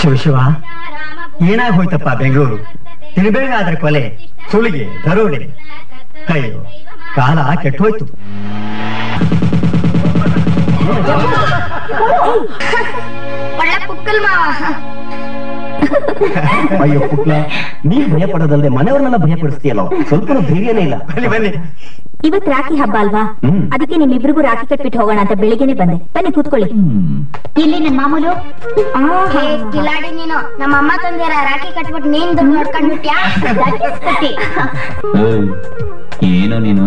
ಶಿವ ಶಿವ ಏನಾಗ್ ಹೋಯ್ತಪ್ಪ ಬೆಂಗಳೂರು? ತಿನ್ಬೇಕಾದ್ರೆ ಕೊಲೆ ಸುಳಿಗೆ ದರೋಡೆ. ಅಯ್ಯೋ, ಕಾಲ ಕೆಟ್ಟೋಯ್ತು. ಒಳ್ಳೆ ಪುಕ್ಕಲ್ ಮಾವ. ಅಯ್ಯೋ ಪುಟ್ಲ ನೀವ್ ಭಯ ಪಡೋದಲ್ದೆ ಮನೆಯವ್ರನ್ನೆಲ್ಲ ಭಯ ಪಡಿಸ್ತೀಯಲ್ಲ ಸ್ವಲ್ಪ ಧೈರ್ಯನೇ ಇಲ್ಲ. ಬನ್ನಿ ಬನ್ನಿ. ಇವತ್ ರಾಖಿ ಹಬ್ಬ ಅಲ್ವಾ? ಹ್ಮ್. ಅದಕ್ಕೆ ನಿಮ್ಮಿಬ್ರಿಗೂ ರಾಖಿ ಕಟ್ಬಿಟ್ಟು ಹೋಗೋಣ ಅಂತ ಬೆಳಿಗ್ಗೆನೆ ಬಂದೆ. ಬನ್ನಿ ಕೂತ್ಕೊಳ್ಳಿ. ಇಲ್ಲಿ ನನ್ ಮಾಮೂಲು? ಕಿಲಾಡಿ ನೀನು. ನಮ್ಮ ಅಮ್ಮ ತಂದಿರ ರಾಖಿ ಕಟ್ಬಿಟ್ಟು ನೀನ್ ದುಡ್ಡು ನೋಡ್ಕೊಂಡ್ಬಿಟ್ಯಾ ಏನೋ ನೀನು?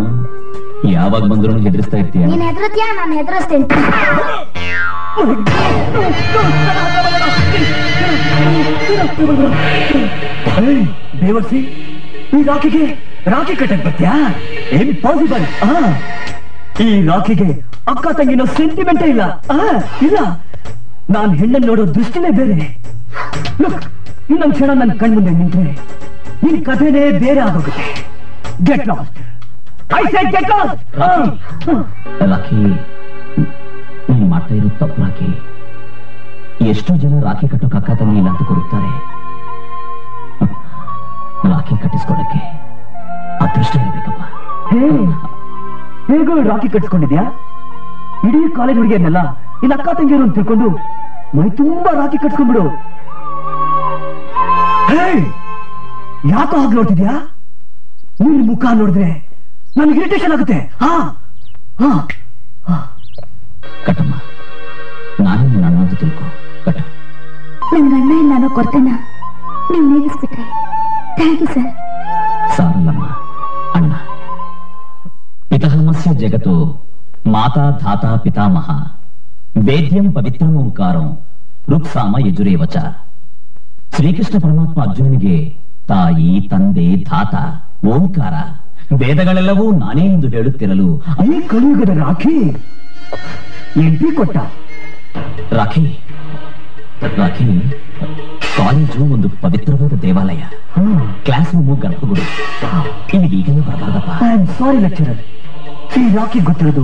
ಯಾವಾಗ ಬಂದ್ರು ಹೆದರ್ಸ್ತಾ ಇರ್ತೀಯ? ನೀನ್ ಹೆದರ್ತೀಯ? ನಾನು ಹೆದರ್ಸ್ತೇನೆ. ದೇವರ್ಸಿ ಈ ರಾಖಿಗೆ ರಾಖಿ ಕಟ್ಟಕ್ ಬರ್ತ್ಯಾ? ಇಂಪಾಸಿಬಲ್ ಈ ರಾಖಿಗೆ ಅಕ್ಕ ತಂಗಿನ ಸೆಂಟಿಮೆಂಟೇ ಇಲ್ಲ. ಇಲ್ಲ. ನಾನ್ ಹೆಣ್ಣನ್ ನೋಡೋ ದೃಷ್ಟಿನೇ ಬೇರೆ. ಇನ್ನೊಂದ್ ಕ್ಷಣ ನನ್ ಕಣ್ಮುಂದೆ ನಿಂತ್ರೆ ನಿನ್ ಕಥೆನೇ ಬೇರೆ ಆಗೋಗುತ್ತೆ. Get lost I say get lost Rocky ನೀನ್ ಮಾಡ್ತಾ ಇರೋ ತಪ್ಪು ಎಷ್ಟೋ ಜನ ರಾಖಿ ಕಟ್ಟು ಕಕ್ಕ ತಂಗಿ ಇಲ್ಲ ಅಂತ ಕೊಡುತ್ತಾರೆ. ರಾಖಿ ಕಟ್ಟಿಸ್ಕೊಳಕ್ಕೆ ಅದೃಷ್ಟ ಇರಬೇಕಪ್ಪ. ಹೇಗೋ ರಾಖಿ ಕಟ್ಟಿಸ್ಕೊಂಡಿದ್ಯಾ? ಇಡೀ ಕಾಲೇಜ್ ಹುಡುಗಿಯನ್ನೆಲ್ಲ ನಿನ್ನ ಅಕ್ಕ ತಂಗಿಯರು ಅಂತ ತಿಳ್ಕೊಂಡು ಮೈ ತುಂಬಾ ರಾಖಿ ಕಟ್ಸ್ಕೊಂಡ್ಬಿಡು ಹೇ ಯಾಕೋ ಹಾಗೆ ನೋಡ್ತಿದ್ಯಾ? ನಿನ್ ಮುಖ ನೋಡಿದ್ರೆ ನನ್ಗೆ ಇರಿಟೇಷನ್ ಆಗುತ್ತೆ. ಹಾ ಹಾ ಕಟ್ಟಮ್ಮ ನಾನೇ ನನ್ನ ಅಂತ ತಿಳ್ಕೊ. ಕಟ್ಟ ನನ್ ಗಂಡ ಇಲ್ಲ ಅನ್ನೋ ಕೊರತೆನ ನೀವು ನೀಗಿಸ್ಬಿಟ್ರೆ. ಥ್ಯಾಂಕ್ ಯು ಸರ್ ಸಾರಲ್ಲಮ್ಮ ಅಣ್ಣ. ಪಿತಹಮಸ್ಯ ಜಗತ್ತು ಮಾತಾ ಧಾತ ಪಿತಾಮಹ. ವೇದ್ಯಂ ಪವಿತ್ರಂ ಓಂಕಾರಂ ರುಕ್ಸಾಮ ಯಜುರೇವಚ. ಶ್ರೀಕೃಷ್ಣ ಪರಮಾತ್ಮ ಅರ್ಜುನನಿಗೆ ತಾಯಿ ತಂದೆ ಧಾತ ಓಂಕಾರ ವೇದಗಳೆಲ್ಲವೂ ನಾನೇ ಎಂದು ಹೇಳುತ್ತಿರಲು ಈ ಕಲಿಯುಗದ ರಾಖಿ ಎಂಟ್ರಿ ಕೊಟ್ಟ. ರಾಖಿ ರಾಖಿ ಕಾಲೇಜು ಒಂದು ಪವಿತ್ರವಾದ ದೇವಾಲಯ. ಕ್ಲಾಸ್ ರೂಮು ಗರ್ಭಗುಡಿ. ಇಲ್ಲಿ ಈಗಲೇ ಬರಬಾರ್ದಪ್ಪ. ಸಾರಿ ಲೆಕ್ಚರರ್ ಈ ರಾಕಿ ಗೊತ್ತಿರೋದು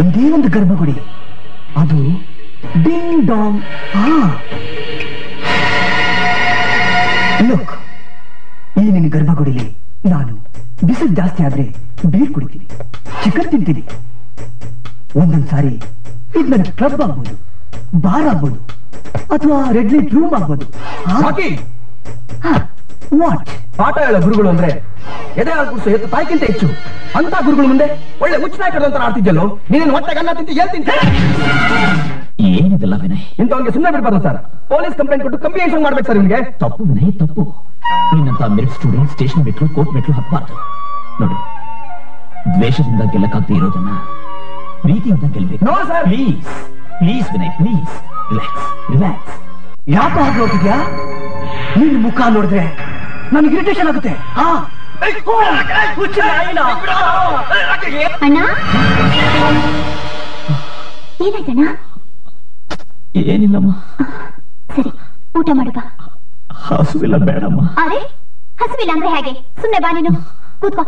ಒಂದೇ ಒಂದು ಗರ್ಭಗುಡಿ. ಅದು ಡಿಂಗ್ ಡಾಂಗ್. ಲುಕ್ ಈ ನಿನ್ನ ಗರ್ಭಗುಡಿಲಿ ನಾನು ಬಿಸಿಲು ಜಾಸ್ತಿ ಆದ್ರೆ ಬೀರ್ ಕುಡಿತೀನಿ ಚಿಕನ್ ತಿಂತೀನಿ. ಒಂದೊಂದ್ಸಾರಿ ಇದು ನನ್ನ ಕ್ಲಬ್ ಆಗ್ಬೋದು. ಬಾರ್ ಆಗ್ಬೋದು. ಅಥವಾ ರೆಡ್ ಲೈಟ್ ರೂಮ್ ಆಗ್ಬೋದು ವಾಟ್? ಪಾಠ ಹೇಳೋ ಗುರುಗಳು ಅಂದ್ರೆ ಎದೆ ಗುರುಸು ಎತ್ತು ತಾಯ್ಕಿಂತ ಹೆಚ್ಚು. ಅಂತ ಗುರುಗಳು ಮುಂದೆ ಒಳ್ಳೆ ಮುಚ್ಚನಾಯಿ ಕಡ್ದಂತ ಆಡ್ತಿದ್ಯಲ್ಲೋ? ನೀನೇನು ಹೊಟ್ಟೆಗೆ ಅನ್ನ ತಿಂತಿ ಹೇಳ್ತೀನಿ ಏನಿದೆಲ್ಲ ವಿನಯ್? ಇಂಥವ್ಗೆ ಸುಮ್ಮನೆ ಬಿಡ್ಬಾರ್ದು ಸರ್. ಪೊಲೀಸ್ ಕಂಪ್ಲೇಂಟ್ ಕೊಟ್ಟು ಕಂಪ್ಲೇಂಟ್ ಮಾಡ್ಬೇಕು ಸರ್ ನಿಮ್ಗೆ? ತಪ್ಪು ವಿನಯ್ ತಪ್ಪು. ನಿನ್ನಂತ ಮೆರಿಟ್ ಸ್ಟೂಡೆಂಟ್ ಸ್ಟೇಷನ್ ಮೆಟ್ಲು ಕೋರ್ಟ್ ಬಿಟ್ಟರು ಹತ್ಬಾರ್ದು. ನೋಡಿ ದ್ವೇಷದಿಂದ ಗೆಲ್ಲಕ್ಕಾಗದೆ ಇರೋದನ್ನ ಪ್ರೀತಿಯಿಂದ ಗೆಲ್ಬೇಕು. No sir. Please. Please Vinay please relax relax ಯಾಕೆ ಹಾಗೆ ನಿನ್ ಮುಖ ನೋಡಿದ್ರೆ ನನಗೆ ಇರಿಟೇಷನ್ ಆಗುತ್ತೆ. ಹಾ. ಅಣ್ಣ? ಏನಾಯ್ತಣ್ಣ? ಏನಿಲ್ಲಮ್ಮ. ಸರಿ ಊಟ ಮಾಡು ಬಾ. ಹಸುವಿಲ್ಲ ಬೇಡಮ್ಮ. ಅರೆ ಹಸುವಿಲ್ಲ ಅಂದ್ರೆ ಹೇಗೆ? ಸುಮ್ನೆ ಬಾ ನೀನು. ಕೂತ್ಕೋ.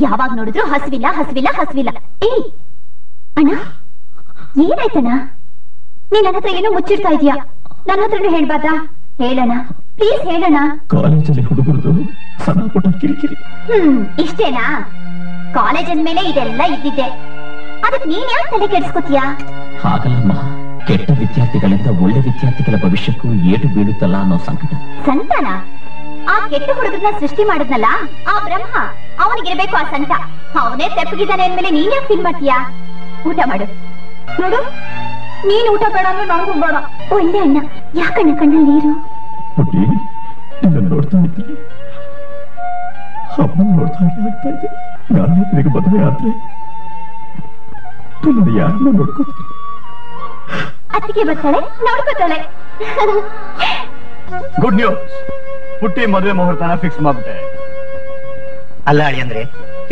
ಯಾವಾಗ ನೋಡಿದ್ರು ಹಸಿವಿಲ್ಲ ಹಸಿವಿಲ್ಲ ಹಸಿವಿಲ್ಲ. ಏ ಅಣ್ಣ? ಏನಾಯ್ತಣ್ಣ ನೀನ್ ನನ್ನ ಹತ್ರ ಏನೋ ಮುಚ್ಚಿಡ್ತಾ ಇದೀಯಾ? ನನ್ನ ಹತ್ರನೂ ಹೇಳ್ಬಾರ್ದಾ? ಹೇಳಣ್ಣ ಪ್ಲೀಸ್ ಹೇಳಣ್ಣ ಕಾಲೇಜಲ್ಲಿ ಹುಡುಗರು ಸಣ್ಣ ಪುಟ್ಟ ಕಿರಿಕಿರಿ. ಹ್ಮ್ ಇಷ್ಟೇನಾ? ಕಾಲೇಜ್ ಅಂದ್ಮೇಲೆ ಇದೆಲ್ಲ ಇದ್ದಿದ್ದೆ. ಅದಕ್ಕೆ ನೀನ್ ಯಾಕೆ ತಲೆ ಕೆಡಿಸ್ಕೋತೀಯಾ? ಹಾಗಲ್ಲಮ್ಮ ಕೆಟ್ಟ ವಿದ್ಯಾರ್ಥಿಗಳಿಂದ ಒಳ್ಳೆ ವಿದ್ಯಾರ್ಥಿಗಳ ಭವಿಷ್ಯಕ್ಕೂ ಏಟು ಬೀಳುತ್ತಲ್ಲ ಅನ್ನೋ ಸಂಕಟ. ಸಂತಾನ? ಆ ಕೆಟ್ಟ ಹುಡುಗರನ್ನ ಸೃಷ್ಟಿ ಮಾಡಿದ್ನಲ್ಲ ಆ ಬ್ರಹ್ಮ ಅವನಿಗಿರ್ಬೇಕು ಆ ಸಂತ. ಅವನೇ ತೆಪ್ಪಗಿದ್ದಾನೆ ಅಂದ್ಮೇಲೆ ನೀನ್ ಯಾಕೆ ಫೀಲ್ ಮಾಡ್ತೀಯಾ? ಊಟ ಮಾಡು. ನೋಡು. ನೀನ್ ಊಟ ಬೇಡ ಅಂದ್ರೆ ನನಗೂ ಬೇಡ. ಒಳ್ಳೆ ಅಣ್ಣ. ಯಾಕಣ್ಣ ಕಣ್ಣಲ್ಲಿ ನೀರು? ಪುಟ್ಟಿ ನಿನ್ನ ನೋಡ್ತಾ ಇದ್ದೀನಿ ಅಮ್ಮನ ನೋಡ್ತಾ ಆಗ್ತಾ ಇದೆ ನಾನು ನಿನಗೆ ಮದುವೆ ಆದ್ರೆ ನನ್ನ ಯಾರನ್ನ ನೋಡ್ಕೋತೀನಿ ಅತ್ತಿಗೆ ಬರ್ತಾಳೆ ನೋಡ್ಕೋತಾಳೆ ಗುಡ್ ನ್ಯೂಸ್ ಪುಟ್ಟಿ ಮದುವೆ ಮುಹೂರ್ತನ ಫಿಕ್ಸ್ ಮಾಡ್ಬಿಟ್ಟೆ. ಅಲ್ಲ ಅಂದ್ರೆ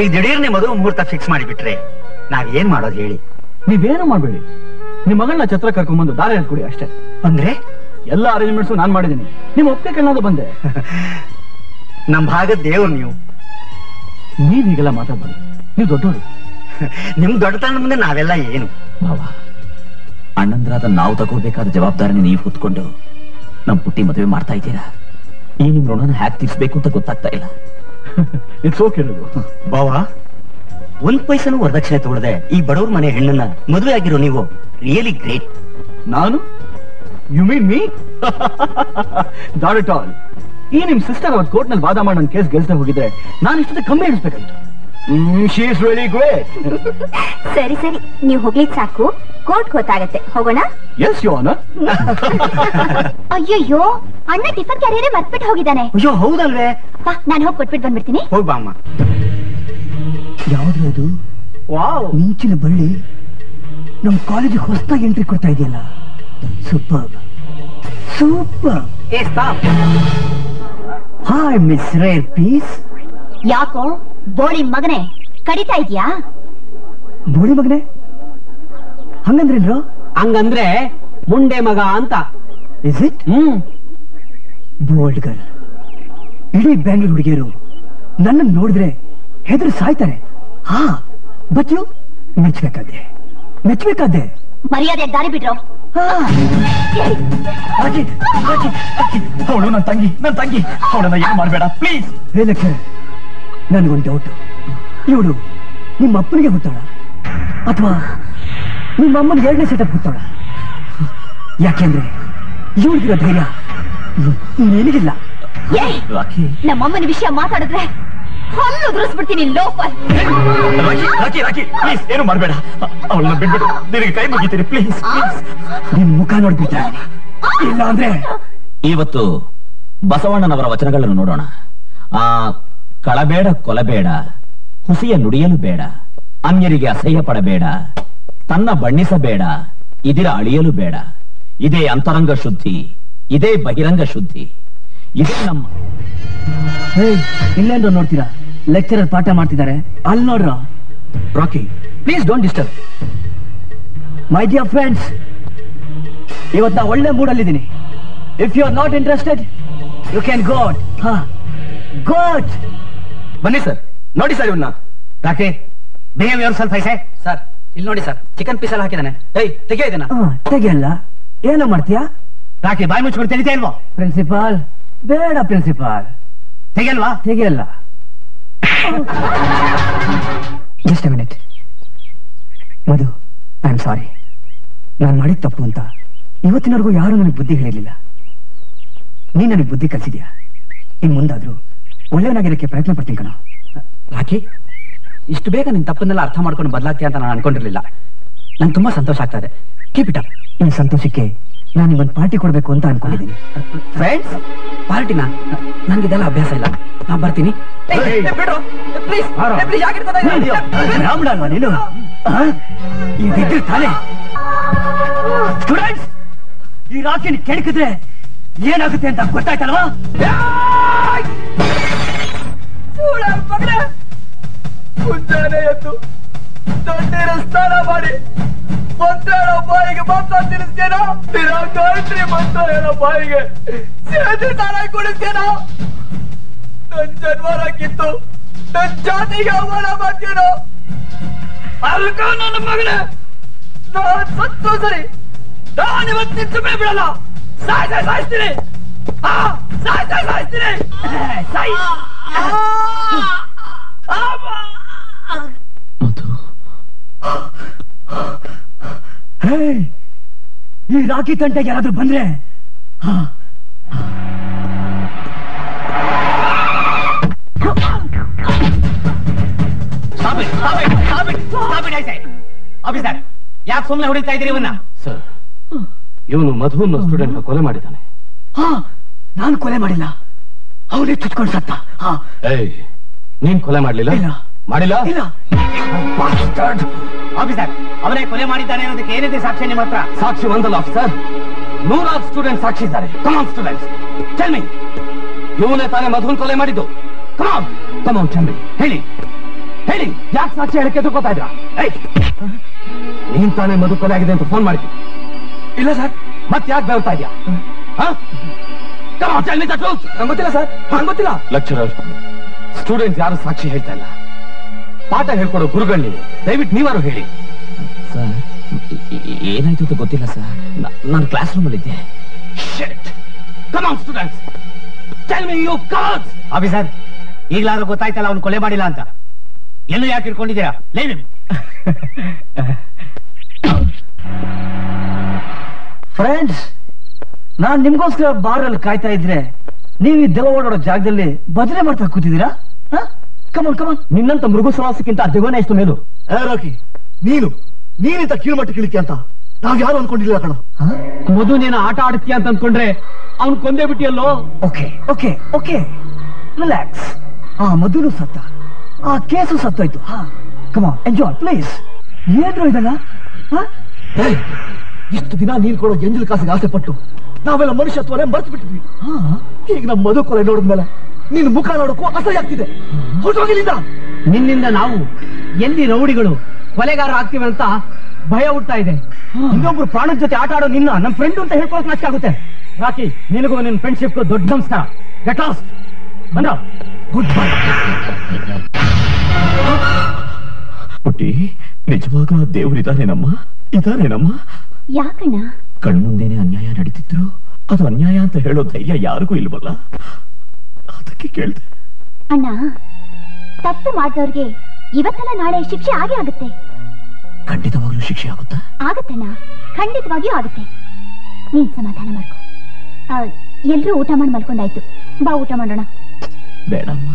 ಈಗ ದಿಢೀರ್ನೆ ಮದುವೆ ಮುಹೂರ್ತ ಫಿಕ್ಸ್ ಮಾಡಿಬಿಟ್ರೆ ನಾವೇನ್ ಏನ್ ಮಾಡೋದು ಹೇಳಿ? ನೀವೇನು ಮಾಡ್ಬೇಡಿ. ನಿಮ್ಮ ಮಗಳನ್ನ ಛತ್ರ ಕರ್ಕೊಂಡ್ಬಂದು ದಾರ ಹೇಳ್ಕೊಡಿ ಅಷ್ಟೇ. ಅಂದ್ರೆ? ಎಲ್ಲ ಅರೇಂಜ್ಮೆಂಟ್ಸ್ ನಾನು ಮಾಡಿದ್ದೀನಿ. ನಿಮ್ಮ ಒಪ್ಪಿಗೆ ಕೇಳೋದು ಬಂದೆ. ನಮ್ಮ ಭಾಗದ ದೇವರು ನೀವು. ನೀವೀಗೆಲ್ಲ ಮಾತಾಡ್ಬೋದು ಮಾತಾಡ್ಬಾರ್ದು ನೀವು ದೊಡ್ಡವರು ನಿಮ್ ದೊಡ್ಡತನ ಮುಂದೆ ನಾವೆಲ್ಲ ಏನು? ಬಾವಾ ಅಣ್ಣಂದ್ರಾದ ನಾವು ತಗೋಬೇಕಾದ ಜವಾಬ್ದಾರಿನ ನೀವು ಹೊತ್ಕೊಂಡು ನಮ್ಮ ಪುಟ್ಟಿ ಮದುವೆ ಮಾಡ್ತಾ ಇದ್ದೀರಾ? ಈ ನಿಮ್ ಋಣನ ಹ್ಯಾಕ್ ತೀರ್ಸ್ಬೇಕು ಅಂತ ಗೊತ್ತಾಗ್ತಾ ಇಲ್ಲ. ಇಟ್ಸ್ ಓಕೆ ಬಾವಾ ಒಂದ್ ಪೈಸನು ವರದಕ್ಷಿಣೆ ತಗೊಳ್ಳದೆ ಈ ಬಡವ್ರ ಮನೆ ಹೆಣ್ಣನ್ನ ಮದುವೆ ಆಗಿರೋ ನೀವು ರಿಯಲಿ ಗ್ರೇಟ್ ನಾನು? You mean me dot all ಈ ನಿಮ್ ಸಿಸ್ಟರ್ ಅವ್ರ ಕೋರ್ಟ್ನಲ್ಲಿ ವಾದ ಮಾಡಿ ನನ್ನ ಕೇಸ್ ಗೆಲ್ಸದೆ ಹೋಗಿದ್ರೆ ನಾನು ಇಷ್ಟದ ಕಮ್ಮಿ ರಿಯಲಿ ಗ್ರೇಟ್ ಸರಿ ಸರಿ. ನೀವು ಹೋಗ್ಲಿಕ್ ಸಾಕು. ಕೋರ್ಟ್ ಗೊತ್ತಾಗತ್ತೆ. ಹೋಗೋಣ? ಎಸ್ ಯು ಆನರ್ ಅಯ್ಯಯ್ಯೋ ಅಣ್ಣ ಟಿಫನ್ ಕ್ಯಾರಿಯರೇ ಮರ್ತ್ಬಿಟ್ಟು ಹೋಗಿದ್ದಾನೆ. ಅಯ್ಯೋ ಹೌದಲ್ವೇ? ಬಾ ನಾನು ಹೋಗಿ ಕೊಟ್ಬಿಟ್ಟು ಬಂದ್ಬಿಡ್ತೀನಿ. ಹೋಗ್ಬಾ ಅಮ್ಮ. ಯಾವ್ದು ಅದು ವಾವ್. ಮಿಂಚಿನ ಬಳ್ಳಿ. ನಮ್ ಕಾಲೇಜಿಗೆ ಹೊಸದಾಗಿ ಎಂಟ್ರಿ ಕೊಡ್ತಾ ಇದೆಯಲ್ಲ. Super super hi miss rare piece ಯಾಕೋ ಬೋಳಿ ಮಗನೇ ಕಡಿತಾ ಇದೆಯಾ? ಬೋಳಿ ಮಗನೆ? ಹಂಗಂದ್ರೆ ಹಂಗಂದ್ರೆ ಮುಂಡೆ ಮಗ ಅಂತ. Is it hmm. Bold girl ಇಡೀ ಬ್ಯಾಂಗ್ಳೂರ್ ಹುಡುಗಿಯರು ನನ್ನ ನೋಡಿದ್ರೆ ಹೆದರು ಸಾಯ್ತಾರೆ. ಹಾ ಬಚ್ಚು ಮೆಚ್ಬೇಕಾದೆ ಮೆಚ್ಬೇಕಾದ್ದೆ ಮರ್ಯಾದೆ ದಾರಿ ಬಿಟ್ರು. ರಾಕಿ ರಾಕಿ ಅವಳು ನನ್ನ ತಂಗಿ ನನ್ನ ತಂಗಿ. ಅವಳನ್ನ ಏನು ಮಾಡಬೇಡ ಪ್ಲೀಸ್ ಹೇಳಕ್ಕೆ ನನಗೊಂದು ಡೌಟ್ ಇವಳು ನಿಮ್ಮ ಅಪ್ಪನಿಗೆ ಹುಟ್ಟಾಳ ಅಥವಾ ನಿಮ್ಮ ಅಮ್ಮನ ಎರಡನೇ ಸೆಟಪ್ ಹುಟ್ಟೋಣ ಯಾಕೆಂದ್ರೆ ಇವಳಿಗಿರೋ ಧೈರ್ಯ ನಿನಗಿಲ್ಲ ನಮ್ಮಮ್ಮನ ವಿಷಯ ಮಾತಾಡಿದ್ರೆ ಹಲ್ಲು ಉದುರಿಸ್ಬಿಡ್ತೀನಿ loafer. Rocky Rocky Rocky please ಏನು ಮಾಡಬೇಡ. ಅವಳನ್ನ ಬಿಟ್ಬಿಟ್ಟು ನಿನಗೆ ಕೈ ಮುಗಿತೀನಿ ಪ್ಲೀಸ್ ನಿನ್ ಮುಖ ನೋಡ್ಬಿಟ್ಟ ಇಲ್ಲ ಅಂದ್ರೆ ಇವತ್ತು ಬಸವಣ್ಣನವರ ವಚನಗಳನ್ನು ನೋಡೋಣ. ಆ ಕಳಬೇಡ ಕೊಲಬೇಡ ಹುಸಿಯ ನುಡಿಯಲು ಬೇಡ ಅನ್ಯರಿಗೆ ಅಸಹ್ಯ ಪಡಬೇಡ ತನ್ನ ಬಣ್ಣಿಸಬೇಡ ಇದಿರ ಅಳಿಯಲು ಬೇಡ. ಇದೇ ಅಂತರಂಗ ಶುದ್ಧಿ ಇದೇ ಬಹಿರಂಗ ಶುದ್ಧಿ. ಇದೇ ನಮ್ಮ ಹೇ ಇಲ್ಲೇನ್ರ ನೋಡ್ತೀರಾ? ಲೆಕ್ಚರರ್ ಪಾಠ ಮಾಡ್ತಿದ್ದಾರೆ. ಅಲ್ಲಿ ನೋಡ್ರ? Rocky please don't disturb my dear friends ಇವತ್ತು ನಾ ಒಳ್ಳೆ ಮೂಡಲ್ಲಿದ್ದೀನಿ if you are not interested you can go out ah go out ಬನ್ನಿ ಸರ್ ನೋಡಿ ಸರ್ ಇವನ್ನ ರಾಕಿ ಬಿಹೇವ್ ಸ್ವಲ್ಪ ಐಸೆ ಸರ್ ಇಲ್ಲಿ ನೋಡಿ ಸರ್ ಚಿಕನ್ ಪೀಸ್ ಎಲ್ಲ ಹಾಕಿದಾನೆ ಏಯ್ ತೆಗಿಯ ಇದನ್ನ. ತೆಗೆಯಲ್ಲ. ಏನೋ ಮಾಡ್ತೀಯಾ? ರಾಕಿ ಬಾಯಿ ಮುಚ್ಕೊಂಡು ತೆಗಿತಾ ಇಲ್ವೋ? ಪ್ರಿನ್ಸಿಪಾಲ್ ಬೇಡ ಪ್ರಿನ್ಸಿಪಾಲ್. ತೆಗೆಯಲ್ವಾ? ತೆಗೆಯಲ್ಲ. Just minute Madhu I am sorry ನಾನು ಮಾಡಿದ ತಪ್ಪು ಅಂತ ಇವತ್ತಿನವರೆಗೂ ಯಾರು ನನಗೆ ಬುದ್ಧಿ ಹೇಳಿರಲಿಲ್ಲ. ನೀನ್ ನನಗೆ ಬುದ್ಧಿ ಕಲಿಸಿದ್ಯಾ? ಇನ್ ಮುಂದಾದ್ರೂ ಒಳ್ಳೆಯವನಾಗಿರೋಕ್ಕೆ ಪ್ರಯತ್ನ ಪಡ್ತೀನಿ ಕಣ. ರಾಕಿ ಇಷ್ಟು ಬೇಗ ನಿನ್ ತಪ್ಪನ್ನೆಲ್ಲ ಅರ್ಥ ಮಾಡ್ಕೊಂಡು ಬದಲಾಗ್ತೀಯ ಅಂತ ನಾನು ಅನ್ಕೊಂಡಿರ್ಲಿಲ್ಲ. ನಂಗೆ ತುಂಬಾ ಸಂತೋಷ ಆಗ್ತಾ ಇದೆ. ಕೀಪ್ ಇಟ್ ಅಪ್ ನಿನ್ನ ಸಂತೋಷಕ್ಕೆ ನಾನು ಒಂದು ಪಾರ್ಟಿ ಕೊಡಬೇಕು ಅಂತ ಅನ್ಕೊಂಡಿದ್ದೀನಿ ಫ್ರೆಂಡ್ಸ್ ಪಾರ್ಟಿನ ನಂಗಿದೆಲ್ಲ ಅಭ್ಯಾಸ ಇಲ್ಲ. ನಾ ಬರ್ತೀನಿ. ತಾನೇ? ಸ್ಟೂಡೆಂಟ್ಸ್ ಈ ರಾಕಿನ ಕೆಣಕಿದ್ರೆ ಏನಾಗುತ್ತೆ ಅಂತ ಗೊತ್ತಾಯ್ತಲ್ವಾ? ಮುಂಜಾನೆ ಎದ್ದು ದೊಡ್ಡ ಸ್ಥಾನ ಮಾಡಿ ಮಂತ್ರಾಳ ಬಾಯಿಗೆ ಮಾತ್ರ ತಿನ್ನಿಸ್ತೇನೋ ದಿನ ಗಾಯತ್ರಿ ಬಾಯಿಗೆ ಸೇದಿ ಸ್ನಾನ ಕುಡಿಸ್ತೇನೋ ನನ್ ಜನ್ಮರ ಕಿತ್ತು ನನ್ ಜಾತಿಗೆ ಅವಮಾನ ಮಾಡ್ತೇನೋ ಅಲ್ಕ ನನ್ನ ಮಗನೇ ನಾನ್ ಸತ್ತು ಸರಿ ನಾನು ಇವತ್ತು ಸುಮ್ಮನೆ ಬಿಡಲ್ಲ ಸಾಯ್ ಸಾಯ್ ಸಾಯಿಸ್ತೀನಿ ಆ ಸಾಯ್ ಸಾಯ್ ಸಾಯಿಸ್ತೀನಿ ಆ ಆ ಹೇ ಈ ರಾಕಿ ತಂಟೆಗೆ ಯಾರಾದ್ರೂ ಬಂದ್ರೆ? ಹಾ. ಆಫೀಸರ್ ಯಾಕೆ ಸುಮ್ಮನೆ ಹೊಡಿತಾ ಇದ್ದೀರಿ ಇವನ್ನ? ಸರ್ ಇವನು ಮಧುನ ಸ್ಟೂಡೆಂಟ್ ಕೊಲೆ ಮಾಡಿದ್ದಾನೆ. ಹಾ ನಾನು ಕೊಲೆ ಮಾಡಿಲ್ಲ. ಅವನೇ ಚುಚ್ಕೊಂಡು ಸತ್ತ. ಹಾ. ಏಯ್ ನೀನ್ ಕೊಲೆ ಮಾಡ್ಲಿಲ್ಲ? ಇಲ್ಲ. ಮಾಡಿಲ್ಲ? ಇಲ್ಲ. ಆಫೀಸರ್ ಅವರೇ ಕೊಲೆ ಮಾಡಿದ್ದಾನೆ ಅನ್ನೋದಕ್ಕೆ ಏನಿದೆ ಸಾಕ್ಷಿ ನಿಮ್ಮ ಹತ್ರ? ಸಾಕ್ಷಿ ಒಂದಲ್ಲ ಆಫೀಸರ್ ನೂರಾರು ಸ್ಟೂಡೆಂಟ್ ಸಾಕ್ಷಿ ಇದ್ದಾರೆ. ಕಮಾನ್ ಸ್ಟೂಡೆಂಟ್ಸ್ ಚೆಲ್ಮಿ ಇವನೇ ತಾನೇ ಮಧುನ್ ಕೊಲೆ ಮಾಡಿದ್ದು? ಕಮಾನ್ ಕಮಾನ್ ಚೆಲ್ಮಿ ಹೇಳಿ. ಹೇಳಿ. ಯಾಕೆ ಸಾಕ್ಷಿ ಹೇಳಕ್ಕೆ ತಗೋತಾ ಇದ್ರ ನೀನ್ ತಾನೇ ಮಧು ಕೊಲೆ ಆಗಿದೆ ಅಂತ ಫೋನ್ ಮಾಡಿದ್ವಿ ಇಲ್ಲ ಸರ್ ಮತ್ತೆ ಯಾಕೆ ಬೇವ್ತಾ ಇದೆಯಾ ಗೊತ್ತಿಲ್ಲ ಸರ್ ಗೊತ್ತಿಲ್ಲ. ಲೆಕ್ಚರರ್ ಸ್ಟೂಡೆಂಟ್ಸ್ ಯಾರು ಸಾಕ್ಷಿ ಹೇಳ್ತಾ ಇಲ್ಲ? ಪಾಠ ಹೇಳ್ಕೊಡೋ ಗುರುಗಳು ನೀವು ದಯವಿಟ್ಟು ನೀವಾರು ಹೇಳಿ. ಸರ್ ಏನಾಯ್ತು ಅಂತ ಗೊತ್ತಿಲ್ಲ ಸರ್. ನಾನು class ರೂಮಲ್ಲಿದ್ದೆ come on students tell me you cards officer ಈಗಲಾದ್ರೂ ಗೊತ್ತಾಯ್ತಲ್ಲ ಅವ್ನು ಕೊಲೆ ಮಾಡಿಲ್ಲ ಅಂತ. ಎಲ್ಲ ಯಾಕೆ ಇಟ್ಕೊಂಡಿದ್ದೀರಾ ಲೇವಿ ಫ್ರೆಂಡ್ಸ್ ನಾನ್ ನಿಮ್ಗೋಸ್ಕರ ಅಲ್ಲಿ ಕಾಯ್ತಾ ಇದ್ರೆ ನೀವು ಈ ದೆವ್ವ ಓಡಾಡೋ ಜಾಗದಲ್ಲಿ ಭಜನೆ ಮಾಡ್ತಾ ಕೂತಿದ್ದೀರಾ? ಕಮನ್ ಕಮನ್ ನಿನ್ನಂತ ಮೃಗು ಸವಾಸಕ್ಕಿಂತ ದೆವ್ವನೇ ಎಷ್ಟು ಮೇಲು? ರಾಕಿ ನೀನು ನೀನಿಂತ ಕೀಳ್ಮಟ್ಟಕ್ಕೆ ಕಿಳಿಕೆ ಅಂತ. ನಾವ್ ಯಾರು ಅನ್ಕೊಂಡಿಲ್ಲ ಕಣ. ಮಧು ನೀನ ಆಟ ಆಡ್ತೀಯ ಅಂತ ಅನ್ಕೊಂಡ್ರೆ ಅವ್ನ್ ಕೊಂದೇ ಬಿಟ್ಟಿಯಲ್ಲೋ? Okay okay okay. ರಿಲ್ಯಾಕ್ಸ್ ಆ ಮಧುನು ಸತ್ತ. ಆ ಕೇಸು ಸತ್ತೋಯ್ತು. ಹಾ ಕಮ ಎಂಜಾಯ್ ಪ್ಲೀಸ್ ಏನ್ರು ಇದಲ್ಲ? ಇಷ್ಟು ದಿನ ನೀನ್ ಕೊಡೋ ಎಂಜಲ್ ಕಾಸಿಗೆ ಆಸೆ ಪಟ್ಟು? ನಾವೆಲ್ಲ ಮನುಷ್ಯತ್ವನೇ ಮರ್ತು ಬಿಟ್ಟಿದ್ವಿ ಈಗ ನಮ್ಮ ಮಧು ಕೊಲೆ ನೋಡಿದ್ಮೇಲೆ ನಿನ್ ಮುಖ ನೋಡಕ್ಕೂ ಅಸಹ್ಯ ಆಗ್ತಿದೆ ಹೊರಟೋಗಿಲ್ಲಿಂದ. ನಿನ್ನಿಂದ ನಾವು ಎಲ್ಲಿ ರೌಡಿಗಳು ಕೊಲೆಗಾರ ಆಗ್ತೀವಿ ಅಂತ ಭಯ ಹುಡ್ತಾ ಇದೆ. ಇನ್ನೊಬ್ರು ಪ್ರಾಣದ ಜೊತೆ ಆಟ ಆಡೋ ನಿನ್ನ ನಮ್ಮ ಫ್ರೆಂಡ್ ಅಂತ ಹೇಳ್ಕೊಳಕ್ ನಾಚಿಕೆ ಆಗುತ್ತೆ. ರಾಕಿ ನಿನಗೂ ನಿನ್ನ ಫ್ರೆಂಡ್ಶಿಪ್ ದೊಡ್ಡ ನಮಸ್ಕಾರ. ಗೆಟ್ ಲಾಸ್ಟ್ ಬಂದ್ರ? ಗುಡ್ ಬೈ ಪುಟ್ಟಿ ನಿಜವಾಗ್ಲೂ ನಮ್ಮ ಇದಾರೆ ಇದಾನೇನಮ್ಮ ಯಾಕಣ್ಣ? ಕಣ್ಮುಂದೇನೆ ಅನ್ಯಾಯ ನಡೀತಿದ್ರು. ಅದು ಅನ್ಯಾಯ ಅಂತ ಹೇಳೋ ಧೈರ್ಯ ಯಾರಿಗೂ ಇಲ್ವಲ್ಲ? ಅದಕ್ಕೆ ಕೇಳಿದೆ. ಅಣ್ಣ ತಪ್ಪು ಮಾಡಿದವ್ರಿಗೆ ಇವತ್ತಲ್ಲ ನಾಳೆ ಶಿಕ್ಷೆ ಆಗೇ ಆಗುತ್ತೆ. ಖಂಡಿತವಾಗ್ಲೂ ಶಿಕ್ಷೆ ಆಗುತ್ತಾ? ಅಣ್ಣ ಖಂಡಿತವಾಗಿಯೂ ಆಗುತ್ತೆ. ನೀನ್ ಸಮಾಧಾನ ಮಾಡ್ಕೊ. ಎಲ್ರೂ ಊಟ ಮಾಡಿ ಮಲ್ಕೊಂಡಾಯ್ತು. ಬಾ ಊಟ ಮಾಡೋಣ. ಬೇಡಮ್ಮ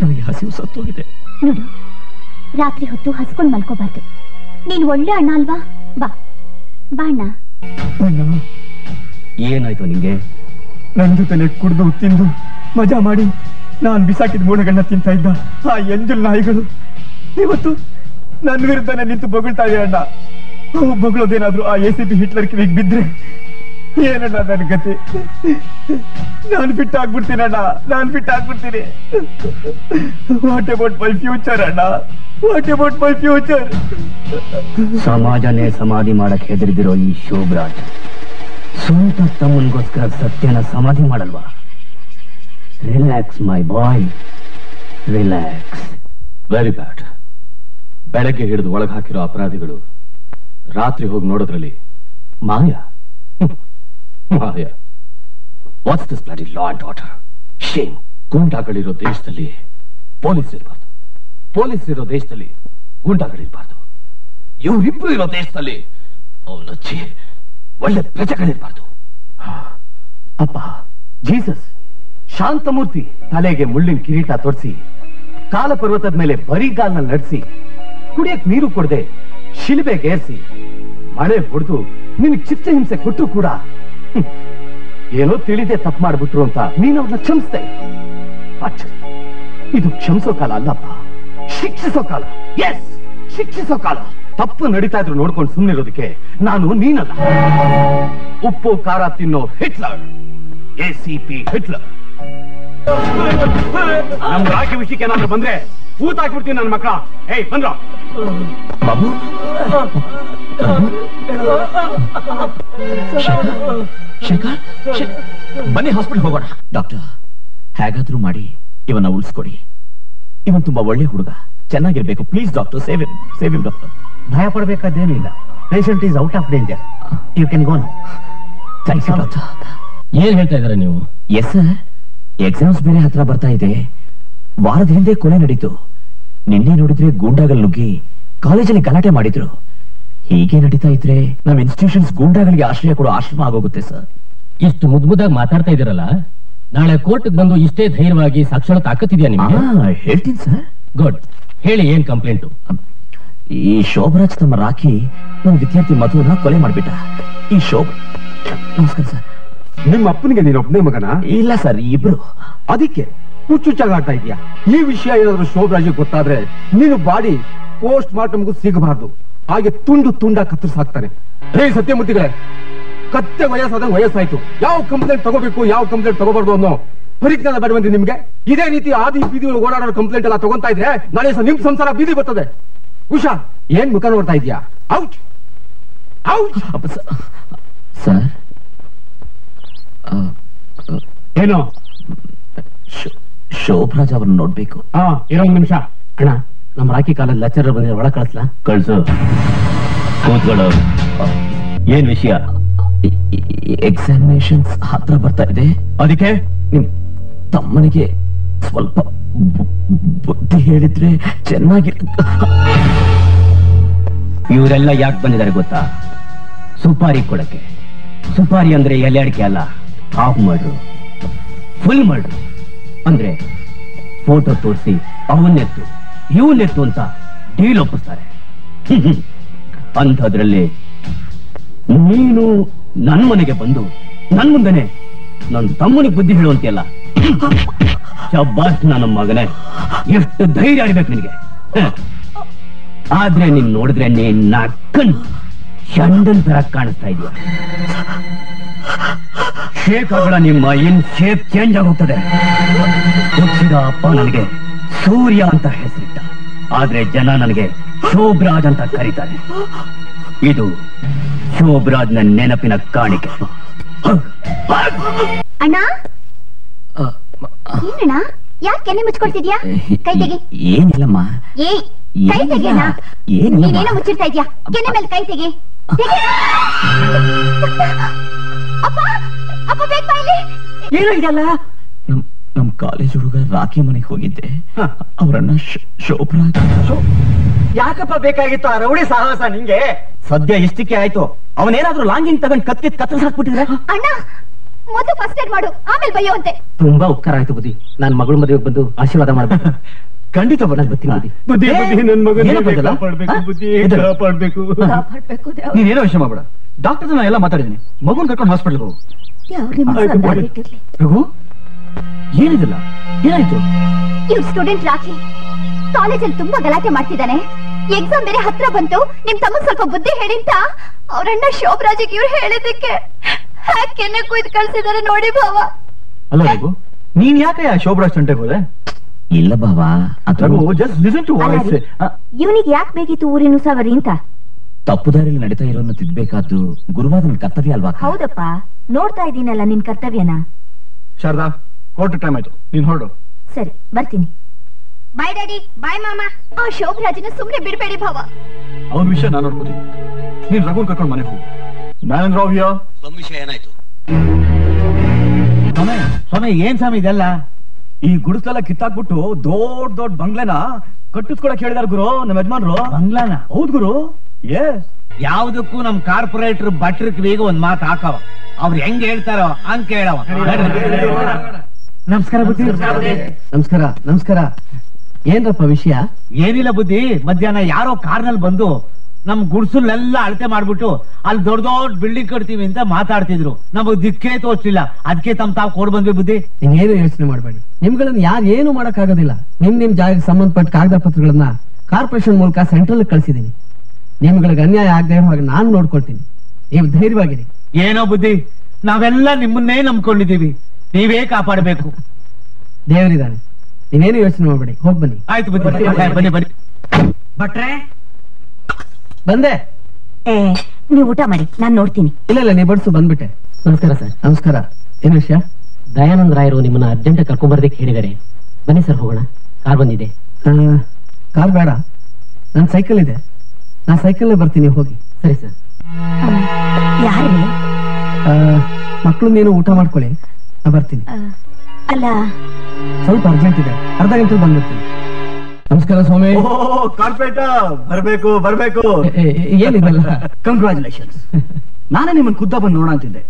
ನನಗೆ ಹಸಿವು ಸತ್ತೋಗಿದೆ. ನೋಡು ರಾತ್ರಿ ಹೊತ್ತು ಹಸ್ಕೊಂಡ್ ಮಲ್ಕೋಬಾರ್ದು. ನೀನ್ ಒಳ್ಳೆ ಅಣ್ಣ ಅಲ್ವಾ? ಬಾ. ಬಾ ಅಣ್ಣ. ಏನಾಯ್ತು ನಿಂಗೆ? ನನ್ನ ಜೊತೆ ಕುಡ್ದು ತಿಂದು. ಮಜಾ ಮಾಡಿ ನಾನು ಬಿಸಾಕಿದ ಮೂಳೆಗಳನ್ನ ತಿಂತ ಇದ್ದ ಆ ಎಂಜಲ್ ನಾಯಿಗಳು. ಇವತ್ತು ನನ್ನ ವಿರುದ್ಧನೇ ನಿಂತು ಬೊಗಳ್ತಾ ಇದೆ ಅಣ್ಣ. ಅವು ಬೊಗಳೋದೇನಾದ್ರೂ ಆ ಎ ಸಿ ಪಿ ಹಿಟ್ಲರ್ ಕಿವಿಗೆ ಬಿದ್ರೆ ಏನಣ್ಣ ನನ್ನ ಗತಿ? ನಾನು ಫಿಟ್ ಆಗ್ಬಿಡ್ತೀನಿ ಅಣ್ಣ, ನಾನು ಫಿಟ್ ಆಗ್ಬಿಡ್ತೀನಿ. ವಾಟ್ ಅಬೌಟ್ ಮೈ ಫ್ಯೂಚರ್ ಅಣ್ಣ? ವಾಟ್ ಅಬೌಟ್ ಮೈ ಫ್ಯೂಚರ್ ಸಮಾಜನೇ ಸಮಾಧಿ ಮಾಡಕ್ಕೆ ಹೆದರಿದಿರೋ ಈ ಶೋಭರಾಜ್ ಸ್ವಂತ ತಮ್ಮನಿಗೋಸ್ಕರ ಸತ್ಯನ ಸಮಾಧಿ ಮಾಡಲ್ವಾ? Relax my boy relax very bad ಬೆಳಗ್ಗೆ ಹಿಡಿದು ಒಳಗೆ ಹಾಕಿರೋ ಅಪರಾಧಿಗಳು ರಾತ್ರಿ ಹೋಗಿ ನೋಡೋದ್ರಲ್ಲಿ ಮಾಯ. ಮಾಯ. What's this bloody law and order shame ಗೂಂಡಾಗಳಿರೋ ದೇಶದಲ್ಲಿ ಪೊಲೀಸ್ ಇರಬಾರ್ದು. ಪೊಲೀಸ್ ಇರೋ ದೇಶದಲ್ಲಿ ಗೂಂಡಾಗಳಿರ್ಬಾರ್ದು. ಇವರಿಬ್ರು ಇರೋ ದೇಶದಲ್ಲಿ ಅವನಚ್ಚಿ ಒಳ್ಳೆ ಪ್ರಜೆಗಳಿರಬಾರ್ದು. ಅಪ್ಪ ಜೀಸಸ್. ಶಾಂತಮೂರ್ತಿ ತಲೆಗೆ ಮುಳ್ಳಿನ ಕಿರೀಟ ತೊಡಿಸಿ ಕಾಲ ಪರ್ವತದ ಮೇಲೆ ಬರಿಗಾಲ್ನ ನಡೆಸಿ, ಕುಡಿಯಕ್ ನೀರು ಕೊಡದೆ ಶಿಲ್ಬೆಗೇರ್ಸಿ ಮಳೆ ಹೊಡೆದು ನಿನ್ ಚಿತ್ರಹಿಂಸೆ ಕೊಟ್ಟರು ಕೂಡ. ಏನೋ ತಿಳಿದೆ ತಪ್ಪು ಮಾಡ್ಬಿಟ್ರು ಅಂತ ನೀನು ಅವ್ರನ್ನ ಕ್ಷಮಿಸ್ದೆ. ಬಟ್ ಇದು ಕ್ಷಮಿಸೋ ಕಾಲ ಅಲ್ಲಪ್ಪ. ಶಿಕ್ಷಿಸೋ ಕಾಲ. ಎಸ್ ಶಿಕ್ಷಿಸೋ ಕಾಲ. ತಪ್ಪು ನಡೀತಾ ಇದ್ರು ನೋಡ್ಕೊಂಡು ಸುಮ್ಮನಿರೋದಕ್ಕೆ ನಾನು ನೀನಲ್ಲ. ಉಪ್ಪು, ಖಾರ ತಿನ್ನೋ Hitler. A C P Hitler ನಮ್ ರಾಕಿ ವಿಷಯಕ್ಕೆ ಏನಾದ್ರು ಬಂದ್ರೆ ಊತ ಹಾಕ್ಬಿಡ್ತೀನಿ ನನ್ನ ಮಕ್ಕಳ. ಏಯ್ ಬಂದ್ರ. ಬಾಬು. ಶೇಖರ್ ಬನ್ನಿ ಹಾಸ್ಪಿಟಲ್ ಹೋಗೋಣ. ಡಾಕ್ಟರ್ ಹೇಗಾದ್ರೂ ಮಾಡಿ ಇವನ್ನ ಉಳಿಸ್ಕೊಡಿ. ಇವನ್ ತುಂಬಾ ಒಳ್ಳೆ ಹುಡುಗ. ಚೆನ್ನಾಗಿರ್ಬೇಕು. Please doctor save save doctor ಭಯ ಪಡಬೇಕಾದೇನೂ ಇಲ್ಲ. Patient is out of danger you can go thanks doctor ಏನ್ ಹೇಳ್ತಾ ಇದಾರೆ ನೀವು? ಎಸ್ ಸರ್ ಎಕ್ಸಾಮ್ಸ್ ಬೇರೆ ಹತ್ರ ಬರ್ತಾ ಇದೆ. ವಾರದ ಹಿಂದೆ ಕೊಲೆ ನಡೀತು. ನಿನ್ನೆ ನೋಡಿದ್ರೆ ಗೂಂಡಾಗಲ್ ನುಗ್ಗಿ ಕಾಲೇಜಲ್ಲಿ ಗಲಾಟೆ ಮಾಡಿದ್ರು. ಹೀಗೆ ನಡೀತಾ ಇದ್ರೆ ನಮ್ ಇನ್ಸ್ಟಿಟ್ಯೂಷನ್ಸ್ ಗೂಂಡಾಗಳಿಗೆ ಆಶ್ರಯ ಕೊಡೋ ಆಶ್ರಮ ಆಗೋಗುತ್ತೆ ಸರ್ ಇಷ್ಟು ಮುದ್ ಮುದ್ದಾಗಿ ಮಾತಾಡ್ತಾ ಇದ್ದೀರಲ್ಲ? ನಾಳೆ ಕೋರ್ಟ್ ಬಂದು ಇಷ್ಟೇ ಧೈರ್ಯವಾಗಿ ಸಾಕ್ಷರ ತಾಕತ್ತಿದ್ಯಾ ನಿಮ್ಗೆ? ಹೇಳ್ತೀನಿ ಸರ್ ಗುಡ್ ಹೇಳಿ ಏನ್ ಕಂಪ್ಲೇಂಟು ಈ ಶೋಭರಾಜ್ ತಮ್ಮ ರಾಖಿ ನನ್ನ ವಿದ್ಯಾರ್ಥಿ ಮಧುನ ಕೊಲೆ ಮಾಡ್ಬಿಟ್ಟ. ಈ ಶೋಭ ನಮಸ್ಕಾರ ಸರ್ ನಿಮ್ಮ ಅಪ್ಪನಿಗೆ ನೀನು ಒಬ್ಬನೇ ಮಗನ? ಇಲ್ಲ ಸರ್ ಇಬ್ರು. ಅದಕ್ಕೆ ಹುಚ್ಚುಚ್ಚಾಗಾಡ್ತಾ ಇದೀಯಾ ಈ ವಿಷಯ ಏನಾದ್ರು ಶೋಭರಾಜಿಗೆ ಗೊತ್ತಾದ್ರೆ ನೀನು ಬಾಡಿ ಪೋಸ್ಟ್ ಮಾರ್ಟಮ್ಗೂ ಸಿಗಬಾರ್ದು. ಹಾಗೆ ತುಂಡು ತುಂಡ ಕತ್ತರಿಸಿ ಹಾಕ್ತಾನೆ. ಹೇ ಸತ್ಯಮೂರ್ತಿಗಳೇ ಕತ್ತೆ ವಯಸ್ಸಾದ ವಯಸ್ಸಾಯ್ತು. ಯಾವ ಕಂಪ್ಲೇಂಟ್ ತಗೋಬೇಕು ಯಾವ ಕಂಪ್ಲೇಂಟ್ ತಗೋಬಾರ್ದು ಅನ್ನೋ ಪರಿಜ್ಞಾನ ಬೇಡವಂತೆ ನಿಮ್ಗೆ? ಇದೇ ರೀತಿ ಆದಿ ಬೀದಿ ಓಡಾಡೋ ಕಂಪ್ಲೇಂಟ್ ಎಲ್ಲ ತಗೊಂತಾ ಇದ್ರೆ ನಾಳೆ ನಿಮ್ ಸಂಸಾರ ಬೀದಿ ಬರ್ತದೆ. ಉಷಾ ಏನ್ ಮುಖ ನೋಡ್ತಾ ಇದೀಯಾ ಔಟ್ ಔಟ್ ಸರ್. ಏನೋ? ಶೋ- ಶೋಭರಾಜ್ ಅವ್ರನ್ನ ನೋಡ್ಬೇಕು. ಹಾ ಇರೋ ಒಂದ್ ನಿಮಿಷ. ಅಣ್ಣ ನಮ್ಮ ರಾಕಿ ಕಾಲದ ಲೆಕ್ಚರ್ ಬಂದಿರೋ ಒಳ ಕಳಿಸ್ಲ? ಕಳ್ಸು. ಕೂತ್ಕೊಳ್ಳೋ. ಏನ್ ವಿಷಯ? ಎಕ್ಸಾಮಿನೇಷನ್ಸ್ ಹತ್ರ ಬರ್ತಾ ಇದೆ. ಅದಕ್ಕೆ? ನಿಮ್ ತಮ್ಮನಿಗೆ ಸ್ವಲ್ಪ ಬುದ್ಧಿ ಹೇಳಿದ್ರೆ ಚೆನ್ನಾಗಿ ಇವರೆಲ್ಲ ಯಾಕೆ ಬಂದಿದ್ದಾರೆ ಗೊತ್ತಾ? ಸುಪಾರಿ ಕೊಡಕ್ಕೆ. ಸುಪಾರಿ ಅಂದ್ರೆ ಎಲೆ ಅಡಿಕೆ ಅಲ್ಲ. ಹಾಫ್ ಮಾಡ್ರು ಫುಲ್ ಮಾಡ್ರು ಅಂದ್ರೆ ಫೋಟೋ ತೋರಿಸಿ ಅವನ್ನೆತ್ತು ಇವನ್ನೆತ್ತು ಅಂತ ಡೀಲ್ ಒಪ್ಪಿಸ್ತಾರೆ. ಅಂಥದ್ರಲ್ಲಿ ನೀನು ನನ್ ಮನೆಗೆ ಬಂದು ನನ್ ಮುಂದೆನೆ ನನ್ನ ತಮ್ಮನಿಗೆ ಬುದ್ಧಿ ಹೇಳುವಂತೆಯಲ್ಲ? ಶಬ್ಬಾಸ್ ನನ್ನ ಮಗನೇ, ಎಷ್ಟು ಧೈರ್ಯ ಆಡ್ಬೇಕು ನಿನಗೆ. ಆದ್ರೆ ನೀನ್ ನೋಡಿದ್ರೆ ನೀನ್ ನಕ್ಕನ್. ಚಂಡನ್ ತರ ಕಾಣಿಸ್ತಾ ಇದೆಯಾ? ಶೇಪ್ ಆಗಲ್ಲ ನಿಮ್ಮ ಇನ್ ಶೇಪ್ ಚೇಂಜ್ ಆಗುತ್ತದೆ. ಹುಟ್ಟಿದ ಅಪ್ಪ ನನಗೆ ಸೂರ್ಯ ಅಂತ ಹೆಸರಿಟ್ಟ. ಆದ್ರೆ ಜನ ನನಗೆ ಶೋಭರಾಜ್ ಅಂತ ಕರೀತಾರೆ. ಇದು ಶೋಭರಾಜ್ನ ನೆನಪಿನ ಕಾಣಿಕೆ. ಅಣ್ಣ? ಏನಣ್ಣ ಯಾಕೆ ಮುಚ್ಕೊಳ್ತಿದ್ಯಾ? ಕೈ ತೆಗಿ. ಏನಿಲ್ಲಮ್ಮ. ಏ ಕೈ ತೆಗಿಯಣ್ಣ? ಏನಿಲ್ಲ ನೀನೇನೋ ಮುಚ್ಚಿಡ್ತಾ ಇದ್ಯಾ ಕೆನ್ನೆ ಮೇಲೆ ಕೈ ತೆಗಿ. ಅಪ್ಪ. ಅಪ್ಪ ಬೇಗ ನಮ್ ಕಾಲೇಜ್ ಹುಡುಗ ರಾಖಿ ಮನೆಗೆ ಹೋಗಿದ್ದೆ. ಅವರನ್ನ ಯಾಕಪ್ಪ ಬೇಕಾಗಿತ್ತು ಆ ರೌಡಿ ಸಾಹಸ ನಿಂಗೆ? ಸದ್ಯ ಇಷ್ಟಕ್ಕೆ ಆಯ್ತು. ಅವನೇನಾದ್ರೂ ಲಾಂಗಿಂಗ್ ತಗೊಂಡ್ ಕತ್ತಿದ್ ಕತ್ತರಿಸ್ ಹಾಕ್ಬಿಟ್ಟಿದ್ರೆ ಅಣ್ಣ ಮೊದಲು ಫಸ್ಟ್ ಏಡ್ ಮಾಡು ಆಮೇಲೆ ಬೈಯೋಂತೆ ತುಂಬಾ ಉಪಕಾರ ಆಯ್ತು ಬುದ್ಧಿ. ನಾನ್ ಮಗಳ ಮದುವೆಗೆ ಬಂದು ಆಶೀರ್ವಾದ ಮಾಡ್ಬೇಕು. ಖಂಡಿತ ನೀನೇನೋ ವಿಷಯ ಮಾಡ್ಬೇಡ. ಡಾಕ್ಟರ್ ನಾನು ಎಲ್ಲ ಮಾತಾಡಿದೀನಿ. ಮಗುನ್ ಕರ್ಕೊಂಡು ಹಾಸ್ಪಿಟಲ್ ಹೋಗು. ರಘು ಏನಿದಿಲ್ಲ? ಏನಾಯ್ತು? ಇವ್ ಸ್ಟೂಡೆಂಟ್ ರಾಖಿ. ಕಾಲೇಜಲ್ಲಿ ತುಂಬಾ ಗಲಾಟೆ ಮಾಡ್ತಿದ್ದಾನೆ. ಎಕ್ಸಾಮ್ ಬೇರೆ ಹತ್ರ ಬಂತು. ನಿಮ್ ತಮ್ಮ ಸ್ವಲ್ಪ ಬುದ್ಧಿ ಹೇಳಿ ಅಂತ ಅವ್ರಣ್ಣ ಶೋಭರಾಜಿಗೆ ಇವ್ರು ಹೇಳಿದ್ದಕ್ಕೆ ಕೆನ್ನೆ ಕುಯ್ದು ಕಳ್ಸಿದಾರೆ ನೋಡಿ ಭಾವ ಅಲ್ಲ ರಘು ನೀನ್ ಯಾಕೆ ಆ ಶೋಭರಾಜ್ ತಂಟೆಗೆ ಹೋದೆ? ಇಲ್ಲ ರಘು ಇವನಿಗೆ ಯಾಕೆ ಬೇಕಿತ್ತು ಊರಿನ ಸವರಿ ಅಂತ ತಪ್ಪು ದಾರಿಯಲ್ಲಿ ನಡೀತಾ ಇರೋನ್ನ ತಿದ್ಬೇಕಾದ್ದು ಗುರುವಾದ ನನ್ನ ಕರ್ತವ್ಯ ಅಲ್ವಾ? ಹೌದಪ್ಪ ನೋಡ್ತಾ ಇದ್ದೀನಲ್ಲ ನಿನ್ ಕರ್ತವ್ಯನ? ಶಾರದಾ ಕೋರ್ಟ್ ಟೈಮ್ ಆಯ್ತು. ನೀನ್ ಹೊರಡು. ಸರಿ ಬರ್ತೀನಿ. ಬಾಯ್ ಡ್ಯಾಡಿ ಬಾಯ್ ಮಾಮಾ. ಆ ಶೋಭರಾಜನ ಸುಮ್ನೆ ಬಿಡಬೇಡಿ ಭಾವ. ಅವನ ವಿಷಯ ನಾನು ನೋಡ್ಕೋತೀನಿ. ನೀನ್ ರಘುನ್ ಕರ್ಕೊಂಡು ಮನೆಗೆ ಹೋಗು. ಮ್ಯಾನೇಜ್ ರಾವ್ ಹಿಯರ್ ವಿಷಯ ಏನಾಯ್ತು? ಸ್ವಾಮಿ ಏನ್ ಸ್ವಾಮಿ ಇದೆಲ್ಲ? ಈ ಗುಡಿಸ್ಲೆಲ್ಲ ಕಿತ್ತಾಕ್ಬಿಟ್ಟು ದೊಡ್ಡ ದೊಡ್ಡ ಬಂಗ್ಲೆನ ಕಟ್ಟಿಸ್ಕೊಡಕ್ ಹೇಳಿದಾರ ಗುರು ನಮ್ ಯಜಮಾನ್ರು. ಬಂಗ್ಲಾನ? ಹೌದ್ ಗುರು. ಎಸ್ ಯಾವ್ದಕ್ಕೂ ನಮ್ ಕಾರ್ಪೊರೇಟರ್ ಬಟ್ರ ಬೇಗ ಒಂದ್ ಮಾತು ಹಾಕವ. ಅವ್ರು ಹೆಂಗ್ ಹೇಳ್ತಾರೋ ಹಂಗ್ ಕೇಳವ. ನಮಸ್ಕಾರ ಬುದ್ಧಿ. ನಮಸ್ಕಾರ ನಮಸ್ಕಾರ. ಏನ್ರಪ್ಪ ವಿಷಯ? ಏನಿಲ್ಲ ಬುದ್ಧಿ ಮಧ್ಯಾಹ್ನ ಯಾರೋ ಕಾರ್ನಲ್ಲಿ ಬಂದು ನಮ್ ಗುಡ್ಸಲ್ಲೆಲ್ಲ ಅಳತೆ ಮಾಡ್ಬಿಟ್ಟು ಅಲ್ಲಿ ದೊಡ್ಡ ದೊಡ್ಡ ಬಿಲ್ಡಿಂಗ್ ಕಟ್ತೀವಿ ಅಂತ ಮಾತಾಡ್ತಿದ್ರು. ನಮಗ್ ದಿಕ್ಕೇ ತೋರ್ಸಿಲ್ಲ ಅದಕ್ಕೆ ತಮ್ ತಾವ್ ಕೊಡ್ ಬಂದ್ವಿ ಬುದ್ಧಿ. ನೀವೇನು ಯೋಚನೆ ಮಾಡಬೇಡಿ. ನಿಮ್ಗಳನ್ನ ಯಾರು ಏನು ಮಾಡಕ್ ಆಗೋದಿಲ್ಲ ನಿಮ್ ನಿಮ್ ಜಾಗಕ್ಕೆ ಸಂಬಂಧಪಟ್ಟ ಕಾಗದ ಪತ್ರಗಳನ್ನ ಕಾರ್ಪೊರೇಷನ್ ಮೂಲಕ ಸೆಂಟ್ರಲ್ ಕಳಿಸಿದೀನಿ ನಿಮ್ಗಳಿಗೆ ಅನ್ಯಾಯ ಆಗದೆ ಹಾಗೆ ನಾನು ನೋಡ್ಕೊಳ್ತೀನಿ. ನೀವು ಧೈರ್ಯವಾಗಿರಿ. ಏನೋ ಬುದ್ಧಿ. ನಾವೆಲ್ಲ ನಿಮ್ಮನ್ನೇ ನಂಬ್ಕೊಂಡಿದೀವಿ ನೀವೇ ಕಾಪಾಡಬೇಕು. ದೇವರಿದ್ದಾನೆ ನೀವೇನು ಯೋಚನೆ ಮಾಡಬೇಡಿ. ಹೋಗ್ ಬನ್ನಿ. ಆಯ್ತು ಬುದ್ಧಿ. ಬನ್ನಿ ಬನ್ನಿ. ಭಟ್ರೆ ಬಂದೆ. ನೀವು ಊಟ ಮಾಡಿ ನಾನು ನೋಡ್ತೀನಿ. ಇಲ್ಲ ಇಲ್ಲ ನೀವು ಬಡಿಸು ಬಂದ್ಬಿಟ್ಟೆ. ನಮಸ್ಕಾರ ಸರ್. ನಮಸ್ಕಾರ. ಏನು ವಿಷಯ? ದಯಾನಂದ ರಾಯರು ನಿಮ್ಮನ್ನ ಅರ್ಜೆಂಟ್ ಕರ್ಕೊಂಬರ್ದಕ್ಕೆ ಹೇಳಿದ್ದಾರೆ. ಬನ್ನಿ ಸರ್ ಹೋಗೋಣ. ಕಾರ್ ಬಂದಿದೆ. ಕಾರ್ ಬೇಡ. ನನ್ ಸೈಕಲ್ ಇದೆ. ನಾ ಸೈಕಲ್ ಬರ್ತೀನಿ ಹೋಗಿ. ಸರಿ ಸರ್. ಯಾರು ಮಕ್ಕಳು ನೀನು ಊಟ ಮಾಡ್ಕೊಳ್ಳಿ. ನಾ ಬರ್ತೀನಿ. ಅಲ್ಲ. ಸ್ವಲ್ಪ ಅರ್ಜೆಂಟ್ ಇದೆ. ಅರ್ಧ ಗಂಟೆ ಬಂದ್ಬಿಡ್ತೀನಿ. ನಮಸ್ಕಾರ ಸ್ವಾಮಿ. ಓ ಕಾರ್ಪೊರೇಟರ್ ಬರ್ಬೇಕು ಬರ್ಬೇಕು. ಏನಿದೆಲ್ಲ. ಕಂಗ್ರಾಚುಲೇಷನ್ಸ್ ನಾನೇ ನಿಮ್ಮನ್ನ ಖುದ್ದ ಬಂದು ನೋಡ ಅಂತಿದ್ದೆ.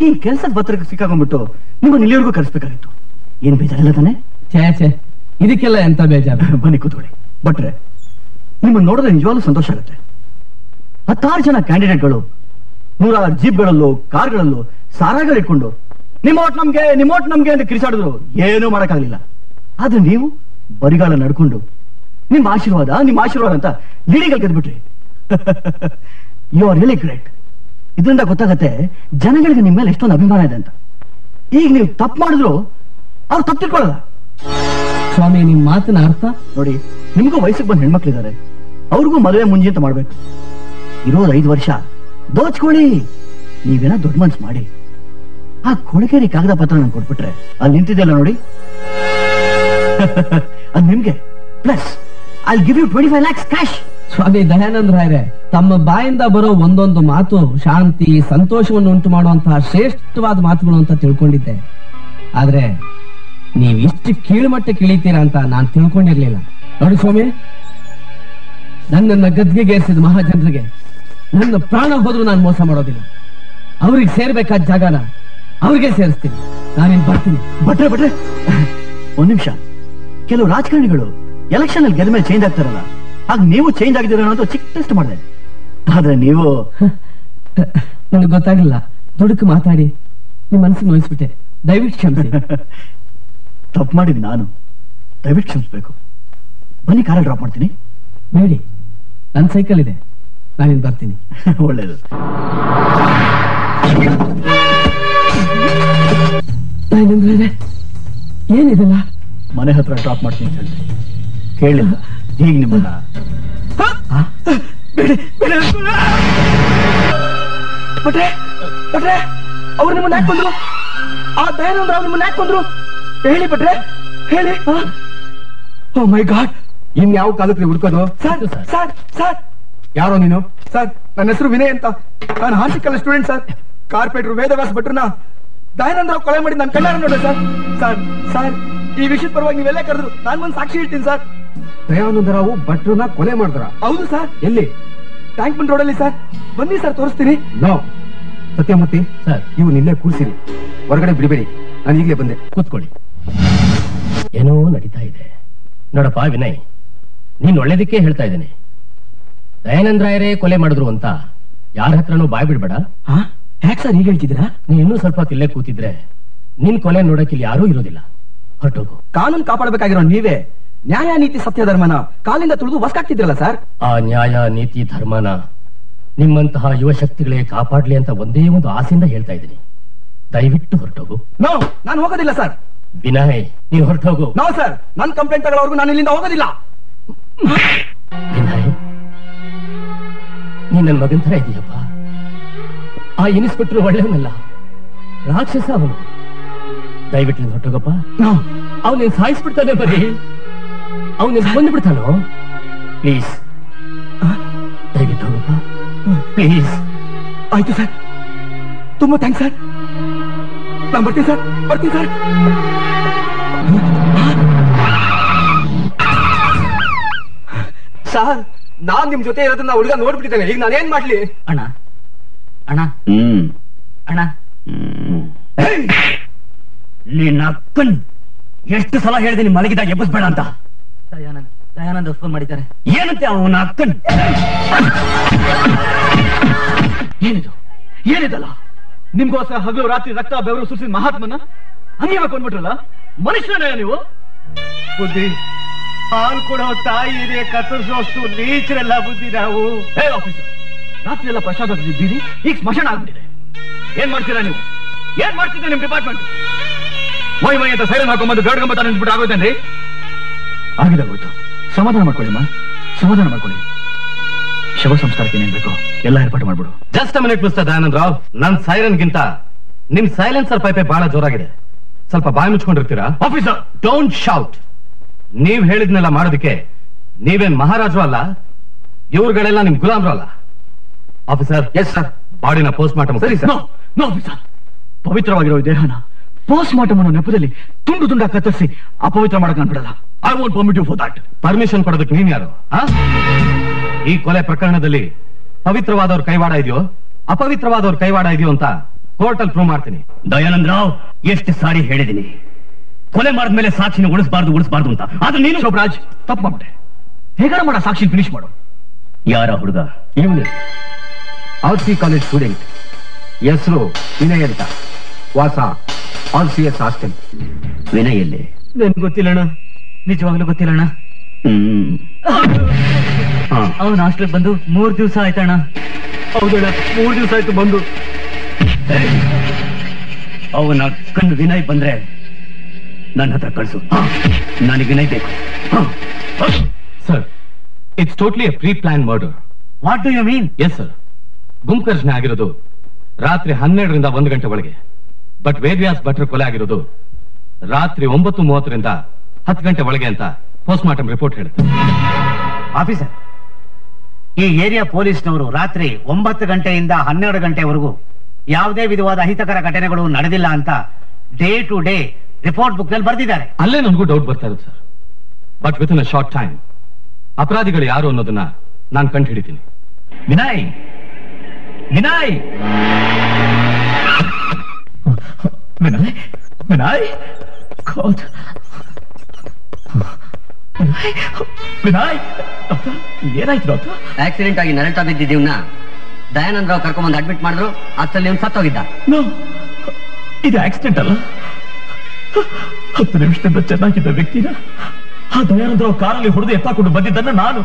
ಈ ಕೆಲಸದ ಪತ್ರಕ್ಕೆ ಸಿಕ್ಕಾಕೊಂಡ್ಬಿಟ್ಟು ನಿಮ್ಮನ್ನ ಇಲ್ಲಿವರೆಗೂ ಕರೆಸ್ಬೇಕಾಗಿತ್ತು. ಏನ್ ಬೇಜಾರಿಲ್ಲ ತಾನೆ? ಛೇ ಛೇ ಇದಕ್ಕೆಲ್ಲ ಎಂತ ಬೇಜಾರ? ಬನ್ನಿ ಕೂತ್ಕೊಳ್ಳಿ. ಬಟ್ರೆ ನಿಮ್ಮನ್ನ ನೋಡಿದ್ರೆ ನಿಜವಾಗ್ಲೂ ಸಂತೋಷ ಆಗುತ್ತೆ. ಹತ್ತಾರು ಜನ ಕ್ಯಾಂಡಿಡೇಟ್ಗಳು ನೂರಾರು ಜೀಪ್ಗಳಲ್ಲೂ ಕಾರ್ಗಳಲ್ಲೂ ಸಾರಾಗಳು ಇಟ್ಕೊಂಡು ನಿಮ್ಮ ಓಟ್ ನಮ್ಗೆ ನಿಮ್ಮ ಓಟ್ ನಮ್ಗೆ ಅಂತ ಕಿರಿಸಾಡಿದ್ರು. ಏನೂ ಮಾಡಕ್ಕಾಗಲಿಲ್ಲ. ಆದ್ರೆ ನೀವು ಬರಿಗಾಲ ನಡ್ಕೊಂಡು ನಿಮ್ಮ ಆಶೀರ್ವಾದ ನಿಮ್ಮ ಆಶೀರ್ವಾದ ಅಂತ ಗಿಡಿಗಳು ಕದ್ಬಿಟ್ರಿ. ಯು ಆರ್ ರಿಯಲಿ ಗ್ರೇಟ್ ಇದರಿಂದ ಗೊತ್ತಾಗತ್ತೆ ಜನಗಳಿಗೆ ನಿಮ್ಮ ಮೇಲೆ ಎಷ್ಟೊಂದು ಅಭಿಮಾನ ಇದೆ ಅಂತ. ಈಗ ನೀವು ತಪ್ಪು ಮಾಡಿದ್ರು ಅವ್ರು ತಪ್ಪು ತಿಳ್ಕೊಳ್ಳಲ್ಲ. ಸ್ವಾಮಿ ನಿಮ್ ಮಾತಿನ ಅರ್ಥ? ನೋಡಿ ನಿಮಗೂ ವಯಸ್ಸಿಗೆ ಬಂದ ಹೆಣ್ಮಕ್ಳಿದ್ದಾರೆ. ಅವ್ರಿಗೂ ಮದುವೆ ಮುಂಜಿ ಅಂತ ಮಾಡ್ಬೇಕು. ಇರೋದ್ ಐದು ವರ್ಷ. ದೋಚ್ಕೊಳ್ಳಿ. ನೀವೇನ ದೊಡ್ಡ ಮನ್ಸ್ ಮಾಡಿ. ಆ ಕೊಡಗೇರಿ ಕಾಗದ ಪತ್ರ ನಂಗೆ ಕೊಟ್ಬಿಟ್ರೆ ಅಲ್ಲಿ ನಿಂತಿದೆಯಲ್ಲ ನೋಡಿ. ಅದು ನಿಮ್ಗೆ. Plus I give you twenty five lakhs cash ಸ್ವಾಮಿ ದಯಾನಂದ ರಾಯರೇ ತಮ್ಮ ಬಾಯಿಂದ ಬರೋ ಒಂದೊಂದು ಮಾತು ಶಾಂತಿ ಸಂತೋಷವನ್ನು ಉಂಟು ಮಾಡುವಂತಹ ಶ್ರೇಷ್ಠವಾದ ಮಾತುಗಳು ಅಂತ ತಿಳ್ಕೊಂಡಿದ್ದೆ. ಆದ್ರೆ ನೀವ್ ಇಷ್ಟು ಕೀಳುಮಟ್ಟಕ್ಕೆ ಇಳಿತೀರಾ ಅಂತ ನಾನು ತಿಳ್ಕೊಂಡಿರ್ಲಿಲ್ಲ. ನೋಡಿ ಸ್ವಾಮಿ ನನ್ನನ್ನ ಗದ್ಗೆಗೇರಿಸಿದ ಮಹಾಜನರಿಗೆ ನನ್ನ ಪ್ರಾಣ ಹೋದ್ರೂ ನಾನು ಮೋಸ ಮಾಡೋದಿಲ್ಲ. ಅವ್ರಿಗೆ ಸೇರ್ಬೇಕಾದ ಜಾಗನ ಅವ್ರಿಗೆ ಸೇರಿಸ್ತೀನಿ. ನಾನೇನ್ ಬರ್ತೀನಿ. ಬಟ್ರೆ ಬಟ್ರೆ ಒಂದ್ ನಿಮಿಷ. ಕೆಲವು ರಾಜಕಾರಣಿಗಳು ಎಲೆಕ್ಷನ್ ಅಲ್ಲಿ ಗೆದ್ದ ಮೇಲೆ ಚೇಂಜ್ ಆಗ್ತಾರಲ್ಲ ಆಗ ನೀವು ಚೇಂಜ್ ಆಗಿದ್ದೀರ ಅನ್ನೋದು ಚಿಕ್ಕ ಟೆಸ್ಟ್ ಮಾಡಿದೆ. ಆದ್ರೆ ನೀವು ನನಗೆ ಗೊತ್ತಾಗಿಲ್ಲ ದುಡುಕು ಮಾತಾಡಿ ನಿಮ್ಮ ಮನಸ್ಸಿಗೆ ನೋಯಿಸ್ಬಿಟ್ಟೆ. ದಯವಿಟ್ಟು ಕ್ಷಮಿಸಿ. ತಪ್ಪು ಮಾಡಿದ್ ನಾನು. ದಯವಿಟ್ಟು ಕ್ಷಮಿಸ್ಬೇಕು. ಬನ್ನಿ ಕಾರಲ್ಲಿ ಡ್ರಾಪ್ ಮಾಡ್ತೀನಿ. ಬೇಡಿ. ನನ್ನ ಸೈಕಲ್ ಇದೆ. ನಾನಿನ್ ಬರ್ತೀನಿ. ಒಳ್ಳೇದು. ಏನಿದೆ ಏನಿದೆಲ್ಲ? ಮನೆ ಹತ್ರ ಡ್ರಾಪ್ ಮಾಡ್ತೀನಿ ಅಂತ ಹೇಳಿದೆ. ಕೇಳಿಲ್ಲ ಈಗ ನಿಮ್ಮನ್ನ ಭಟ್ರೆ ಭಟ್ರೆ ಅವ್ರು ನಿಮ್ಮನ್ನ ಯಾಕೆ ಬಂದ್ರು? ಆ ದಯಾನಂದ್ರ ಅವ್ರು ನಿಮ್ಮನ್ನ ಯಾಕೆ ಬಂದ್ರು? ಹೇಳಿ ಭಟ್ರೆ ಹೇಳಿ. ಓ ಮೈ ಗಾಡ್. ಇನ್ ಯಾವ ಕಾಲಕ್ಕೆ ಹುಡ್ಕೋದು? Sir sir sir. ಯಾರೋ ನೀನು? ಸರ್ ನನ್ನ ಹೆಸರು ವಿನಯ್ ಅಂತ. ನಾನು ಹಾರ್ಟಿಕಲ್ ಸ್ಟೂಡೆಂಟ್ ಸರ್. ಕಾರ್ಪೆಟ್ರು ವೇದವ್ಯಾಸ ಭಟ್ರನ್ನ ದಯಾನಂದ್ರ ಕೊಲೆ ಮಾಡಿ ನನ್ನ ಕಣ್ಣಾರ ನೋಡ ಸರ್. ಸರ್ ಸರ್ ಈ ವಿಷಯದ ಪರವಾಗಿ ನೀವೆಲ್ಲ ಕರೆದ್ರು ನಾನು ಒಂದು ಸಾಕ್ಷಿ ಹೇಳ್ತೀನಿ ಸರ್. ದಯಾನಂದರಾವು ಭಟ್ರನ್ನ ಕೊಲೆ ಮಾಡಿದ್ರ? ಹೌದು ಸರ್. ಎಲ್ಲಿ? ಟ್ಯಾಂಕ್ ಬಂಡ್ ರೋಡಲ್ಲಿ ಸರ್. ಬನ್ನಿ ಸರ್ ತೋರಿಸ್ತೀನಿ. ನೋ ಸತ್ಯಮೂರ್ತಿ. ಸರ್. ನೀವು ಇಲ್ಲೇ ಕೂರಿಸಿರಿ. ಹೊರಗಡೆ ಬಿಡಬೇಡಿ. ನಾನು ಈಗಲೇ ಬಂದೆ. ಕೂತ್ಕೊಳ್ಳಿ. ಏನೋ ನಡೀತಾ ಇದೆ. ನೋಡಪ್ಪ ವಿನಯ್. ನೀನ್ ಒಳ್ಳೇದಕ್ಕೆ ಹೇಳ್ತಾ ಇದ್ದೇನೆ. ದಯಾನಂದ್ರಾಯರೇ ಕೊಲೆ ಮಾಡಿದ್ರು ಅಂತ ಯಾರ ಹತ್ರನೂ ಬಾಯ್ ಬಿಡ್ಬೇಡ. ಹ್ಯಾಕ್ ಸರ್ ಈಗ ಹೇಳ್ತಿದ್ದೀರಾ? ನೀನ್ ಇನ್ನೂ ಸ್ವಲ್ಪ ತಿಲ್ಲೇ ಇಲ್ಲೇ ಕೂತಿದ್ರೆ ನಿನ್ ಕೊಲೆ ನೋಡಕ್ ಇಲ್ಲಿ ಯಾರೂ ಇರೋದಿಲ್ಲ. ಹೊರಟೋಗು. ಕಾನೂನು ಕಾಪಾಡಬೇಕಾಗಿರೋ ನೀವೇ? ನ್ಯಾಯ ನೀತಿ ಸತ್ಯ ಧರ್ಮನ ಕಾಲಿಂದ ತುಳಿದು ವಸ್ಕಾಗ್ತಿದ್ರಲ್ಲ ಸರ್? ಆ ನ್ಯಾಯ ನೀತಿ ಧರ್ಮನ ನಿಮ್ಮಂತಹ ಯುವ ಶಕ್ತಿಗಳೇ ಕಾಪಾಡ್ಲಿ ಅಂತ ಒಂದೇ ಒಂದು ಆಸೆಯಿಂದ ಹೇಳ್ತಾ ಇದ್ದೀನಿ. ದಯವಿಟ್ಟು ಹೊರಟೋಗು. ನೋ ನಾನು ಹೋಗೋದಿಲ್ಲ ಸರ್. ವಿನಯ್ ನೀ ಹೊರಟೋಗು. ನೋ ಸರ್ ನನ್ ಕಂಪ್ಲೇಂಟ್ ತಗೊಳ್ಳೋರ್ಗು ನಾನು ಇಲ್ಲಿಂದ ಹೋಗೋದಿಲ್ಲ. ವಿನಯ್ ನೀನ್ ನನ್ನ ಮಗನ್ ತರ ಇದೀಯಪ್ಪ. ಆ ಇನ್ಸ್ಪೆಕ್ಟರ್ ಒಳ್ಳೆಯವನಲ್ಲ. ರಾಕ್ಷಸ ಅವನು. ದಯವಿಟ್ಟು ಹೊರಟೋಗಪ್ಪ. ಅವನೇನ್ ಸಾಯಿಸ್ಬಿಡ್ತಾನೆ ಬರೀ ಅವನೇನ್ ಕೊಂದ್ಬಿಡ್ತಾನೋ ಪ್ಲೀಸ್ ದಯವಿಟ್ಟು. ಪ್ಲೀಸ್ ಆಯ್ತು ಸರ್. ತುಂಬಾ ಥ್ಯಾಂಕ್ಸ್ ಸರ್. ನಾನು ಬರ್ತೀನಿ ಸರ್. ಬರ್ತೀನಿ ಸರ್. ಸರ್ ನಾನ್ ನಿಮ್ ಜೊತೆ ಇರೋದನ್ನ ಹುಡುಗ ನೋಡ್ಬಿಟ್ಟಿದ್ದೇನೆ. ಈಗ ನಾನು ಏನ್ ಮಾಡ್ಲಿ? ಅಣ್ಣ. ಅಣ್ಣ. ಹ್ಮ್. ಅಣ್ಣ. ನಿನ್ನ ಅಕ್ಕನ್ ಎಷ್ಟು ಸಲ ಹೇಳಿದೆ ನಿಮ್ ಮಲಗಿದಾಗ ಎಬ್ಬಿಸ್ಬೇಡ ಅಂತ? ದಯಾನಂದ್ ದಯಾನಂದ್ ಫೋನ್ ಮಾಡಿದ್ದಾರೆ. ಏನಂತೆ ಅವನ ಅಕ್ಕನ್? ಏನಿದು? ಏನಿದಲ್ಲ? ನಿಮ್ಗೋಸ್ಕರ ಹಗಲು ರಾತ್ರಿ ರಕ್ತ ಬೆವರು ಸುರಿಸಿದ ಮಹಾತ್ಮನ ಹಂಗೆ ಕೊಂಡ್ಬಿಟ್ರಲ್ಲ? ಮನುಷ್ಯನೇ ನೀವು? ಬುದ್ಧಿ ಹಾಲು ಕೊಡೋ ತಾಯಿ ಇದೆ ಕತ್ತರಿಸೋಷ್ಟು ನೀಚರೆಲ್ಲ ಬುದ್ಧಿ ನಾವು. ಹೇ ಆಫೀಸರ್ ರಾತ್ರಿ ಎಲ್ಲ ಪ್ರಸಾದ ತಿಂದಿದ್ದೀರಿ ಈಗ ಸ್ಮಶಾನ ಆಗ್ಬಿಟ್ಟಿದೆ. ಏನ್ ಮಾಡ್ತೀರಾ ನೀವು? ಏನ್ ಮಾಡ್ತಿದ್ದೀರಾ ನಿಮ್ ಡಿಪಾರ್ಟ್ಮೆಂಟ್ ಮೈ ಮೈ ಅಂತ ಸೈರನ್ ಹಾಕೊಂಡ್ಬಂದು ಗಡ್ಗಂಬ ನಿಂತ್ಬಿಟ್ಟು ಆಗೋದೇನ್ರಿ ಆಗಿದೆ ಹೋಯ್ತು ಸಮಾಧಾನ ಮಾಡ್ಕೊಳ್ಳಿಮ್ಮ ಸಮಾಧಾನ ಮಾಡ್ಕೊಳ್ಳಿ. ಶವ ಸಂಸ್ಕಾರಕ್ಕೆ ಏನೇನ್ ಬೇಕು ಎಲ್ಲ ಏರ್ಪಾಡು ಮಾಡ್ಬಿಡು. Just minute mister Dayanand Rao ನನ್ ಸೈರನ್ ಗಿಂತ ನಿಮ್ ಸೈಲೆನ್ಸರ್ ಪೈಪೆ ಬಹಳ ಜೋರಾಗಿದೆ. ಸ್ವಲ್ಪ ಬಾಯಿ ಮುಚ್ಕೊಂಡಿರ್ತೀರಾ? ಆಫೀಸರ್ ಡೋಂಟ್ ಶೌಟ್ ನೀವ್ ಹೇಳಿದ್ನೆಲ್ಲ ಮಾಡೋದಕ್ಕೆ ನೀವೇನ್ ಮಹಾರಾಜರು ಅಲ್ಲ? ಇವ್ರುಗಳೆಲ್ಲ ನಿಮ್ ಗುಲಾಮ್ರು ಅಲ್ಲ? ಆಫೀಸರ್ ಎಸ್ ಸರ್ ಬಾಡಿನ ಪೋಸ್ಟ್ ಮಾರ್ಟಮ್ ಸರಿ ಸರ್ ನೋ ಆಫೀಸರ್ ಪವಿತ್ರವಾಗಿರೋ ದೇಹನ ಪೋಸ್ಟ್ ಮಾರ್ಟಮ್ ಅನ್ನೋ ನೆಪದಲ್ಲಿ ತುಂಡು ತುಂಡ ಕತ್ತರಿಸಿ ಅಪವಿತ್ರ ಮಾಡಕ್ ನಾನು ಬಿಡಲ್ಲ. I want permit you for that permission ಕೊಡೋದಕ್ಕೆ ನೀನ್ ಯಾರು? ಆ? ಈ ಕೊಲೆ ಪ್ರಕರಣದಲ್ಲಿ ಪವಿತ್ರವಾದವ್ರ ಕೈವಾಡ ಇದೆಯೋ? ಅಪವಿತ್ರವಾದವ್ರ ಕೈವಾಡ ಇದೆಯೋ ಅಂತ ಕೋರ್ಟ್ ಅಲ್ಲಿ ಪ್ರೂವ್ ಮಾಡ್ತೀನಿ. ದಯಾನಂದ್ ರಾವ್ ಎಷ್ಟು ಸಾರಿ ಹೇಳಿದ್ದೀನಿ. ಕೊಲೆ ಮಾಡಿದ್ಮೇಲೆ ಸಾಕ್ಷಿನ ಉಳಿಸಬಾರ್ದು ಉಳಿಸಬಾರ್ದು ಅಂತ. ಆದ್ರೆ ನೀನು ಶೋಭರಾಜ್ ತಪ್ಪು ಮಾಡ್ಬಿಟ್ಟೆ. ಹೇಗಾರ ಮಾಡ ಸಾಕ್ಷಿ ಫಿನಿಶ್ ಮಾಡು. ಯಾರ ಹುಡುಗ? ಇವನೇ. R C college student. ಹೆಸರು ವಿನಯ್ ಅಂತ. ವಾಸ R C S hostel Vinay ಎಲ್ಲಿ? ನನ್ಗೆ ಗೊತ್ತಿಲ್ಲಣ್ಣ. ನಿಜವಾಗ್ಲೂ ಗೊತ್ತಿಲ್ಲಣ್ಣ. ಹ್ಮ್. ಹಾ. ಅವನ ಹಾಸ್ಟೆಲ್ ಬಂದು ಮೂರ್ ದಿವಸ ಆಯ್ತಣ್ಣ. ಹೌದಣ್ಣ ಮೂರ್ ದಿವಸ ಆಯ್ತು ಬಂದು. ಅವನ ಕಂಡು ವಿನಯ್ ಬಂದ್ರೆ ನನ್ನ ಹತ್ರ ಕಳಿಸು. ನನಗೆ ವಿನಯ್ ಬೇಕು. Sir it's totally a pre plan murder what do you mean yes sir ಗುಂಪುಕರ್ಷಣೆ ಆಗಿರೋದು ರಾತ್ರಿ ಹನ್ನೆರಡರಿಂದ ಒಂದು ಗಂಟೆ ಒಳಗೆ. ಬಟ್ ವೇದವ್ಯಾಸ್ ಭಟ್ರು ಕೊಲೆ ಆಗಿರೋದು? ರಾತ್ರಿ ಒಂಬತ್ತು ಮೂವತ್ತರಿಂದ ಹತ್ತು ಗಂಟೆ ಒಳಗೆ ಅಂತ ಪೋಸ್ಟ್ ಮಾರ್ಟಮ್ ರಿಪೋರ್ಟ್ ಹೇಳುತ್ತೆ. ಆಫೀಸರ್ ಈ ಏರಿಯಾ ಪೊಲೀಸ್ನವರು ರಾತ್ರಿ ಒಂಬತ್ತು ಗಂಟೆಯಿಂದ ಹನ್ನೆರಡು ಗಂಟೆವರೆಗೂ ಯಾವುದೇ ವಿಧವಾದ ಅಹಿತಕರ ಘಟನೆಗಳು ನಡೆದಿಲ್ಲ ಅಂತ ಡೇ ಟು ಡೇ ರಿಪೋರ್ಟ್ ಬುಕ್ನಲ್ಲಿ ಬರೆದಿದ್ದಾರೆ. ಅಲ್ಲೇ ನನಗೂ ಡೌಟ್ ಬರ್ತಾ ಇರುತ್ತೆ sir but within a short time ಅಪರಾಧಿಗಳು ಯಾರು ಅನ್ನೋದನ್ನ ನಾನು ಕಂಡು ಹಿಡಿತೀನಿ ವಿನಾಯ್ ವಿನಯ್! ವಿನಯ್ ವಿನಯ್ God. ವಿನಯ್ ವಿನಯ್ ಡಾಕ್ಟರ್ ಏನಾಯ್ತು ಡಾಕ್ಟರ್ ಆಕ್ಸಿಡೆಂಟ್ ಆಗಿ ನರಳ್ತಾ ಬಿದ್ದಿದ್ದೀವ್ನ ದಯಾನಂದ್ ರಾವ್ ಕರ್ಕೊಂಬಂದು ಅಡ್ಮಿಟ್ ಮಾಡಿದ್ರು ಅಷ್ಟರಲ್ಲಿ ಅವ್ನು ಸತ್ತೋಗಿದ್ದ. ನೋ ಇದು ಆಕ್ಸಿಡೆಂಟ್ ಅಲ್ಲ. ಹತ್ತು ನಿಮಿಷದಿಂದ ಚೆನ್ನಾಗಿದ್ದ ವ್ಯಕ್ತಿನ ಆ ದಯಾನಂದರಾವ್ ಕಾರಲ್ಲಿ ಹೊಡೆದು ಎತ್ತಾಕೊಂಡು ಬಂದಿದ್ದನ್ನ ನಾನು.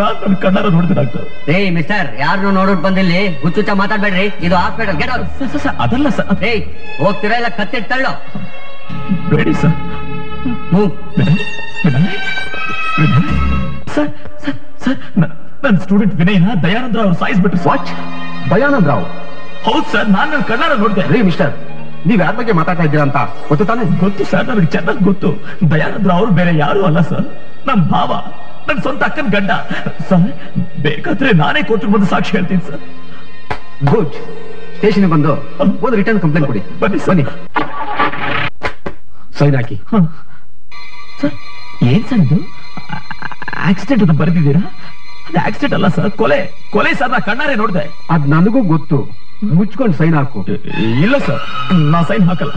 ನಾನು ನನ್ನ ಕಣ್ಣಾರ ನೋಡಿದೆ ಡಾಕ್ಟರ್. ರೇ ಮಿಸ್ಟರ್ ಯಾರನ್ನು ನೋಡೋಟ್ ಬಂದಿಲ್ಲಿ? ಹುಚ್ಚುಚ್ಚ ಮಾತಾಡ್ಬೇಡ್ರಿ. ಇದು ಹಾಸ್ಪಿಟಲ್. ಗೆಟ್ ಅದಲ್ಲ ಸರ್ ಏಯ್ ಹೋಗ್ತಿರಾ ಇಲ್ಲ ಕತ್ತಿಟ್ ತಳ್ಳೋ. ಬೇಡಿ ಸರ್ ಸರ್ ಸರ್ ಸರ್ ನನ್ನ ಸ್ಟೂಡೆಂಟ್ ವಿನಯ್ನ ದಯಾನಂದ್ರ ಅವ್ರು ಸಾಯಿಸ್ಬಿಟ್ರು ವಾಚ್ ದಯಾನಂದ್ ರಾವ್? ಹೌದು ಸರ್ ನಾನು ನನ್ನ ಕಣ್ಣಾರ ನೋಡಿದೆ. ರೀ ಮಿಸ್ಟರ್ ನೀವ್ ಯಾರ ಬಗ್ಗೆ ಮಾತಾಡ್ತಾ ಇದ್ದೀರಾ ಅಂತ ಗೊತ್ತು ತಾನೆ? ಗೊತ್ತು ಸರ್ ನನಗೆ ಚೆನ್ನಾಗಿ ಗೊತ್ತು. ದಯಾನಂದ್ರ ಅವರು ಬೇರೆ ಯಾರು ಅಲ್ಲ ಸರ್. ನಮ್ ಭಾವ. ನನ್ನ ಸ್ವಂತ ಅಕ್ಕನ ಗಂಡ. ಸರ್ ಬೇಕಾದ್ರೆ ನಾನೇ ಕೋರ್ಟ್ ಬಂದು ಸಾಕ್ಷಿ ಹೇಳ್ತೀನಿ ಸರ್. ಗುಡ್ ಸ್ಟೇಷನ್ ಬಂದು ಒಂದು ರಿಟರ್ನ್ ಕಂಪ್ಲೇಂಟ್ ಕೊಡಿ. ಬನ್ನಿ ಬನ್ನಿ ಸೈನ್ ಹಾಕಿ. ಸರ್ ಏನ್ ಸರ್ ಇದು ಆಕ್ಸಿಡೆಂಟ್ ಅಂತ ಬರೆದಿದ್ದೀರಾ? ಅದು ಆಕ್ಸಿಡೆಂಟ್ ಅಲ್ಲ ಸರ್. ಕೊಲೆ ಕೊಲೆ ಸರ್ ನಾ ಕಣ್ಣಾರೆ ನೋಡಿದೆ. ಅದ್ ನನಗೂ ಗೊತ್ತು. ಮುಚ್ಕೊಂಡು ಸೈನ್ ಹಾಕು. ಇಲ್ಲ ಸರ್. ನಾ ಸೈನ್ ಹಾಕಲ್ಲ.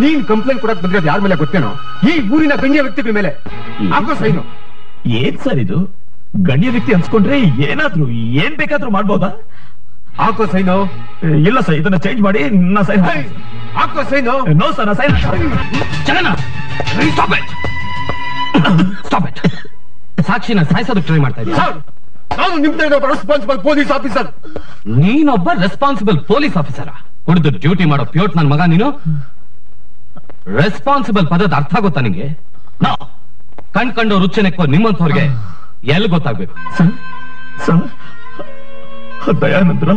ನೀನ್ ಕಂಪ್ಲೇಂಟ್ ಕೊಡಕ್ ಬಂದಿರೋದು ಯಾರ ಮೇಲೆ ಗೊತ್ತೇನೋ? ಈ ಊರಿನ ಗಣ್ಯ ವ್ಯಕ್ತಿಗಳ ಮೇಲೆ. ಹಾಕೋ ಸೈನು ಏನ್ ಸರ್ ಇದು? ಗಣ್ಯ ವ್ಯಕ್ತಿ ಅನ್ಸ್ಕೊಂಡ್ರೆ ಏನಾದ್ರು ಏನ್ ಬೇಕಾದ್ರೂ ಮಾಡ್ಬೋದಾ? ಹಾಕೋ ಸೈನು ಇಲ್ಲ ಸರ್ ಇದನ್ನ ಚೇಂಜ್ ಮಾಡಿ ನಾ ಸೈನ್ ಹಾಕೋ ಸೈನು ನೋ ಸರ್ ನಾ sign stop it stop it ಸಾಕ್ಷಿನ ಸಾಯಿಸೋದಕ್ಕೆ ಟ್ರೈ ಮಾಡ್ತಾ ಇದ್ದೀಯ ನಾನು ನಿಮ್ ರೆಸ್ಪಾನ್ಸಿಬಲ್ ಪೊಲೀಸ್ ಆಫೀಸರ್ ನೀನೊಬ್ಬ ರೆಸ್ಪಾನ್ಸಿಬಲ್ ಪೊಲೀಸ್ ಆಫೀಸರ ಕುಡಿದು ಡ್ಯೂಟಿ ಮಾಡೋ ಪ್ಯೂಟ್ ನನ್ ಮಗ ನೀನು? ರೆಸ್ಪಾನ್ಸಿಬಲ್ ಪದದ ಅರ್ಥ ಗೊತ್ತಾ ನಿಂಗೆ? ನಾ. ಕಣ್ ಕಂಡು ರುಚನೆಕ್ಕೋ ನಿಮ್ಮಂಥವ್ರಿಗೆ ಎಲ್ಲಿ ಗೊತ್ತಾಗ್ಬೇಕು? Sir sir. ದಯಾನಂದ್ರ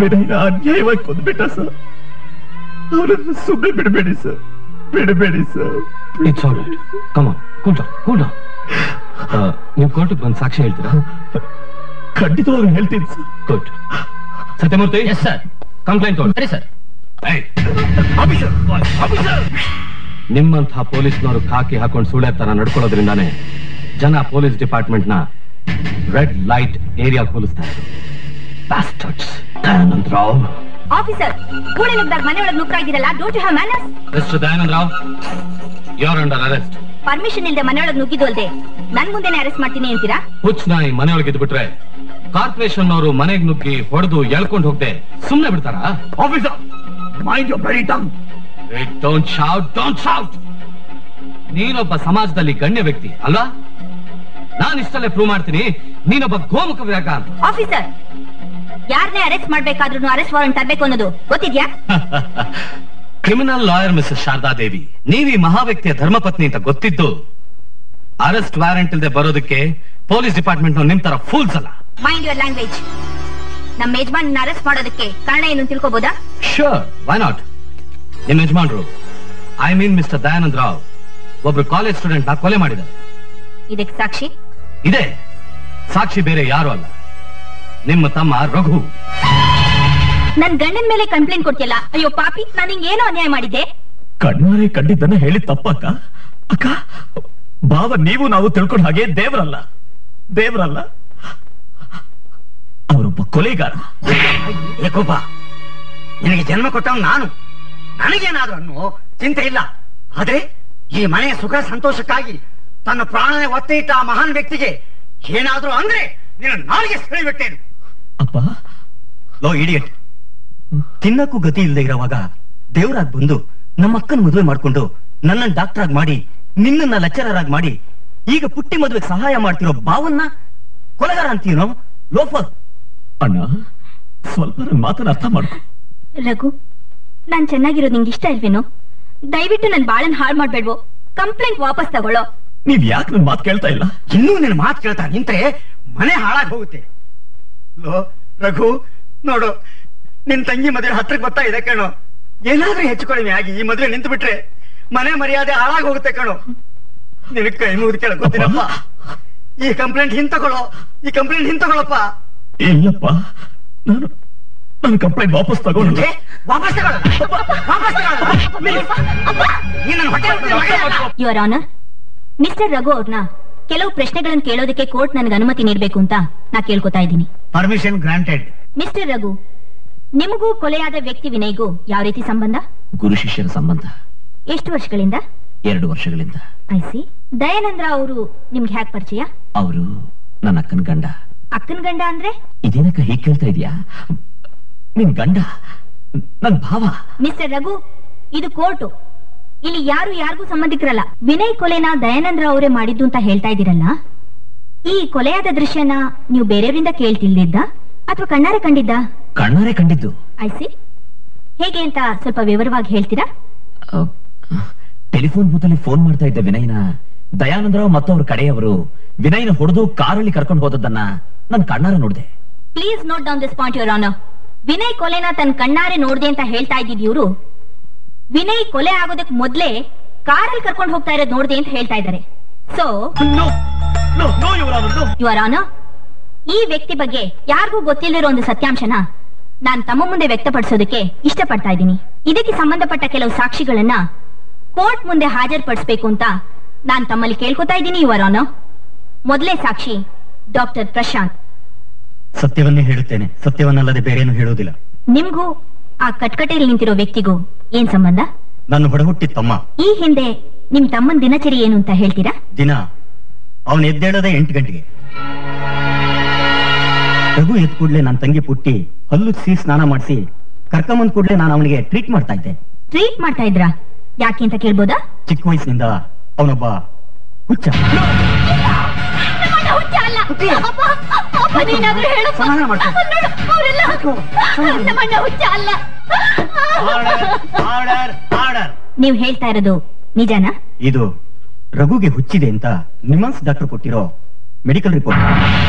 ವಿನಯ್ನ ಅನ್ಯಾಯವಾಗಿ ಕೊಂದ್ಬಿಟ್ಟ ಸರ್. ಅವರನ್ನು ಸುಮ್ಮನೆ ಬಿಡಬೇಡಿ ಸರ್. ಬಿಡಬೇಡಿ sir. It's all right come on cool down cool down ನೀವು ಕೋರ್ಟಿಗೆ ಬಂದು ಸಾಕ್ಷಿ ಹೇಳ್ತೀರಾ? ಖಂಡಿತವಾಗಿ ಹೇಳ್ತೀನಿ sir. Good Satyamurthy? Yes sir complaint ಸರಿ ಸರ್ ನಿಮ್ಮಂಥ ಪೊಲೀಸ್ನವರು ಖಾಕಿ ಹಾಕೊಂಡು ಸುಳೆತನ ತರ ನಡ್ಕೊಳ್ಳೋದ್ರಿಂದಾನೇ ಜನ ಪೊಲೀಸ್ ಡಿಪಾರ್ಟ್ಮೆಂಟ್ನ ರೆಡ್ ಲೈಟ್ ಏರಿಯಾ ಹೋಲಿಸ್ತಾರೆ ಇದ್ರು ರಾವ್ ಆಫೀಸರ್ ಕೂಳೆ ನುಗ್ದಾಗ ಮನೆಯೊಳಗೆ ನುಗ್ತಾ ಇದ್ದೀರಲ್ಲ don't you have manners mister Dayanand Rao you are under arrest permission ಇಲ್ಲದೆ ಮನೆಯೊಳಗೆ ನುಗ್ಗಿದ್ದು ಅಲ್ದೆ ನನ್ ಮುಂದೆನೆ ಅರೆಸ್ಟ್ ಮಾಡ್ತೀನಿ ಅಂತೀರಾ? ಹುಚ್ಚ ನಾಯಿ ಮನೆಯೊಳಗೆ ಇದ್ಬಿಟ್ರೆ ಕಾರ್ಪೊರೇಷನ್ ಅವರು ಮನೆಗೆ ನುಗ್ಗಿ ಹೊಡೆದು ಎಳ್ಕೊಂಡು ಹೋಗದೆ ಸುಮ್ನೆ ಬಿಡ್ತಾರಾ? Officer mind you very tongue don't shout don't shout ನೀನೊಬ್ಬ ಸಮಾಜದಲ್ಲಿ ಗಣ್ಯ ವ್ಯಕ್ತಿ ಅಲ್ವಾ? ನಾನು ಇಷ್ಟಲ್ಲೇ ಪ್ರೂವ್ ಮಾಡ್ತೀನಿ ನೀನೊಬ್ಬ ಗೋಮುಖ ವ್ಯಾಗ ಅಂತ. ಆಫೀಸರ್ ಯಾರನ್ನೇ ಅರೆಸ್ಟ್ ಮಾಡ್ಬೇಕಾದ್ರೂ ಅರೆಸ್ಟ್ ವಾರೆಂಟ್ ತರಬೇಕು ಅನ್ನೋದು ಗೊತ್ತಿದ್ಯಾ? Criminal lawyer Mrs Sharada Devi ನೀವು ಈ ಮಹಾವ್ಯಕ್ತಿಯ ಧರ್ಮಪತ್ನಿ ಅಂತ ಗೊತ್ತಿದ್ದು ಅರೆಸ್ಟ್ ವಾರೆಂಟ್ ಇಲ್ಲದೆ ಬರೋದಕ್ಕೆ ಪೊಲೀಸ್ ಡಿಪಾರ್ಟ್ಮೆಂಟ್ ನಿಮ್ ತರ ಫೂಲ್ಸ್ ಅಲ್ಲ. ಮೈಂಡ್ ಯುವರ್ ಲ್ಯಾಂಗ್ವೇಜ್ ನಮ್ಮ ಯಜಮಾನ್ ಅರೆಸ್ಟ್ ಮಾಡೋದಕ್ಕೆ ಕಾರಣ ಏನು ತಿಳ್ಕೋಬಹುದಾ ಶೋರ್ ವೈ ನಾಟ್ ನಿಮ್ ಯಜಮಾನ್ರು I mean mister Dayanand Rao ಒಬ್ರು ಕಾಲೇಜ್ ಸ್ಟೂಡೆಂಟ್ನ ಕೊಲೆ ಮಾಡಿದ್ದಾರೆ. ಇದಕ್ಕೆ ಸಾಕ್ಷಿ? ಇದೆ. ಸಾಕ್ಷಿ ಬೇರೆ ಯಾರು ಅಲ್ಲ. ನಿಮ್ಮ ತಮ್ಮ ರಘು. ನನ್ ಗಂಡನ ಮೇಲೆ ಕಂಪ್ಲೇಂಟ್ ಕೊಡ್ತಿಲ್ಲ ಅಯ್ಯೋ ಪಾಪಿ ನಾನು ಹಿಂಗ್ ಏನೋ ಅನ್ಯಾಯ ಮಾಡಿದ್ದೆ? ಕಣ್ಣಾರೆ ಕಂಡಿದ್ದನ್ನ ಹೇಳಿ ತಪ್ಪಕ್ಕ? ಅಕ್ಕ ಭಾವ ನೀವು ನಾವು ತಿಳ್ಕೊಂಡ ಹಾಗೆ ದೇವರಲ್ಲ. ದೇವರಲ್ಲ? ಅವರೊಬ್ಬ ಕೊಲೆಗಾರ. ಏಕೋಪ ನಿನಗೆ ಜನ್ಮ ಕೊಟ್ಟವ್ ನಾನು. ನನಗೇನಾದ್ರೂ ಅನ್ನೋ ಚಿಂತೆ ಇಲ್ಲ. ಆದ್ರೆ ಈ ಮನೆಯ ಸುಖ ಸಂತೋಷಕ್ಕಾಗಿ ತನ್ನ ಪ್ರಾಣನೇ ಒತ್ತೆ ಇಟ್ಟ ಆ ಮಹಾನ್ ವ್ಯಕ್ತಿಗೆ ಏನಾದ್ರೂ ಅಂದ್ರೆ ನಿನ್ನ ನಾಳಿಗೆ ಸೆಳೆಬಿಟ್ಟೇನು ಅಪ್ಪ, ಲೋ ಇಡಿಯಟ್ ತಿನ್ನಕ್ಕೂ ಗತಿ ಇಲ್ಲದೆ ಇರೋವಾಗ ದೇವರಾಗ್ ಬಂದು ನಮ್ಮ ಅಕ್ಕನ ಮದುವೆ ಮಾಡ್ಕೊಂಡು ನನ್ನನ್ನು ಡಾಕ್ಟರ್ ಆಗಿ ಮಾಡಿ, ನಿನ್ನನ್ನ ಲೆಕ್ಚರರ್ ಮಾಡಿ, ಈಗ ಪುಟ್ಟಿ ಮದುವೆಗೆ ಸಹಾಯ ಮಾಡ್ತಿರೋ ಭಾವನ್ನ ಕೊಲೆಗಾರ ಅಂತೀನೋ ಲೋಫರ್. ಅಣ್ಣ ಸ್ವಲ್ಪ ನನ್ನ ಮಾತನ್ನ ಅರ್ಥ ಮಾಡ್ಕೊ. ರಘು ನಾನ್ ಚೆನ್ನಾಗಿರೋದು ನಿಂಗೆ ಇಷ್ಟ ಇಲ್ವೇನೋ? ದಯವಿಟ್ಟು ನನ್ ಬಾಳನ್ ಹಾಳು ಮಾಡ್ಬೇಡ್ವೋ? ಕಂಪ್ಲೇಂಟ್ ವಾಪಸ್ ತಗೊಳ್ಳೋ. ನೀವ್ ಯಾಕೆ ನನ್ ಮಾತು ಕೇಳ್ತಾ ಇಲ್ಲ? ಇನ್ನೂ ನಿನ್ ಮಾತು ಕೇಳ್ತಾ ನಿಂತ್ರೆ ಮನೆ ಹಾಳಾಗ್ ಹೋಗುತ್ತೆ. ಲೋ ರಘು ನೋಡು ನಿನ್ ತಂಗಿ ಮದುವೆ ಹತ್ರಕ್ಕೆ ಬರ್ತಾ ಇದೆ ಕಣೋ. ಏನಾದ್ರೂ ಹೆಚ್ಚು ಕಡಿಮೆ ಆಗಿ ಈ ಮದುವೆ ನಿಂತು ಬಿಟ್ರೆ ಮನೆ ಮರ್ಯಾದೆ ಹಾಳಾಗ್ ಹೋಗುತ್ತೆ ಕಣೋ. ನಿನಗ್ ಕೈ ಮುಗಿದು ಕೇಳ್ಕೊತೀನಪ್ಪ ಈ ಕಂಪ್ಲೇಂಟ್ ಹಿಂತಕೊಳ್ಳೋ ಈ ಕಂಪ್ಲೇಂಟ್ ಹಿಂತಕೊಳ್ಳಪ್ಪ ಇಲ್ಲಪ್ಪ ನಾನು ನನ್ನ ಕಂಪ್ಲೇಂಟ್ ವಾಪಸ್ ತಗೊಂಡು. ವಾಪಸ್ ಯುವರ್ ಆನರ್ ಮಿಸ್ಟರ್ ರಘು ಅವ್ರನ್ನ ಕೆಲವು ಪ್ರಶ್ನೆಗಳನ್ನು ಕೇಳೋದಕ್ಕೆ ಕೋರ್ಟ್ ನನಗೆ ಅನುಮತಿ ನೀಡಬೇಕು ಅಂತ ನಾ ಕೇಳ್ಕೊತಾ ಇದ್ದೀನಿ. ಪರ್ಮಿಷನ್ ಗ್ರಾಂಟೆಡ್ ಮಿಸ್ಟರ್ ರಘು ನಿಮಗೂ ಕೊಲೆಯಾದ ವ್ಯಕ್ತಿ ವಿನಯ್ಗೂ ಯಾವ ರೀತಿ ಸಂಬಂಧ? ಗುರು ಶಿಷ್ಯರ ಸಂಬಂಧ. ಎಷ್ಟು ವರ್ಷಗಳಿಂದ? ಎರಡು ವರ್ಷಗಳಿಂದ. ಐಸಿ ದಯಾನಂದ್ರ ಅವರು ನಿಮ್ಗೆ ಹ್ಯಾಕ್ ಪರಿಚಯ? ಅವರು ನನ್ನ ಅಕ್ಕನ ಗಂಡ. ಅಕ್ಕನ ಗಂಡ ಅಂದ್ರೆ? ಇದೇನಕ್ಕ ಹೀಗೆ ಕೇಳ್ತಾ ಇದೀಯಾ? ನಿನ್ ಗಂಡ? ನನ್ ಭಾವ? ಮಿಸ್ಟರ್ ರಘು ಇದು ಕೋರ್ಟು. ಇಲ್ಲಿ ಯಾರು ಯಾರಿಗೂ ಸಂಬಂಧಿಕರಲ್ಲ. ವಿನಯ್ ಕೊಲೆನ ದಯಾನಂದ್ರ ಅವರೇ ಮಾಡಿದ್ದು ಅಂತ ಹೇಳ್ತಾ ಇದೀರಲ್ಲ ಈ ಕೊಲೆಯಾದ ದೃಶ್ಯನ ನೀವು ಬೇರೆಯವರಿಂದ ಕೇಳ್ತಿಲ್ದಿದ್ದ? ಅಥವಾ ಕಣ್ಣಾರೆ ಕಂಡಿದ್ದ? ಕಣ್ಣಾರೆ ಕಂಡಿದ್ದು. ಐಸಿ ಹೇಗೆ ಅಂತ ಸ್ವಲ್ಪ ವಿವರವಾಗಿ ಹೇಳ್ತೀರಾ? ಟೆಲಿಫೋನ್ ಬೂತಲ್ಲಿ ಫೋನ್ ಮಾಡ್ತಾ ಇದ್ದ ವಿನಯ್ನ ದಯಾನಂದರಾವ್ ಮತ್ತು ಅವ್ರ ಕಡೆಯವರು ವಿನಯ್ನ ಹೊಡೆದು ಕಾರಲ್ಲಿ ಕರ್ಕೊಂಡು ಹೋದದ್ದನ್ನ ನನ್ ಕಣ್ಣಾರ ನೋಡಿದೆ. Please note down this point your honour Vinay ಕೊಲೆನ ತನ್ನ ಕಣ್ಣಾರೆ ನೋಡ್ದೆ ಅಂತ ಹೇಳ್ತಾ ಇದ್ದಿದ್ ಇವರು. ವಿನಯ್ ಕೊಲೆ ಆಗೋದಕ್ ಮೊದ್ಲೇ ಕಾರಲ್ಲಿ ಕರ್ಕೊಂಡು ಹೋಗ್ತಾ ಇರೋದ್ ನೋಡ್ದೆ ಅಂತ ಹೇಳ್ತಾ ಇದ್ದಾರೆ. ಸೊ ಯುವರ್ ಆನರ್ ಈ ವ್ಯಕ್ತಿ ಬಗ್ಗೆ ಯಾರಿಗೂ ಗೊತ್ತಿಲ್ಲದಿರೋ ಒಂದು ಸತ್ಯಾಂಶನ ನಾನ್ ತಮ್ಮ ಮುಂದೆ ವ್ಯಕ್ತಪಡಿಸೋದಕ್ಕೆ ಇಷ್ಟಪಡ್ತಾ ಇದ್ದೀನಿ. ಇದಕ್ಕೆ ಸಂಬಂಧಪಟ್ಟ ಕೆಲವು ಸಾಕ್ಷಿಗಳನ್ನ ಕೋರ್ಟ್ ಮುಂದೆ ಹಾಜರ್ಪಡಿಸಬೇಕು ಅಂತ ನಾನ್ ತಮ್ಮಲ್ಲಿ ಕೇಳ್ಕೊತಾ ಇದ್ದೀನಿ ಯುವರ್ ಆನರ್ ಮೊದಲೇ ಸಾಕ್ಷಿ ಡಾಕ್ಟರ್ ಪ್ರಶಾಂತ್. ಸತ್ಯವನ್ನೇ ಹೇಳುತ್ತೇನೆ. ಸತ್ಯವನ್ನಲ್ಲದೆ ಬೇರೇನು ಹೇಳುವುದಿಲ್ಲ. ನಿಮ್ಗೂ ಆ ಕಟ್ಕಟೆಯಲ್ಲಿ ನಿಂತಿರೋ ವ್ಯಕ್ತಿಗೂ ಏನ್ ಸಂಬಂಧ? ನನ್ನ ಹೊಡಹುಟ್ಟಿ ತಮ್ಮ. ಈ ಹಿಂದೆ ನಿಮ್ ತಮ್ಮನ್ ದಿನಚರಿ ಏನು ಅಂತ ಹೇಳ್ತೀರಾ? ದಿನ? ಅವನು ಎದ್ದೇಳದೆ ಎಂಟು ಗಂಟೆಗೆ. ರಘು ಎದ್ ಕೂಡ್ಲೆ ನನ್ನ ತಂಗಿ ಪುಟ್ಟಿ ಹಲ್ಲು ಸಿ ಸ್ನಾನ ಮಾಡಿಸಿ ಕರ್ಕೊಂಬಂದ್ ಕೂಡ್ಲೆ ನಾನು ಅವನಿಗೆ ಟ್ರೀಟ್ ಮಾಡ್ತಾ ಇದ್ದೆ. ಟ್ರೀಟ್ ಮಾಡ್ತಾ ಇದ್ರಾ? ಯಾಕೆ ಅಂತ ಕೇಳ್ಬೋದಾ? ಚಿಕ್ಕ ವಯಸ್ಸಿನಿಂದ ಅವನೊಬ್ಬ ಹುಚ್ಚ. ಆರ್ಡರ್ ನೀವ್ ಹೇಳ್ತಾ ಇರೋದು ನಿಜಾನ? ಇದು ರಘುಗೆ ಹುಚ್ಚಿದೆ ಅಂತ ನಿಮನ್ಸ್ ಡಾಕ್ಟರ್ ಕೊಟ್ಟಿರೋ ಮೆಡಿಕಲ್ ರಿಪೋರ್ಟ್.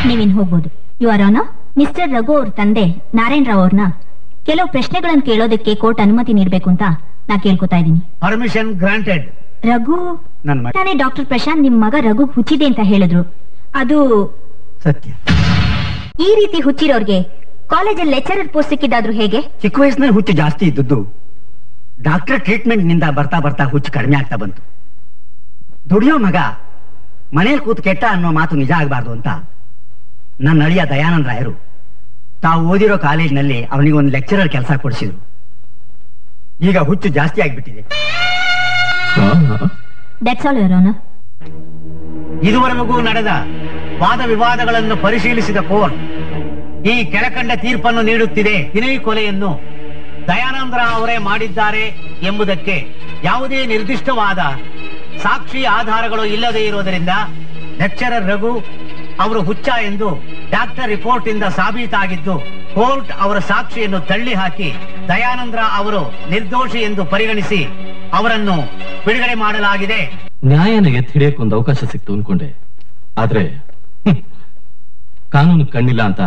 ನೀವಿನ್ ಹೋಗ್ಬೋದು. ಯು ಆರ್ ಆನ ಮಿಸ್ಟರ್ ರಘು ಅವ್ರ ತಂದೆ ನಾರಾಯಣ್ ರಾವ್ ಅವ್ರನ್ನ ಕೆಲವು ಪ್ರಶ್ನೆಗಳನ್ನು ಕೇಳೋದಕ್ಕೆ ಕೋರ್ಟ್ ಅನುಮತಿ ನೀಡಬೇಕು ಅಂತ ನಾ ಕೇಳ್ಕೊತಾ ಇದ್ದೀನಿ. Permission granted Raghu? ನನ್ನ ಮಗ. ತಾನೇ ಡಾಕ್ಟರ್ ಪ್ರಶಾಂತ್ ನಿಮ್ ಮಗ ರಘು ಹುಚ್ಚಿದೆ ಅಂತ ಹೇಳಿದ್ರು. ಅದು ಸತ್ಯ. ಈ ರೀತಿ ಹುಚ್ಚಿರೋರ್ಗೆ ಕಾಲೇಜಲ್ಲಿ ಲೆಕ್ಚರರ್ ಪೋಸ್ಟ್ ಸಿಕ್ಕಿದ್ದಾದ್ರೂ ಹೇಗೆ? ಚಿಕ್ಕ ವಯಸ್ಸಿನಲ್ಲಿ ಹುಚ್ಚು ಜಾಸ್ತಿ ಇದ್ದದ್ದು. ಡಾಕ್ಟರ್ ಟ್ರೀಟ್ಮೆಂಟ್ನಿಂದ ಬರ್ತಾ ಬರ್ತಾ ಹುಚ್ಚು ಕಡಿಮೆ ಆಗ್ತಾ ಬಂತು. ದುಡಿಯೋ ಮಗ ಮನೇಲಿ ಕೂತ್ ಕೆಟ್ಟ ಅನ್ನೋ ಮಾತು ನಿಜ ಆಗಬಾರ್ದು ಅಂತ ನನ್ನ ಅಳಿಯ ದಯಾನಂದ ರಾಯರು ತಾವು ಓದಿರೋ ಕಾಲೇಜಿನಲ್ಲಿ ಅವನಿಗೆ ಒಂದು ಲೆಕ್ಚರರ್ ಕೆಲಸ ಕೊಡಿಸಿದ್ರು. ಈಗ ಹುಚ್ಚು ಜಾಸ್ತಿ ಆಗಿಬಿಟ್ಟಿದೆ. ಇದುವರೆಗೂ ನಡೆದ ವಾದ ವಿವಾದಗಳನ್ನು ಪರಿಶೀಲಿಸಿದ ಕೋರ್ಟ್ ಈ ಕೆಳಕಂಡ ತೀರ್ಪನ್ನು ನೀಡುತ್ತಿದೆ ವಿನಯ್ ಕೊಲೆಯನ್ನು ದಯಾನಂದ್ರ ಅವರೇ ಮಾಡಿದ್ದಾರೆ ಎಂಬುದಕ್ಕೆ ಯಾವುದೇ ನಿರ್ದಿಷ್ಟವಾದ ಸಾಕ್ಷಿ ಆಧಾರಗಳು ಇಲ್ಲದೆ ಇರುವುದರಿಂದ ಲೆಕ್ಚರರ್ ರಘು ಅವರು ಹುಚ್ಚ ಎಂದು ಡಾಕ್ಟರ್ ರಿಪೋರ್ಟ್ ಇಂದ ಸಾಬೀತಾಗಿದ್ದು ಕೋರ್ಟ್ ಅವರ ಸಾಕ್ಷಿಯನ್ನು ತಳ್ಳಿ ಹಾಕಿ ದಯಾನಂದ್ರ ಅವರು ನಿರ್ದೋಷಿ ಎಂದು ಪರಿಗಣಿಸಿ ಅವರನ್ನು ಬಿಡುಗಡೆ ಮಾಡಲಾಗಿದೆ. ನ್ಯಾಯನ ತಿಳಿಯಕ್ಕೊಂದು ಅವಕಾಶ ಸಿಕ್ತು ಅನ್ಕೊಂಡೆ. ಆದ್ರೆ ಕಾನೂನು ಕಣ್ಣಿಲ್ಲ ಅಂತ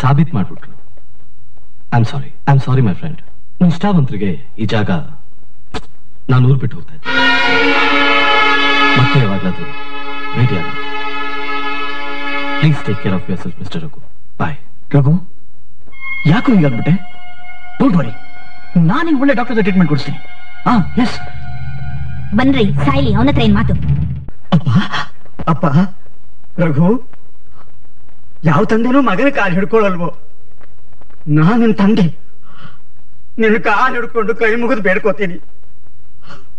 ಸಾಬೀತ್ ಮಾಡ್ಬಿಟ್ರು. I am sorry I am sorry my friend ನಿಷ್ಠಾವಂತರಿಗೆ ಈ ಜಾಗ ನಾನು ಊರ್ ಬಿಟ್ಟು ಹೋಗ್ತಾ ಇದ್ದೆ ಮತ್ತೆ ಯಾವಾಗಲಾದ್ರೂ ಭೇಟಿ ಆಗ please take care of yourself mister Raghu. Bye Raghu ಯಾಕೋ ಹೀಗಾಗ್ಬಿಟ್ಟೆ ಡೋಂಟ್ ವರಿ ನಾನು ಒಳ್ಳೆ ಡಾಕ್ಟರ್ ಟ್ರೀಟ್ಮೆಂಟ್ ಕೊಡಿಸ್ತೀನಿ. ಹಾ ಎಸ್ ಬನ್ರಿ ಸಾಯ್ಲಿ ಅವನ ಹತ್ರ ಏನ್ ಮಾತು? ಅಪ್ಪ ರಘು ಯಾವ ತಂದೆನೂ ಮಗನ ಕಾಲು ಹಿಡ್ಕೊಳ್ಳಲ್ವೋ? ನಾನು ನಿನ್ ತಂದೆ. ನಿನ್ನ ಕಾಲು ಹಿಡ್ಕೊಂಡು ಕೈ ಮುಗಿದು ಬೇಡ್ಕೋತೀನಿ.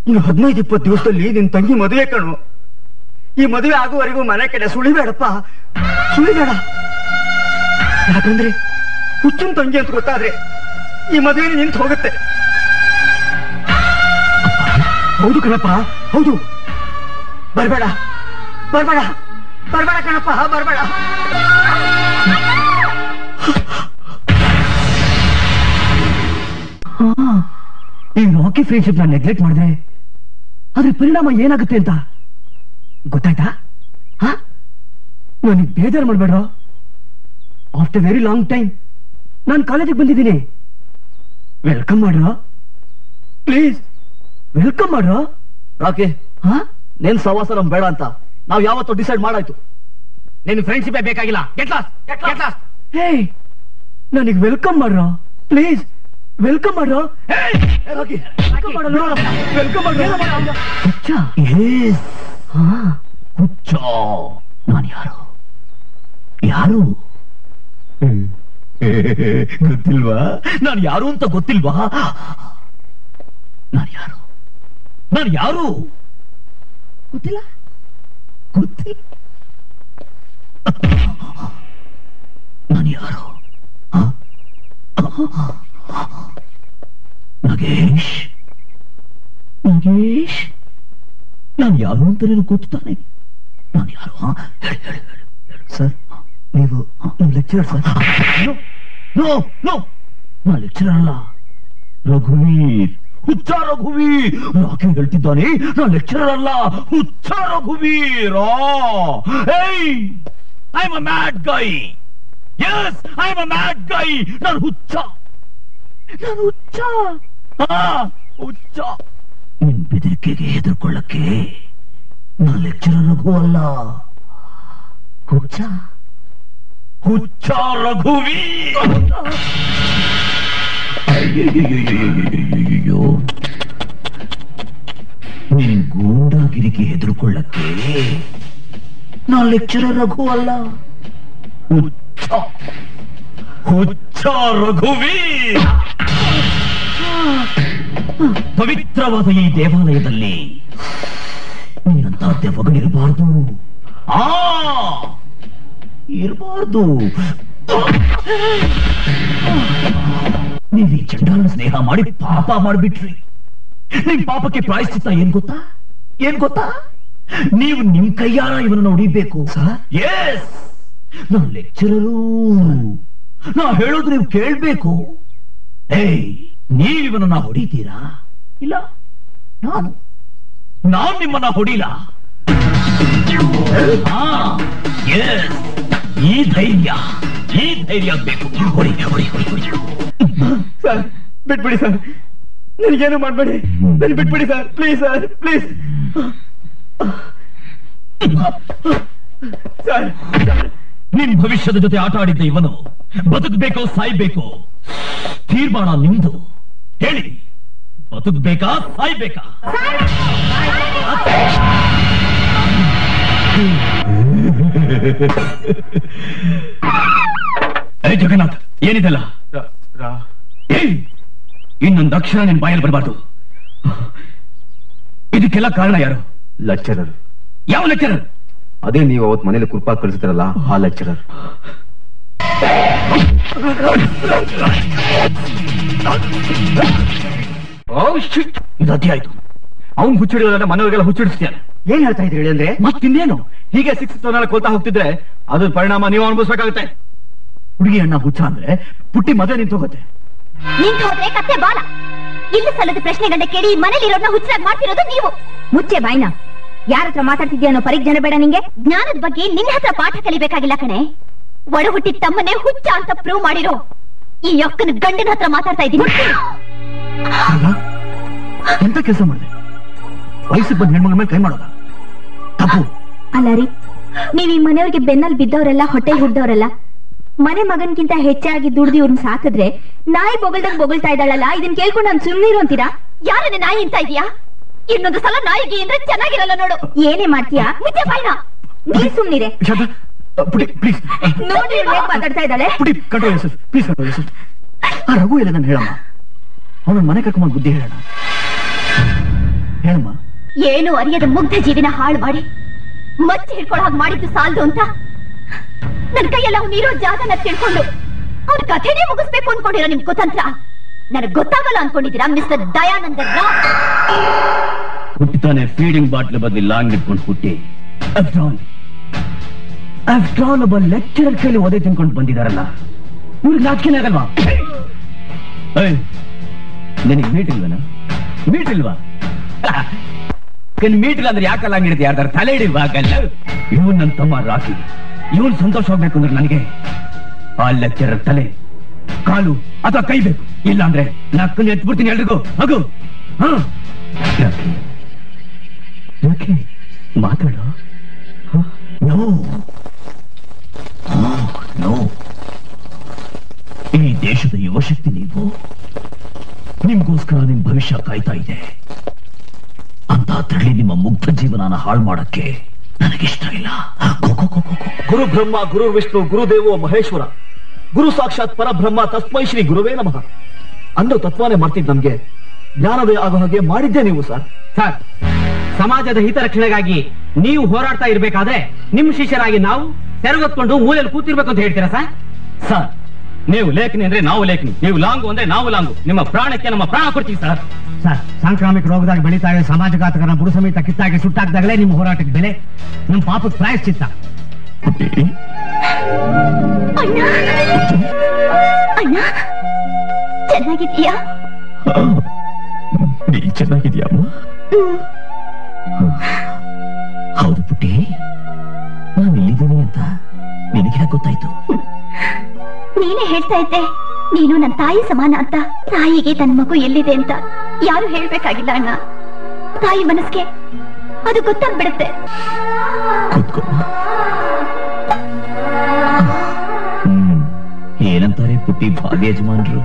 ಇನ್ನು ಹದಿನೈದು, ಇಪ್ಪತ್ತು ದಿವಸದಲ್ಲಿ ನಿನ್ ತಂಗಿ ಮದುವೆ ಕಣು. ಈ ಮದುವೆ ಆಗುವವರೆಗೂ ಮನೆ ಕಡೆ ಸುಳಿಬೇಡಪ್ಪ. ಸುಳಿಬೇಡ. ಯಾಕಂದ್ರೆ ಹುಚ್ಚಿನ ತಂಗಿ ಅಂತ ಗೊತ್ತಾದ್ರೆ ಈ ಮದುವೆ ನಿಂತು ಹೋಗುತ್ತೆ. ಹೌದು ಕಣಪ್ಪ, ಹೌದು. ಬರಬೇಡ. ಬರಬೇಡ. ಬರಬೇಡ ಕಣಪ್ಪ, ಬರ್ಬೇಡ. ಈ ರಾಕಿ ಫ್ರೆಂಡ್ಶಿಪ್ ನಾನು ನೆಗ್ಲೆಕ್ಟ್ ಮಾಡಿದ್ರೆ ಅದ್ರ ಪರಿಣಾಮ ಏನಾಗುತ್ತೆ ಅಂತ? ಗೊತ್ತಾಯ್ತಾ? ಹಾ ನನಗೆ ಬೇಜಾರು ಮಾಡ್ಬೇಡ್ರ? ಆಫ್ಟರ್ ವೆರಿ ಲಾಂಗ್ ಟೈಮ್ ನಾನು ಕಾಲೇಜಿಗೆ ಬಂದಿದ್ದೀನಿ. ವೆಲ್ಕಮ್ ಮಾಡ್ರ? ಪ್ಲೀಸ್ ವೆಲ್ಕಮ್ ಮಾಡ್ರ? ರಾಕಿ ಹಾ ನಿನ್ ಸವಾಸ ನಮ್ ಬೇಡ ಅಂತ. ನಾವ್ ಯಾವತ್ತೂ ಡಿಸೈಡ್ ಮಾಡಾಯ್ತು. ನಿನ್ ಫ್ರೆಂಡ್ಶಿಪ್ ಬೇಕಾಗಿಲ್ಲ ಗೆಟ್ ಲಾಸ್ಟ್ ಗೆಟ್ ಲಾಸ್ಟ್ ಹೇ ನನಗೆ ವೆಲ್ಕಮ್ ಮಾಡ್ರೋ ಪ್ಲೀಸ್ ವೆಲ್ಕಮ್ ಮಾಡ್ರೋ ವೆಲ್ಕಮ್ ಮಾಡ್ರೋ ಹುಚ್ಚ ಎಸ್ ಹುಚ್ಚ ನಾನು ಯಾರು ಯಾರು ಗೊತ್ತಿಲ್ವಾ ನಾನು ಯಾರು ಅಂತ ಗೊತ್ತಿಲ್ವಾ ನಾನು ಯಾರು ನಾನು ಯಾರು ಗೊತ್ತಿಲ್ಲ ಗೊತ್ತಿಲ್ಲ ನಾನು ಯಾರು ಹ? ನಾಗೇಶ್? ನಾಗೇಶ್? ನಾನು ಯಾರು ಅಂತ ನೀನು ಕೂತಾನೆ ತಾನೆ ನಾನು ಯಾರು? ಹೇಳು ಹೇಳು ಹೇಳು. ಸರ್ ನೀವು ನೀವು ಲೆಕ್ಚರರ್ ಸರ್. No no. ನಾ ಲೆಕ್ಚರರ್ ಅಲ್ಲ ರಘುವೀರ್. ಹುಚ್ಚ ರಘುವೀರ್. ರಾಕೆ ಹೇಳ್ತಿದ್ದಾನೆ. ನಾ ಲೆಕ್ಚರರ್ ಅಲ್ಲ ಹುಚ್ಚ ರಘುವೀರ್. ಏಯ್! I am a mad guy yes I am a mad guy ನಾನು ಹುಚ್ಚ ನಾನು ಹುಚ್ಚ ಹುಚ್ಚ ನಿನ್ ಬೆದರಿಕೆಗೆ ಹೆದರ್ಕೊಳ್ಳಕ್ಕೆ ನಾನು ಲೆಕ್ಚರ ರಘು ಅಲ್ಲ. ಹುಚ್ಚ ಹುಚ್ಚ ರಘುವಿ ಅಯ್ಯೋ ನಿನ್ ಗೂಂಡಾಗಿರಿಗೆ ಹೆದರ್ಕೊಳ್ಳಕ್ಕೆ ರಘು ಅಲ್ಲ ಹುಚ್ಚ ಹುಚ್ಚ ರಘುವೀರ್ ಪವಿತ್ರವಾದ ಈ ದೇವಾಲಯದಲ್ಲಿ ನೀನಂತ ದೆವ್ವಗಳಿರಬಾರ್ದು ಆ ಇರಬಾರ್ದು ನೀವು ಈ ಚಂಡಾಲನ ಸ್ನೇಹ ಮಾಡಿ ಪಾಪ ಮಾಡ್ಬಿಟ್ರಿ ನಿಮ್ ಪಾಪಕ್ಕೆ ಪ್ರಾಯಶ್ಚಿತ್ತ ಏನ್ ಗೊತ್ತಾ ಏನ್ ಗೊತ್ತಾ ನೀವು ನಿಮ್ ಕೈಯಾರ ಇವನನ್ನ ಹೊಡಿಬೇಕು. ಎಸ್ ನನ್ನ ಲೆಕ್ಚರರು ನಾ ಹೇಳೋದು ನೀವು ಕೇಳ್ಬೇಕು. ಏಯ್ ನೀವ್ ಇವನನ್ನ ಹೊಡಿತೀರಾ? ಇಲ್ಲ ನಾನು. ನಾನ್ ನಿಮ್ಮನ್ನ ಹೊಡಿಲ್ಲ. ಈ ಧೈರ್ಯ ಈ ಧೈರ್ಯ ಬೇಕು ಹೊಡಿ ಹೊಡಿ ಹೊಡಿ ಹೊಡಿ. ಸರ್ ಬಿಟ್ಬಿಡಿ ಸರ್ ನನಗೇನು ಮಾಡ್ಬೇಡಿ. ನನ್ ಬಿಟ್ಬಿಡಿ ಸರ್ ಪ್ಲೀಸ್ ಸರ್ ಪ್ಲೀಸ್ ನಿನ್ ಭವಿಷ್ಯದ ಜೊತೆ ಆಟ ಆಡಿದ್ದ ಇವನು ಬದುಕ್ಬೇಕೋ ಸಾಯ್ಬೇಕೋ? ತೀರ್ಮಾನ ನಿಮ್ದು. ಹೇಳಿ. ಬದುಕ್ಬೇಕಾ ಸಾಯ್ಬೇಕಾ? ಏ ಜಗನ್ನಾಥ್ ಏನಿದೆಲ್ಲ? ಇನ್ನೊಂದು ಅಕ್ಷರ ನಿನ್ ಬಾಯಲ್ಲಿ ಬರಬಾರ್ದು. ಇದಕ್ಕೆಲ್ಲ ಕಾರಣ ಯಾರು? ಲೆಕ್ಚರರ್ ಯಾವ ಲೆಕ್ಚರರ್ ಅದೇ ನೀವು ಅವತ್ ಮನೇಲಿ ಕೃಪಾ ಕಳಿಸಿದ್ರಲ್ಲ ಆ ಲೆಕ್ಚರರ್ ಇದು ಅತಿ ಆಯ್ತು. ಅವ್ನ್ ಹುಚ್ಚಿಡಿಯೋದನ್ನ ಮನೆಯವರಿಗೆಲ್ಲ ಹುಚ್ಚಿಡಿಸ್ತೀಯ ಏನ್ ಹೇಳ್ತಾ ಇದ್ರಿ ಅಂದ್ರೆ? ಮತ್ತಿನ್ನೇನು ಹೀಗೆ ಸಿಕ್ಸ್ ತೋನೆಲ್ಲ ಕೊಲ್ತಾ ಹೋಗ್ತಿದ್ರೆ ಅದ್ರ ಪರಿಣಾಮ ನೀವು ಅನುಭವಿಸ್ಬೇಕಾಗುತ್ತೆ. ಹುಡುಗಿ ಅಣ್ಣ ಹುಚ್ಚ ಅಂದ್ರೆ ಪುಟ್ಟಿ ಮದುವೆ ನಿಂತು ಹೋಗುತ್ತೆ ನಿಂತು ಹೋದ್ರೆ ಕತ್ತೆ ಬಾಲ. ಇಲ್ಲಿ ಸಲ್ಲದ ಪ್ರಶ್ನೆಗಳನ್ನ ಕೇಳಿ ಮನೇಲಿರೋದನ್ನ ಹುಚ್ಚಾಗಿ ಮಾಡ್ತಿರೋದು ನೀವು. ಮುಚ್ಚೆ ಬಾಯ್ನ. ಯಾರ ಹತ್ರ ಮಾತಾಡ್ತಿದ್ಯಾ ಅನ್ನೋ ಪರಿಜ್ಞಾನ ಬೇಡ ನಿಂಗೆ. ಜ್ಞಾನದ ಬಗ್ಗೆ ನಿನ್ನ ಹತ್ರ ಪಾಠ ಕಲಿಬೇಕಾಗಿಲ್ಲ ಕಣೆ. ಒಡ ಹುಟ್ಟಿದ ತಮ್ಮನೆ ಹುಚ್ಚ ಅಂತ ಪ್ರೂವ್ ಮಾಡಿರೋ ಈ ಯಕ್ಕನ ಗಂಡನ ಹತ್ರ ಮಾತಾಡ್ತಾ ಇದ್ದೀನಿ. ಎಂತ ಕೆಲಸ ಮಾಡಿದೆ? ವಯಸ್ಸಿಗೆ ಬಂದ ಹೆಣ್ಮಗಳ ಮೇಲೆ ಕೈ ಮಾಡೋದ? ತಪ್ಪು. ಅಲ್ಲ ರೀ ನೀವ್ ಈ ಮನೆಯವ್ರಿಗೆ ಬೆನ್ನಲ್ಲಿ ಬಿದ್ದವರೆಲ್ಲ ಹೊಟ್ಟೆ ಹುಡ್ದವರೆಲ್ಲ ಮನೆ ಮಗನ್ಗಿಂತ ಹೆಚ್ಚಾಗಿ ದುಡ್ದು ಇವ್ರನ್ನ ಸಾಕಿದ್ರೆ ನಾಯಿ ಬೊಗಳ್ದಾಗ ಬೊಗಳ್ತಾ ಇದ್ದಾಳಲ್ಲ? ಇದನ್ ಕೇಳ್ಕೊಂಡು ನಾನು ಸುಮ್ನಿರು ಅಂತೀರಾ? ಯಾರನ್ನ ನಾಯಿ ಅಂತ ಇದೀಯಾ ಇನ್ನೊಂದು ಸಲ ನಾಯಿಗೆ ಅಂದ್ರೆ ಚೆನ್ನಾಗಿರಲ್ಲ ನೋಡು. ಏನೇ ಮಾಡ್ತೀಯಾ? ಮುಚ್ಚೆ ಬಾಯ್ನ. ನೀ ಸುಮ್ನಿರೆ. ನೋಡಿ ನೋಡ್ರಿ ಹೇಗ್ ಮಾತಾಡ್ತಾ ಇದ್ದಾಳೆ. ಪ್ಲೀಸ್ ಆ ರಘು ಇಲ್ಲ ನಾನು ಹೇಳಮ್ಮ. ಅವನ ಮನೆ ಕರ್ಕೊಂಡ್ ಬುದ್ಧಿ ಹೇಳೋಣ. ಹೇಳಮ್ಮ. ಏನು ಅರಿಯದ ಮುಗ್ಧ ಜೀವಿನ ಹಾಳು ಮಾಡಿ ಮಚ್ಚಿ ಹಿಡ್ಕೊಳ್ಳೋ ಹಾಗೆ ಮಾಡಿದ್ದು ಸಾಲದು ಅಂತ? ನನ್ ಕೈಯೆಲ್ಲ ಅವ್ನು ಇರೋ ಜಾಗನ ತಿಳ್ಕೊಂಡು ಅವ್ನ ಕಥೆನೇ ಮುಗಿಸ್ಬೇಕು ಅನ್ಕೊಂಡಿರೋ ನಿಮ್ ಕುತಂತ್ರ ನನಗ್ ಗೊತ್ತಾಗಲ್ಲ ಅನ್ಕೊಂಡಿದ್ದೀರಾ, ಮಿಸ್ಟರ್ ದಯಾನಂದ ಹುಟ್ಟಿತಾನೆ ಫೀಡಿಂಗ್ ಬಾಟ್ಲ್ ಬದಲಿ ಲಾಂಗ್ ಇಟ್ಕೊಂಡು ಹುಟ್ಟಿ. ಆಫ್ಟರ್ ಒಬ್ಬ ಲೆಕ್ಚರರ್ ಕೈಲಿ ಒದೆ ತಿನ್ಕೊಂಡು ಬಂದಿದಾರಲ್ಲ. ಇವ್ರಿಗೆ ನಾಚಿಕೆನೇ ಆಗಲ್ವಾ? ನಿನಗೆ ಮೀಟ್ ಇಲ್ವನ? ಮೀಟ್ ಇಲ್ವಾ? ಮೀಟ್ ಇಲ್ಲ ಅಂದ್ರೆ ಯಾಕಲ್ಲ ಹಂಗಿಡುತ್ತೆ ಯಾರ್ದಾರ ತಲೆ ಹಿಡಿಲ್ವಾ ಇವನ್ ನನ್ನ ತಮ್ಮ ರಾಕಿ. ಇವನ್ ಸಂತೋಷ ಅಂದ್ರೆ ನನಗೆ. ಆ ಲೆಕ್ಚರರ್ ತಲೆ, ಕಾಲು ಅಥವಾ ಕೈ ಬೇಕು. ಇಲ್ಲ ಅಂದ್ರೆ ನಕ್ಕನ್ನು ಎತ್ಬಿಡ್ತೀನಿ ಎಲ್ರಿಗೂ. ಹಗು. ಯಾಕೆ? ಮಾತಾಡು. ಈ ದೇಶದ ಯುವಶಕ್ತಿ ನೀವು. ನಿಮ್ಗೋಸ್ಕರ ನಿಮ್ ಭವಿಷ್ಯ ಕಾಯ್ತಾ ಇದೆ. ಅಂತ ತಿಳಿ ನಿಮ್ಮ ಮುಗ್ಧ ಜೀವನನ ಹಾಳು ಮಾಡಕ್ಕೆ ನನಗಿಷ್ಟ ಇಲ್ಲ ಗುರು ಬ್ರಹ್ಮ ಗುರು ವಿಷ್ಣು ಗುರುದೇವ ಮಹೇಶ್ವರ. ಗುರು ಸಾಕ್ಷಾತ್ ಪರಬ್ರಹ್ಮ ತಸ್ಮೈ ಶ್ರೀ ಗುರುವೇ ನಮಃ. ಅಂದು ತತ್ವಾನೇ ಮಾಡ್ತಿದ್ ನಮ್ಗೆ. ಜ್ಞಾನವೇ ಆಗೋ ಹಾಗೆ ಮಾಡಿದ್ದೆ ನೀವು ಸರ್. ಸರ್ ಸಮಾಜದ ಹಿತರಕ್ಷಣೆಗಾಗಿ ನೀವು ಹೋರಾಡ್ತಾ ಇರ್ಬೇಕಾದ್ರೆ ನಿಮ್ ಶಿಷ್ಯರಾಗಿ ನಾವು ಸೆರಗೊತ್ಕೊಂಡು ಮೂಲೆಯಲ್ಲಿ ಕೂತಿರ್ಬೇಕು ಅಂತ ಹೇಳ್ತೀರಾ ಸರ್? ಸರ್ ನೀವು ಲೇಖನಿ ಅಂದ್ರೆ ನಾವು ಲೇಖನಿ. ನೀವು ಲಾಂಗು ಅಂದ್ರೆ ನಾವು ಲಾಂಗು. ನಿಮ್ಮ ಪ್ರಾಣಕ್ಕೆ ನಮ್ಮ ಪ್ರಾಣ ಕೊಡ್ತೀವಿ ಸರ್. ಸರ್ ಸಾಂಕ್ರಾಮಿಕ ರೋಗದಾಗ ಬೆಳೀತಾ ಇದೆ ಸಮಾಜಘಾತಕರ ಬುಡು ಸಮೇತ ಕಿತ್ತಾಗಿ ಸುಟ್ಟಾಕ್ದಾಗಲೇ ನಿಮ್ಮ ಹೋರಾಟಕ್ಕೆ ಬೆಲೆ ನಮ್ಮ ಪಾಪಕ್ಕೆ ಪ್ರಾಯಶ್ಚಿತ್ತ ಚೆನ್ನಾಗಿದ್ಯಮ್ಮ ಹೌದು ಪುಟ್ಟಿ. ನಾನು ಇಲ್ಲಿದ್ದೀನಿ ಅಂತ ನಿನಗೆ ಗೊತ್ತಾಯ್ತು? ನೀನೇ ಹೇಳ್ತಾ ಇದ್ದೆ. ನೀನು ನನ್ನ ತಾಯಿ ಸಮಾನ ಅಂತ. ತಾಯಿಗೆ ತನ್ನ ಮಗು ಎಲ್ಲಿದೆ ಅಂತ. ಯಾರು ಹೇಳ್ಬೇಕಾಗಿಲ್ಲ ಅಣ್ಣ. ತಾಯಿ ಮನಸ್ಗೆ ಅದು ಗೊತ್ತಾಗ್ಬಿಡುತ್ತೆ. ಏನಂತಾರೆ ಪುಟ್ಟಿ ಭಾಗ್ಯ ಯಜಮಾನ್ರು?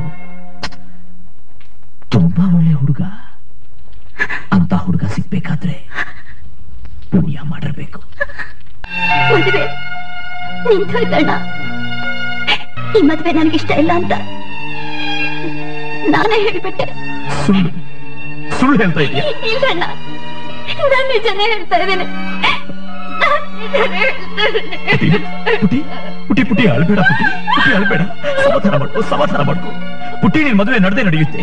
ತುಂಬಾ ಒಳ್ಳೆ ಹುಡುಗ. ಅಂತ ಹುಡುಗ ಸಿಗ್ಬೇಕಾದ್ರೆ ಪುಣ್ಯ ಮಾಡಿರ್ಬೇಕು. ನಿಂತೋಯ್ತಣ್ಣ ಈ ನನಗೆ ಇಷ್ಟ ಇಲ್ಲ ಅಂತ ನಾನೇ ಹೇಳಿಬಿಟ್ಟೆ. ಸುಳ್ಳು. ಸುಳ್ಳು ಹೇಳ್ತಾ ಇದೆಯಾ ಇಲ್ಲಣ್ಣ ನಾನು ನಿಜನೇ ಹೇಳ್ತಾ ಇದ್ದೇನೆ. ಪುಟಿ ಪುಟಿ ಪುಟಿ ಅಳ್ಬೇಡ ಪುಟಿ. ಪುಟಿ ಅಳ್ಬೇಡ. ಸಮಾಧಾನ ಮಾಡ್ಕೋ ಸಮಾಧಾನ ಮಾಡ್ಕೋ. ಪುಟಿ ನಿನ್ ಮದುವೆ ನಡೆದೇ ನಡೆಯುತ್ತೆ.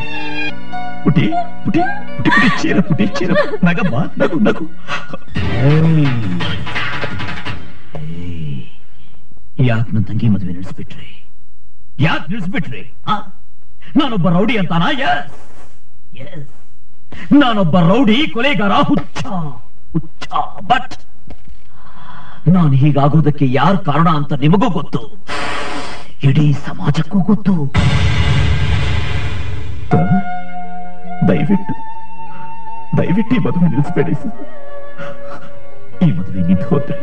ಪುಟಿ ಪುಟಿ ಪುಟಿ ಪುಟಿ ಚೀರ ಪುಟಿ ಚೀರ. ನಗಮ್ಮ ನಗು ನಗು. ಯಾಕೆ ನನ್ನ ತಂಗಿ ಮದುವೆ ನಡೆಸ್ಬಿಟ್ರಿ? ಯಾಕೆ ನಿಲ್ಲಿಸ್ಬಿಟ್ರಿ ಆ? ನಾನೊಬ್ಬ ರೌಡಿ ಅಂತಾನ ಎಸ್ ಎಸ್ ನಾನೊಬ್ಬ ರೌಡಿ ಕೊಲೆಗಾರ ಹುಚ್ಚ ಹುಚ್ಚ ಬಟ್ ನಾನು ಹೀಗಾಗೋದಕ್ಕೆ ಯಾರು ಕಾರಣ ಅಂತ ನಿಮಗೂ ಗೊತ್ತು ಇಡೀ ಸಮಾಜಕ್ಕೂ ಗೊತ್ತು ದಯವಿಟ್ಟು ದಯವಿಟ್ಟು ಈ ಮದುವೆ ನಿಲ್ಲಿಸಬೇಡಿ ಸರ್ ಈ ಮದುವೆ ನಿಂತು ಹೋದ್ರೆ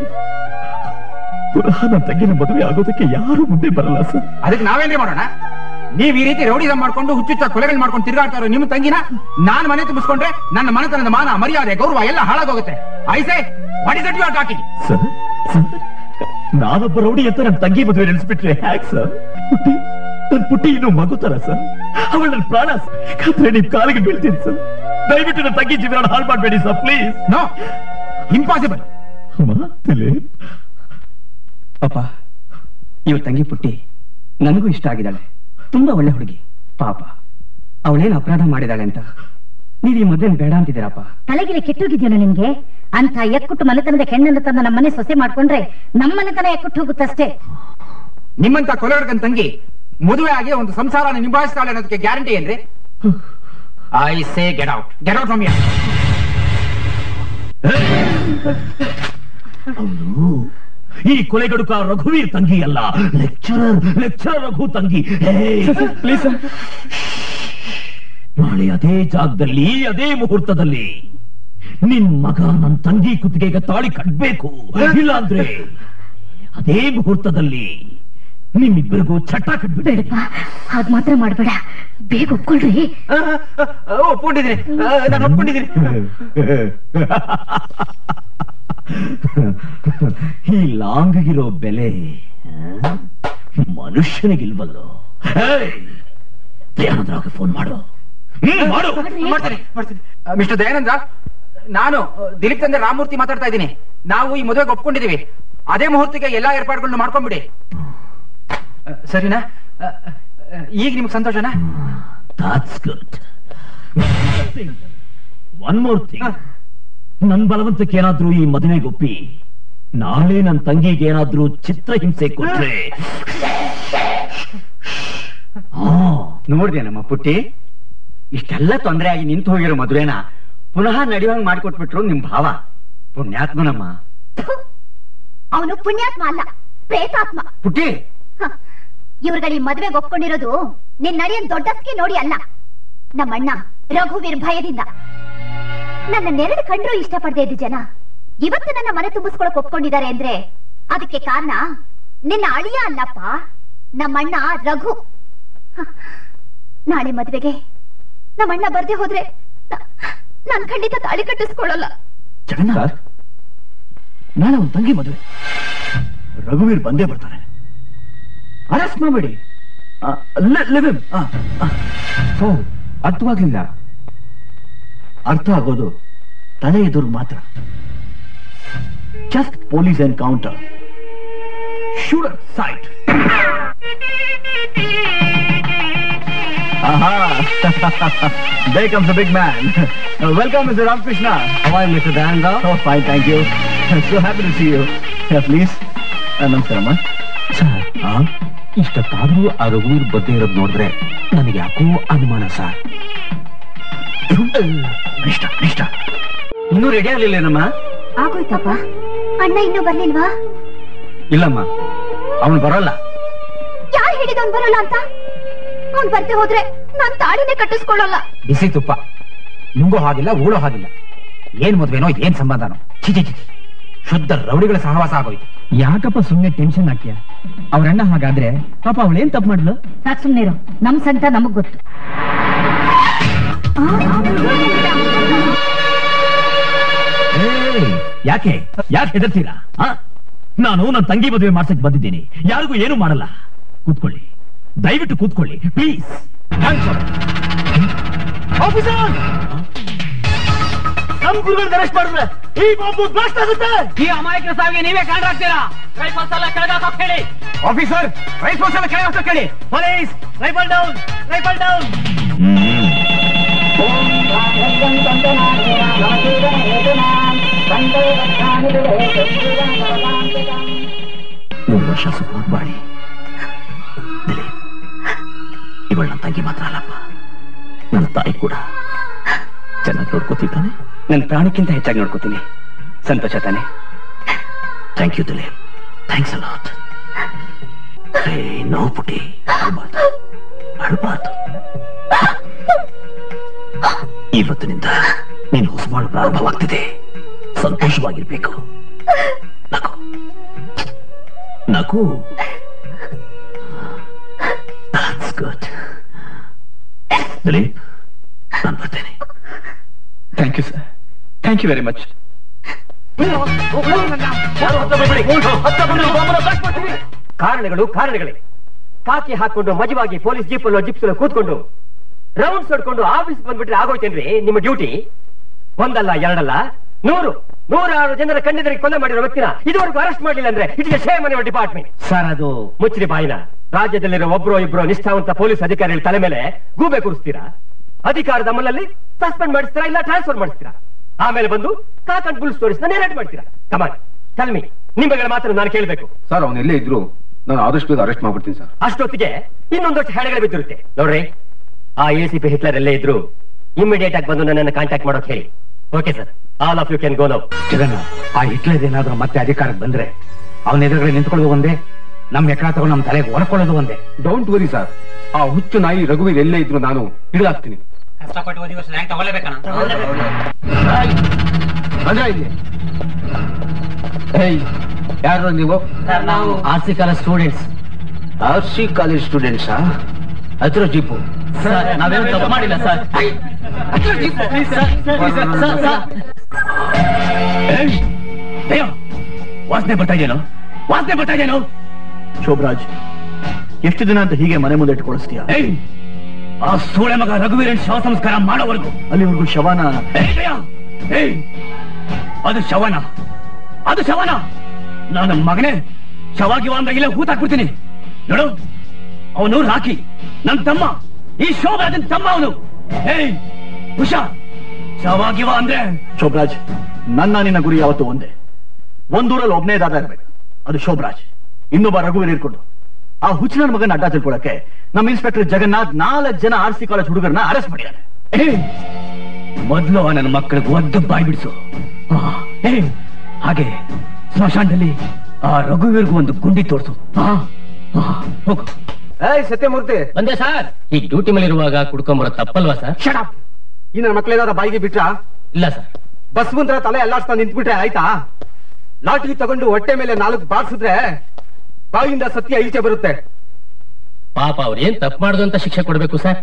ಪುನಃ ನನ್ನ ತಂಗಿನ ಮದುವೆ ಆಗೋದಕ್ಕೆ ಯಾರು ಮುಂದೆ ಬರಲ್ಲ ಸರ್. ಅದಕ್ಕೆ ನಾವೇನ್ರಿ ಮಾಡೋಣ? ನೀವ್ ಈ ರೀತಿ ರೌಡಿಸಂ ಮಾಡ್ಕೊಂಡು ಹುಚ್ಚುಚ್ಚ ಕೊಲೆಗಳು ಮಾಡ್ಕೊಂಡು ತಿರುಗಾಡ್ತಾ ಇರೋ ನಿಮ್ಮ ತಂಗಿನ ನಾನ್ ಮನೆ ತುಂಬಿಸ್ಕೊಂಡ್ರೆ ನನ್ನ ಮನೆತನದ ಮಾನ ಮರ್ಯಾದೆ ಗೌರವ ಎಲ್ಲ ಹಾಳಾಗೋಗುತ್ತೆ. I say what is you are talking sir ನಾನೊಬ್ಬ ರೌಡಿ ಅಂತ ನನ್ನ ತಂಗಿ ಮದುವೆ ನೆನೆಸ್ಬಿಟ್ರೆ ಹ್ಯಾಕ್ ಸರ್? ಪುಟ್ಟಿ ನನ್ನ ಪುಟ್ಟಿ ಇನ್ನು ಮಗು ತರ ಸರ್. ಅವಳ ನನ್ನ ಪ್ರಾಣ ಯಾಕಂದ್ರೆ ನಿಮ್ ಕಾಲಿಗೆ ಬೀಳ್ತೀನಿ ಸರ್. ದಯವಿಟ್ಟು ನನ್ನ ತಂಗಿ ಜೀವನ ಹಾಳು ಮಾಡಬೇಡಿ ಸರ್ ಪ್ಲೀಸ್ ನೋ ಇಂಪಾಸಿಬಲ್ ಪಾಪ ಇವ್ ತಂಗಿ ಪುಟ್ಟಿ ನನಗೂ ಇಷ್ಟ ಆಗಿದ್ದಾಳೆ. ತುಂಬಾ ಒಳ್ಳೆ ಹುಡುಗಿ. ಪಾಪ ಅವಳೇನು ಅಪರಾಧ ಮಾಡಿದಾಳೆ ಅಂತ ನೀವು ಈ ಮದ್ವೆ ಬೇಡ ಅಂತಿದ್ದೀರಪ್ಪ. ತಲೆಗಿಲೆ ಕೆಟ್ಟೋಗಿದ್ಯಾನ ನಿಮ್ಗೆ? ಅಂತ ಎಕ್ಕುಟ್ಟು ಮನೆತನದ ಹೆಣ್ಣನ್ನು ತಂದು ನಮ್ಮನೆ ಸೊಸೆ ಮಾಡ್ಕೊಂಡ್ರೆ ನಮ್ಮನೆತನ ಎಕ್ಕುಟ್ಟು ಹೋಗುತ್ತಷ್ಟೇ? ನಿಮ್ಮಂತ ಕೊಲೆಗಡಕನ್ ತಂಗಿ ಮದುವೆ ಆಗಿ ಒಂದು ಸಂಸಾರನ ನಿಭಾಯಿಸ್ತಾಳೆ ಅನ್ನೋದಕ್ಕೆ ಗ್ಯಾರಂಟಿ ಏನ್ರಿ? I say get out get out from ಈ ಕೊಲೆಗಡುಕ ರಘುವೀರ್ ತಂಗಿ ಅಲ್ಲ. ಲೆಕ್ಚರರ್ ಲೆಕ್ಚರರ್ ರಘು ತಂಗಿ. ಪ್ಲೀಸ್ ನಾಳೆ ಅದೇ ಜಾಗದಲ್ಲಿ ಅದೇ ಮುಹೂರ್ತದಲ್ಲಿ ನಿನ್ ಮಗ ನನ್ ತಂಗಿ ಕುತ್ತಿಗೆಗೆ ತಾಳಿ ಕಟ್ಬೇಕು. ಇಲ್ಲಾಂದ್ರೆ ಅದೇ ಮುಹೂರ್ತದಲ್ಲಿ ನಿಮ್ಮಿಬ್ಬರಿಗೂ ಚಟ್ಟ ಕಟ್ಬಿಡಪ್ಪ ಹಾಗ್ ಮಾತ್ರ ಮಾಡ್ಬೇಡ. ಬೇಗ ಒಪ್ಕೊಳ್ರಿ. ಒಪ್ಕೊಂಡಿದ್ದೀನಿ. ನಾನು ಒಪ್ಕೊಂಡಿದ್ದೀನಿ. ಈ ಲಾಂಗಿಗಿರೋ ಬೆಲೆ ಮನುಷ್ಯನಿಗಿಲ್ವಲ್ಲ? ದಯಾನಂದ್ರಾವ್ಗೆ ಫೋನ್ ಮಾಡು. ಮಾಡು. ಮಾಡ್ತೀನಿ. ಮಾಡ್ತೀನಿ. ಮಿಸ್ಟರ್ ದಯಾನಂದ ನಾನು ದಿಲೀಪ್ ತಂದೆ ರಾಮಮೂರ್ತಿ ಮಾತಾಡ್ತಾ ಇದ್ದೀನಿ. ನಾವು ಈ ಮದುವೆಗೆ ಒಪ್ಕೊಂಡಿದೀವಿ ಅದೇ ಮುಹೂರ್ತಿಗೆ ಎಲ್ಲಾ ಏರ್ಪಾಡುಗಳನ್ನು ಮಾಡ್ಕೊಂಡ್ಬಿಡಿ ಸರಿನಾ? ಈಗ ನಿಮ್ಗೆ ಸಂತೋಷನಾ. ಒನ್ ಮೋರ್ ಥಿಂಗ್ ನನ್ ಬಲವಂತಕ್ಕೆ ಏನಾದ್ರೂ ಈ ಮದುವೆಗೊಪ್ಪಿ ನಾಳೆ ನನ್ ತಂಗಿಗೆ ಏನಾದ್ರೂ ಚಿತ್ರಹಿಂಸೆ ಕೊಟ್ರೆ. ನೋಡ್ದೆ ನಮ್ಮ ಪುಟ್ಟಿ ಇಷ್ಟೆಲ್ಲ ತೊಂದರೆ ಆಗಿ ನಿಂತು ಹೋಗಿರೋ ಮದುವೆನ ಪುನಃ ನಡೆಯುವಂಗ್ ಮಾಡ್ಕೊಟ್ಬಿಟ್ರು ನಿಮ್ ಭಾವ. ಪುಣ್ಯಾತ್ಮನಮ್ಮ. ಅವನು ಪುಣ್ಯಾತ್ಮ ಅಲ್ಲ ಪ್ರೇತಾತ್ಮ. ಪುಟ್ಟಿ! ಇವ್ರುಗಳು ಈ ಮದ್ವೆಗೆ ಒಪ್ಕೊಂಡಿರೋದು ನಿನ್ ನಡೆಯನ್ ದೊಡ್ಡಸ್ಗೆ ನೋಡಿ ಅಲ್ಲ. ನಮ್ಮಣ್ಣ ರಘುವೀರ್ ಭಯದಿಂದ. ನನ್ನ ನೆರಳು ಕಂಡ್ರು ಇಷ್ಟಪಡದೆ ಇದ್ದ ಜನ. ಇವತ್ತು ನನ್ನ ಮನೆ ತುಂಬಿಸ್ಕೊಳಕ್ ಒಪ್ಕೊಂಡಿದ್ದಾರೆ ಅಂದ್ರೆ ಅದಕ್ಕೆ ಕಾರಣ ನಿನ್ನ ಅಳಿಯ ಅಲ್ಲಪ್ಪ ನಮ್ಮಣ್ಣ ರಘು. ನಾಳೆ ಮದ್ವೆಗೆ ನಮ್ಮಣ್ಣ ಬರ್ದೆ ಹೋದ್ರೆ ನಾನ್ ಖಂಡಿತ ತಾಳಿ ಕಟ್ಟಿಸ್ಕೊಳ್ಳಲ್ಲ. ಜಗನ್ನಾಥ್ ನಾಳೆ ಅವನ್ ತಂಗಿ ಮದುವೆ. ರಘುವೀರ್ ಬಂದೇ ಬರ್ತಾನೆ ಅರೆಸ್ಟ್ ಮಾಡಬೇಡಿ. ಅರ್ಥವಾಗ್ಲಿಲ್ಲ ಅರ್ಥ ಆಗೋದು ತನೆಯದು ಮಾತ್ರ. Just police encounter shoot at sight ಆಹಾ becomes a big man welcome mister Ramakrishna my mister Django so file thank you so happy to see you at least ನಾನು ಶರ್ಮ ಸರ್ ಆ ಇಷ್ಟpadStartು ಅರಗೂರ್ ಬತಿರೋ ನೋಡ್ತರೆ ನನಗೆ ಯಾಕೋ ಅನುಮಾನ ಸರ್ ಇಷ್ಟ ಇಷ್ಟ ಇನ್ನೂ ರೆಡಿ ಆಗ್ಲಿಲ್ಲೇನಮ್ಮ? ಆಗೋಯ್ತಪ್ಪ. ಅಣ್ಣ ಇನ್ನೂ ಬರ್ಲಿಲ್ವಾ? ಇಲ್ಲಮ್ಮ ಅವನು ಬರೋಲ್ಲ. ಯಾರು ಹೇಳಿದವನ್ ಬರೋಲ್ಲ ಅಂತ? ಅವ್ನ್ ಬರ್ತೇ ಹೋದ್ರೆ ನಾನ್ ತಾಳಿನೇ ಕಟ್ಟಿಸ್ಕೊಳ್ಳಲ್ಲ. ಬಿಸಿ ತುಪ್ಪ. ನಿಂಗೂ ಹಾಗಿಲ್ಲ ಊಳೋ ಹಾಗಿಲ್ಲ. ಏನ್ ಮದ್ವೆನೋ ಏನ್ ಸಂಬಂಧನೋ. ಚಿಚಿ ಚಿಚಿ ಶುದ್ಧ ರೌಡಿಗಳ ಸಹವಾಸ ಆಗೋಯ್ತು. ಯಾಕಪ್ಪ ಸುಮ್ನೆ ಟೆನ್ಷನ್ ಹಾಕ್ಯ? ಅವ್ರ ಅಣ್ಣ ಹಾಗಾದ್ರೆ ಪಾಪ ಅವಳೇನ್ ತಪ್ಪು ಮಾಡ್ಲು? ಸಾಕ್ ಇರೋ ನಮ್ ಸಂತ ನಮಗ್ ಗೊತ್ತು. ಯಾಕೆ? ಯಾಕೆ ಹೆದರ್ತೀರಾ? ನಾನು ನನ್ನ ತಂಗಿ ಮದುವೆ ಮಾಡ್ಸಕ್ ಬಂದಿದ್ದೀನಿ. ಯಾರಿಗೂ ಏನು ಮಾಡಲ್ಲ. ಕೂತ್ಕೊಳ್ಳಿ. ದಯವಿಟ್ಟು ಕೂತ್ಕೊಳ್ಳಿ. ಪ್ಲೀಸ್. ಆಫೀಸರ್! ನಮ್ ಗುರುಗಳನ್ನ ಅರೆಸ್ಟ್ ಮಾಡಿದ್ರೆ ಈ ಬಾಂಬು ಬ್ಲಾಸ್ಟ್ ಆಗುತ್ತೆ! ಈ ಅಮಾಯಕರ ಸಾವಿಗೆ ನೀವೇ ಕಾರಣರಾಗ್ತೀರಾ ರೈಫಲ್ಸ್ ಎಲ್ಲ ಕೆಳಗಾಕ ಹೇಳಿ ಆಫೀಸರ್ ರೈಫಲ್ಸ್ ಎಲ್ಲ ಕೆಳಗೆ ಹಾಕಕ್ ಹೇಳಿ police rifle down rifle down. ಮೂರು ವರ್ಷ ಸುಖವಾಗಿ ಬಾಳಿ ದಿಲೀಪ್ ಇವಳು ನನ್ನ ತಂಗಿ ಮಾತ್ರ ಅಲ್ಲಪ್ಪ ನನ್ನ ತಾಯಿ ಕೂಡ ಚೆನ್ನಾಗಿ ನೋಡ್ಕೋತಿದ್ದಾನೆ ನನ್ನ ಪ್ರಾಣಕ್ಕಿಂತ ಹೆಚ್ಚಾಗಿ ನೋಡ್ಕೋತೀನಿ ಸಂತೋಷ ತಾನೆ thank you Dileep thanks a lot hey no ಪುಟಿ ಅಳ್ಬಾರ್ದು ಅಳ್ಬಾರ್ದು ಇವತ್ತಿನಿಂದ ನೀನು ಹೊಸಬಾಳು ಪ್ರಾರಂಭವಾಗ್ತಿದೆ. ಸಂತೋಷವಾಗಿರ್ಬೇಕು. ನಗು. ನಗು. That's good. ದಿಲೀಪ್ ನಾನು ಬರ್ತೇನೆ. Thank you sir thank you very much ಕಾರಣಗಳು ಕಾರಣಗಳೇ. ಕಾಕಿ ಹಾಕೊಂಡು ಮಜವಾಗಿ ಪೊಲೀಸ್ ಜೀಪಲ್ಲೋ ಜಿಪ್ಸಲ್ಲೋ ಕೂತ್ಕೊಂಡು ರೌಂಡ್ಸ್ ಹೊಡ್ಕೊಂಡು ಆಫೀಸ್ ಬಂದ್ಬಿಟ್ರೆ ಆಗೋಯ್ತೇನ್ರಿ? ನಿಮ್ಮ ಡ್ಯೂಟಿ? ಒಂದಲ್ಲ ಎರಡಲ್ಲ? ನೂರು. ನೂರಾರು ಜನರ ಕಣ್ಣೆದುರಿಗೆ ಕೊಲೆ ಮಾಡಿರೋ ವ್ಯಕ್ತಿನ ಇದುವರೆಗೂ ಅರೆಸ್ಟ್ ಮಾಡಲಿಲ್ಲ ಅಂದ್ರೆ it is shame on department. Sir ಅದು ಮುಚ್ಚಿರಿ ಬಾಯಿನ. ರಾಜ್ಯದಲ್ಲಿರೋ ಒಬ್ರೋ ಇಬ್ರು ನಿಷ್ಠಾವಂತ ಪೊಲೀಸ್ ಅಧಿಕಾರಿಗಳ ತಲೆ ಮೇಲೆ ಗೂಬೆ ಕೂರಿಸ್ತೀರಾ? ಅಧಿಕಾರದ ಅಮಲಲ್ಲಿ ಸಸ್ಪೆಂಡ್ ಮಾಡಿಸ್ತೀರಾ ಇಲ್ಲ ಟ್ರಾನ್ಸ್ಫರ್ ಮಾಡಿಸ್ತೀರಾ? ಆಮೇಲೆ ಬಂದು ಕಾಕಂಡ್ ಬುಲ್ ಸ್ಟೋರೀಸ್ ನೇರೇಟ್ ಮಾಡ್ತೀರಾ? ಕಮಾನ್ ತಲ್ಮಿ ನಿಮ್ಮಗಳ ಮಾತ್ರ ನಾನು ಕೇಳಬೇಕು. ಸರ್ ಅವನೆಲ್ಲೇ ಇದ್ರು? ನಾನು ಆದಷ್ಟು ಅರೆಸ್ಟ್ ಮಾಡ್ಬಿಡ್ತೀನಿ ಸರ್. ಅಷ್ಟೊತ್ತಿಗೆ ಇನ್ನೊಂದಷ್ಟು ಹೆಣಗಳು ಬಿದ್ದಿರುತ್ತೆ. ನೋಡ್ರಿ. ಆ ಎ ಸಿ ಪಿ ಹಿಟ್ಲರ್ ಎಲ್ಲೇ ಇದ್ರು. ಇಮಿಡಿಯೇಟ್ ಆಗಿ ಬಂದು ನನ್ನನ್ನು ಕಾಂಟ್ಯಾಕ್ಟ್ ಮಾಡೋಕೆ ಹೇಳಿ. Okay sir all of you can go now Jagan ಆ ಹಿಟ್ಲರ್ ಏನಾದ್ರೂ ಮತ್ತೆ ಅಧಿಕಾರಕ್ಕೆ ಬಂದ್ರೆ ಅವನ ಎದುರುಗಡೆ ನಿಂತ್ಕೊಳ್ಳೋದು ಒಂದೇ ನಮ್ ಎಕರ ತಗೊಂಡು ನಮ್ಮ ತಲೆಗೆ ಹೊಡ್ಕೊಳ್ಳೋದು ಒಂದೇ. ಡೋಂಟ್ ವರಿ ಸರ್ ಆ ಹುಚ್ಚು ನಾಯಿ ರಘುವೀರ್ ಎಲ್ಲೇ ಇದ್ರು ನಾನು ಹಿಡಿದಾಗ್ತೀನಿ ಕಷ್ಟಪಟ್ಟು ಓದಿ ವರ್ಷ ರ್ಯಾಂಕ್ ತಗೊಳ್ಳೇಬೇಕಣ್ಣ ಅಂದ್ರೆ ಇಲ್ಲಿ. ಏಯ್ ಯಾರು ನೀವು? ನಾವು R C college students. R C college ಸ್ಟೂಡೆಂಟ್ಸಾ? ಹತ್ರ ಜೀಪು. ನಾವೇನು ತಪ್ಪು ಮಾಡಿಲ್ಲ ಸರ್. ವಾಸನೆ ಬರ್ತಾ ಇದೇನು ವಾಸನೆ ಬರ್ತಾ ಇದೇನು ಶೋಭರಾಜ್ ಎಷ್ಟು ದಿನ ಅಂತ ಹೀಗೆ ಮನೆ ಮುಂದೆ ಇಟ್ಕೊಳಿಸ್ತೀಯ ಆ ಸೂಳೆ ಮಗ ರಘುವೀರನ್ ಶವ ಸಂಸ್ಕಾರ ಮಾಡೋವರೆಗೂ. ಅಲ್ಲಿವರೆಗೂ ಶವನ ಅದು ಶವನ. ಅದು ಶವನ. ನನ್ನ ಮಗನೇ ಶವಾಗಿ ಅಂದ್ರೆ ಇಲ್ಲೇ ಹೂತಾಕ್ಬಿಡ್ತೀನಿ. ನೋಡು. ಅವನು ರಾಕಿ ನನ್ ತಮ್ಮ. ಈ ಶೋಭರಾಜನ್ ತಮ್ಮ ಅವನು. ಏಯ್ ಸವಾಗಿವ ಶವಾಗಿವ ಅಂದ್ರೆ? ಶೋಭರಾಜ್ ನನ್ನ ನಿನ್ನ ಗುರಿ ಯಾವತ್ತು ಒಂದೇ. ಒಂದೂರಲ್ಲಿ ಒಬ್ನೇ ದಾದ ಇರಬೇಕು. ಅದು ಶೋಭರಾಜ್. ಇನ್ನೊಬ್ಬ ರಘುವೀರ್ ಇರ್ಕೊಂಡು ಆ ಹುಚ್ಚಿನ ಮಗನ ಅಡ್ಡ ತಿಳ್ಕೊಳಕ್ಕೆ ನಮ್ಮ ಇನ್ಸ್ಪೆಕ್ಟರ್ ಜಗನ್ನಾಥ್ ನಾಲ್ಕು ಜನ ಆರ್ ಸಿ ಕಾಲೇಜ್ ಹುಡುಗರನ್ನ ಅರೆಸ್ಟ್ ಮಾಡಿದ್ದಾರೆ ಮೊದಲು ನನ್ನ ಮಕ್ಕಳಿಗೆ ಒದ್ದು ಬಾಯಿ ಬಿಡಿಸು. ಹಾಗೆ ಸ್ಮಶಾನದಲ್ಲಿ ಆ ರಘುವೀರ್ಗೂ ಒಂದು ಗುಂಡಿ ತೋರಿಸು. ಹೋಗು. ಏಯ್ ಸತ್ಯಮೂರ್ತಿ. ಬಂದೆ ಸರ್. ಈ ಡ್ಯೂಟಿ ಮೇಲೆ ಇರುವಾಗ ಕುಡ್ಕೊಂಬರೋ ತಪ್ಪಲ್ವಾ ಸರ್? ಶಡ ಈ ನನ್ನ ಮಕ್ಕಳೇನಾರ ಬಾಯಿಗೆ ಬಿಟ್ರಾ? ಇಲ್ಲ ಸರ್. ಬಸ್ ಮುಂದ್ರ ತಲೆ ಎಲ್ಲಾಡ್ಸ್ತಾ ನಿಂತ್ಬಿಟ್ರೆ ಆಯ್ತಾ? ಲಾಟ್ರಿ ತಗೊಂಡು ಹೊಟ್ಟೆ ಮೇಲೆ ನಾಲ್ಕು ಬಾರಿಸಿದ್ರೆ ಬಾಯಿಂದ ಸತ್ಯ ಈಚೆ ಬರುತ್ತೆ. ಪಾಪ ಅವ್ರು ಏನ್ ತಪ್ಪು ಮಾಡುದು ಅಂತ ಶಿಕ್ಷೆ ಕೊಡ್ಬೇಕು ಸರ್?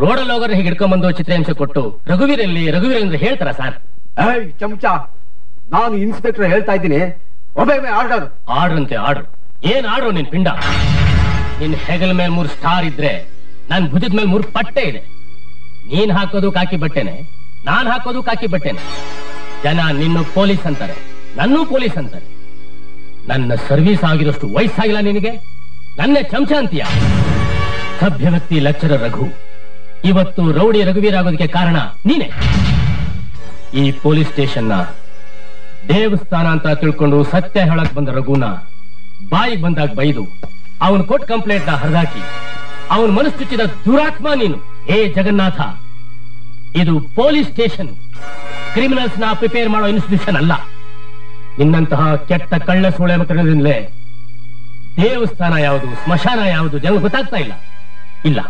ರೋಡಲ್ಲಿ ಹೋಗೋರು ಹೀಗೆ ಹಿಡ್ಕೊಂಡ್ಬಂದು ಚಿತ್ರಹಿಂಸೆ ಕೊಟ್ಟು ರಘುವೀರಲ್ಲಿ ರಘುವೀರ ರಘುವೀರ್ ಅಂದ್ರೆ ಹೇಳ್ತಾರ ಸರ್? ಏಯ್ ಚಮಚ. ನಾನು ಇನ್ಸ್ಪೆಕ್ಟರ್ ಹೇಳ್ತಾ ಇದ್ದೀನಿ. ಒಬ್ಬ ಆರ್ಡರ್. ಆರ್ಡರ್ ಅಂತೆ ಆರ್ಡರ್ ಏನ್ ಆರ್ಡರ್ ನಿನ್ ಪಿಂಡ? ನಿನ್ ಹೆಗಲ್ ಮೇಲೆ ಮೂರ್ ಸ್ಟಾರ್ ಇದ್ರೆ, ನನ್ ಭುಜದ ಮೇಲೆ ಮೂರ್ ಪಟ್ಟೆ ಇದೆ. ನೀನ್ ಹಾಕೋದು ಕಾಕಿ ಬಟ್ಟೆನೆ, ನಾನ್ ಹಾಕೋದು ಕಾಕಿ ಬಟ್ಟೆನೆ. ಜನ ನಿನ್ನ ಪೊಲೀಸ್ ಅಂತಾರೆ, ನನ್ನೂ ಪೊಲೀಸ್ ಅಂತಾರೆ. ನನ್ನ ಸರ್ವಿಸ್ ಆಗಿರೋಷ್ಟು ವಯಸ್ಸಾಗಿಲ್ಲ ನಿನಗೆ? ನನ್ನ ಚಮಚ ಅಂತೀಯ? ಸಭ್ಯ ವ್ಯಕ್ತಿ ಲಚ್ಚರ ರಘು. ಇವತ್ತು ರೌಡಿ ರಘುವೀರ್ ಆಗೋದಕ್ಕೆ ಕಾರಣ ನೀನೆ. ಈ ಪೊಲೀಸ್ ಸ್ಟೇಷನ್ನ ದೇವಸ್ಥಾನ ಅಂತ ತಿಳ್ಕೊಂಡು ಸತ್ಯ ಹೇಳಕ್ ಬಂದ ರಘುನ ಬಾಯಿಗೆ ಬಂದಾಗ ಬೈದು ಅವನು ಕೊಟ್ಟ ಕಂಪ್ಲೇಂಟ್ನ ಹರಿದಾಕಿ, ಅವನ ಮನಸ್ಸುಚ್ಚಿದ ದುರಾತ್ಮ ನೀನು. ಏ ಜಗನ್ನಾಥ, ಇದು ಪೊಲೀಸ್ ಸ್ಟೇಷನ್. ಕ್ರಿಮಿನಲ್ಸ್ನ ಪ್ರಿಪೇರ್ ಮಾಡೋ ಇನ್ಸ್ಟಿಟ್ಯೂಷನ್ ಅಲ್ಲ. ನಿನ್ನಂತಹ ಕೆಟ್ಟ ಕಳ್ಳ ಸೂಳೆ ಮಕ್ಕಳಿಂದಲೇ ದೇವಸ್ಥಾನ ಯಾವುದು, ಸ್ಮಶಾನ ಯಾವುದು ಜನ ಗೊತ್ತಾಗ್ತಾ ಇಲ್ಲ. ಇಲ್ಲ.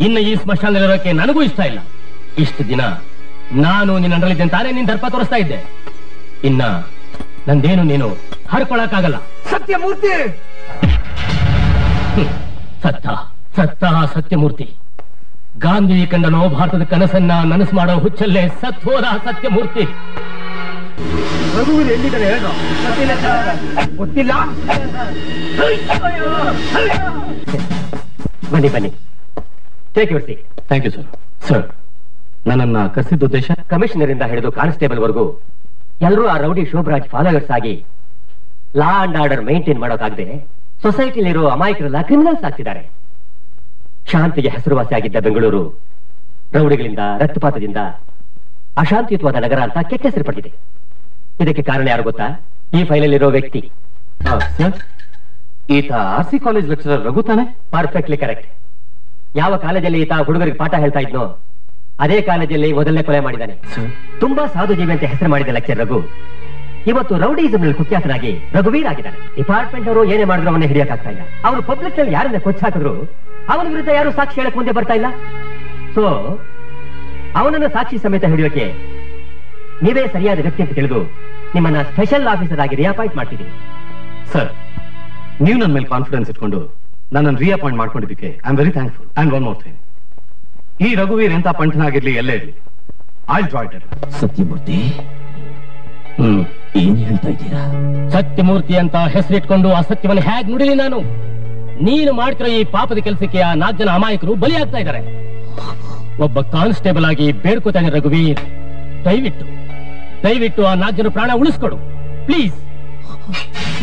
ಇನ್ನು ಈ ಸ್ಮಶಾನದಲ್ಲಿರೋಕೆ ನನಗೂ ಇಷ್ಟ ಇಲ್ಲ. ಇಷ್ಟು ದಿನ ನಾನು ನಿನ್ನ ಅಂಡ್ರಲ್ಲಿದ್ದೆ ತಾನೇ ನಿನ್ ದರ್ಪ ತೋರಿಸ್ತಾ ಇದ್ದೆ. ಇನ್ನ ನಂದೇನು ನೀನು ಹರ್ಕೊಳಕ್ಕಾಗಲ್ಲ. ಸತ್ಯಮೂರ್ತಿ! ಹ್ಮ್. ಸತ್ತ ಸತ್ತ ಸತ್ಯಮೂರ್ತಿ. ಗಾಂಧಿ ಕಂಡನೋ ಭಾರತದ ಕನಸನ್ನ ನನಸು ಮಾಡೋ ಹುಚ್ಚಲ್ಲೇ ಸತ್ ಹೋದ ಸತ್ಯಮೂರ್ತಿ. ಹೇಳು. ಗೊತ್ತಿಲ್ಲ ಬನ್ನಿ ಬನ್ನಿ. Take your seat thank you sir sir ನನ್ನನ್ನ ಕಸಿದ ಉದ್ದೇಶ? ಕಮಿಷನರ್ ಇಂದ ಹಿಡಿದು ಕಾನ್ಸ್ಟೇಬಲ್ ವರೆಗೂ ಎಲ್ಲರೂ ಆ ರೌಡಿ ಶೋಭರಾಜ್ ಫಾಲೋವರ್ಸ್ ಆಗಿ ಲಾ ಅಂಡ್ ಆರ್ಡರ್ ಮೇಂಟೈನ್ ಮಾಡೋಕಾಗದೆ ಸೊಸೈಟಿಲಿರೋ ಅಮಾಯಕರೆಲ್ಲ ಕ್ರಿಮಿನಲ್ಸ್ ಆಗ್ತಿದ್ದಾರೆ. ಶಾಂತಿಗೆ ಹೆಸರುವಾಸಿಯಾಗಿದ್ದ ಬೆಂಗಳೂರು ರೌಡಿಗಳಿಂದ ರಕ್ತಪಾತದಿಂದ ಅಶಾಂತಿಯುತವಾದ ನಗರ ಅಂತ ಕೆಟ್ಟ ಹೆಸರು ಪಡೆದಿದೆ. ಇದಕ್ಕೆ ಕಾರಣ ಯಾರು ಗೊತ್ತಾ? ಈ ಫೈಲಲ್ಲಿರೋ ವ್ಯಕ್ತಿ. ಈತ R C college lecturer Raghu ತಾನೆ? ಪರ್ಫೆಕ್ಟ್ಲಿ ಕರೆಕ್ಟ್ ಯಾವ ಕಾಲೇಜಲ್ಲಿ ಈತ ಹುಡುಗರಿಗೆ ಪಾಠ ಹೇಳ್ತಾ ಇದ್ನೋ ಅದೇ ಕಾಲೇಜಲ್ಲಿ ಮೊದಲನೇ ಕೊಲೆ ಮಾಡಿದ್ದಾನೆ ತುಂಬಾ ಸಾಧು ಜೀವಿ ಅಂತ ಹೆಸರು ಮಾಡಿದ ಲೆಕ್ಚರ್ ರಘು. ಇವತ್ತು ರೌಡಿಸಮ್ನಲ್ಲಿ ಕುಖ್ಯಾತನಾಗಿ ರಘುವೀರ್ ಆಗಿದ್ದಾರೆ ಡಿಪಾರ್ಟ್ಮೆಂಟ್ ಅವರು ಏನೇ ಮಾಡಿದ್ರು ಅವನ್ನ ಹಿಡಿಯಕ್ಕಾಗ್ತಾ ಇಲ್ಲ. ಅವರು ಪಬ್ಲಿಕ್ನಲ್ಲಿ ಯಾರನ್ನ ಕೊಚ್ಚಾಕಿದ್ರು ಅವನ ವಿರುದ್ಧ ಯಾರು ಸಾಕ್ಷಿ ಹೇಳಕ್ ಮುಂದೆ ಬರ್ತಾ ಇಲ್ಲ? ಸೊ ಅವನನ್ನ ಸಾಕ್ಷಿ ಸಮೇತ ಹಿಡಿಯೋಕೆ ನೀವೇ ಸರಿಯಾದ ವ್ಯಕ್ತಿ ಅಂತ ತಿಳಿದು ನಿಮ್ಮನ್ನ ಸ್ಪೆಷಲ್ ಆಫೀಸರ್ ಆಗಿ ರಿಅಪಾಯಿಂಟ್ ಮಾಡ್ತಿದ್ದೀನಿ. ಸರ್ ನೀವು ನನ್ನ ಮೇಲೆ ಕಾನ್ಫಿಡೆನ್ಸ್ ಇಟ್ಕೊಂಡು ನನ್ನನ್ನು reappoint ಮಾಡ್ಕೊಂಡಿದ್ದಕ್ಕೆ I am very thankful and one more thing ಈ ರಘುವೀರ್ ಎಂತ ಪಂಟನಾಗಿರ್ಲಿ ಎಲ್ಲೇ ಇರ್ಲಿ ಐ ಜಾಯ್ಟರ್ ಸತ್ಯಮೂರ್ತಿ. ಹ್ಮ್. ಏನ್ ಹೇಳ್ತಾ ಇದ್ದೀರಾ? ಸತ್ಯಮೂರ್ತಿ ಅಂತ ಹೆಸರಿಟ್ಕೊಂಡು ಆ ಸತ್ಯವನ್ನು ಹೇಗ್ ನುಡಿಲಿ ನಾನು? ನೀನು ಮಾಡ್ತಿರೋ ಈ ಪಾಪದ ಕೆಲಸಕ್ಕೆ ಆ ನಾಲ್ಕು ಜನ ಅಮಾಯಕರು ಬಲಿಯಾಗ್ತಾ ಇದ್ದಾರೆ. ಒಬ್ಬ ಕಾನ್ಸ್ಟೇಬಲ್ ಆಗಿ ಬೇಡ್ಕೋತಾನೆ ರಘುವೀರ್ ದಯವಿಟ್ಟು ದಯವಿಟ್ಟು ಆ ನಾಲ್ಕು ಜನ ಪ್ರಾಣ ಉಳಿಸ್ಕೊಡು. ಪ್ಲೀಸ್.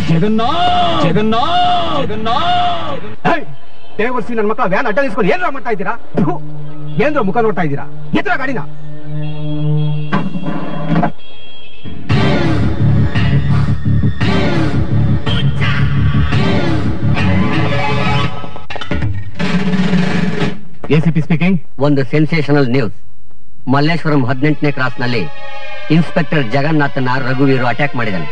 ಜಗನ್ನಾಥ್! ಜಗನ್ನಾಥ್! ಜಗನ್ನಾಥ್! ದೇವರ್ಸಿ ನನ್ನ ಮಕ್ಕಳ ವ್ಯಾನ್ ಅಡ್ಡ ನಿಲ್ಸ್ಕೊಂಡು ಏನ್ರ ಮಾಡ್ತಾ ಇದ್ದೀರಾ? ಏನ್ರ ಮುಖ ನೋಡ್ತಾ ಇದ್ದೀರಾ? ಎತ್ತರ ಗಾಡಿನ? ಎಸಿಪಿ ಸ್ಪೀಕಿಂಗ್ ಒಂದು ಸೆನ್ಸೇಷನಲ್ ನ್ಯೂಸ್ ಮಲ್ಲೇಶ್ವರಂ ಹದಿನೆಂಟನೇ ಕ್ರಾಸ್ನಲ್ಲಿ ಇನ್ಸ್ಪೆಕ್ಟರ್ ಜಗನ್ನಾಥನ ರಘುವೀರು ಅಟ್ಯಾಕ್ ಮಾಡಿದ್ದಾನೆ.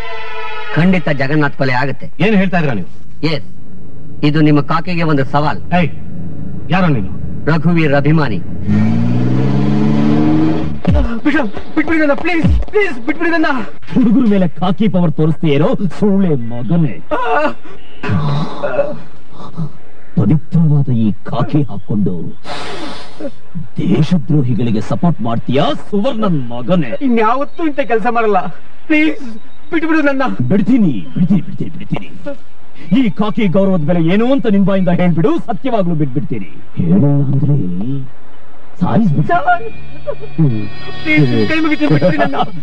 ಖಂಡಿತ ಜಗನ್ನಾಥ್ ಕೊಲೆ ಆಗುತ್ತೆ. ಏನ್ ಹೇಳ್ತಾ ಇದ್ರ ನೀವು? ಎಸ್ ಇದು ನಿಮ್ಮ ಕಾಕಿಗೆ ಒಂದು ಸವಾಲ್. ಯಾರೋ ನೀನು? ರಘುವೀರ್ ಅಭಿಮಾನಿ. ಪ್ಲೀಸ್ ಪ್ಲೀಸ್ ಬಿಟ್ಬಿಡಿ ನನ್ನ. ಹುಡುಗರ ಮೇಲೆ ಕಾಕಿ ಪವರ್ ತೋರಿಸ್ತೀರೋ ಸುಳ್ಳೆ ಮಗನೇ. ಪವಿತ್ರವಾದ ಈ ಕಾಕಿ ಹಾಕೊಂಡು ದೇಶದ್ರೋಹಿಗಳಿಗೆ ಸಪೋರ್ಟ್ ಮಾಡ್ತೀಯಾ ಸುವರ್ಣನ್ ಮಗನೇ? ಇನ್ಯಾವತ್ತೂ ಇಂತ ಕೆಲಸ ಮಾಡಲ್ಲ. ಪ್ಲೀಸ್ ಬಿಟ್ಬಿಡು ನನ್ನ. ಬಿಡ್ತೀನಿ ಬಿಡ್ತೀನಿ ಬಿಡ್ತೀನಿ ಬಿಡ್ತೀನಿ. ಈ ಕಾಕಿ ಗೌರವದ ಬೆಲೆ ಏನು ಅಂತ ನಿನ್ ಬಾಯಿಂದ ಹೇಳ್ಬಿಡು ಸತ್ಯವಾಗ್ಲೂ ಬಿಟ್ಬಿಡ್ತೀನಿ. ಹೇಳಿಲ್ಲ ಅಂದ್ರೆ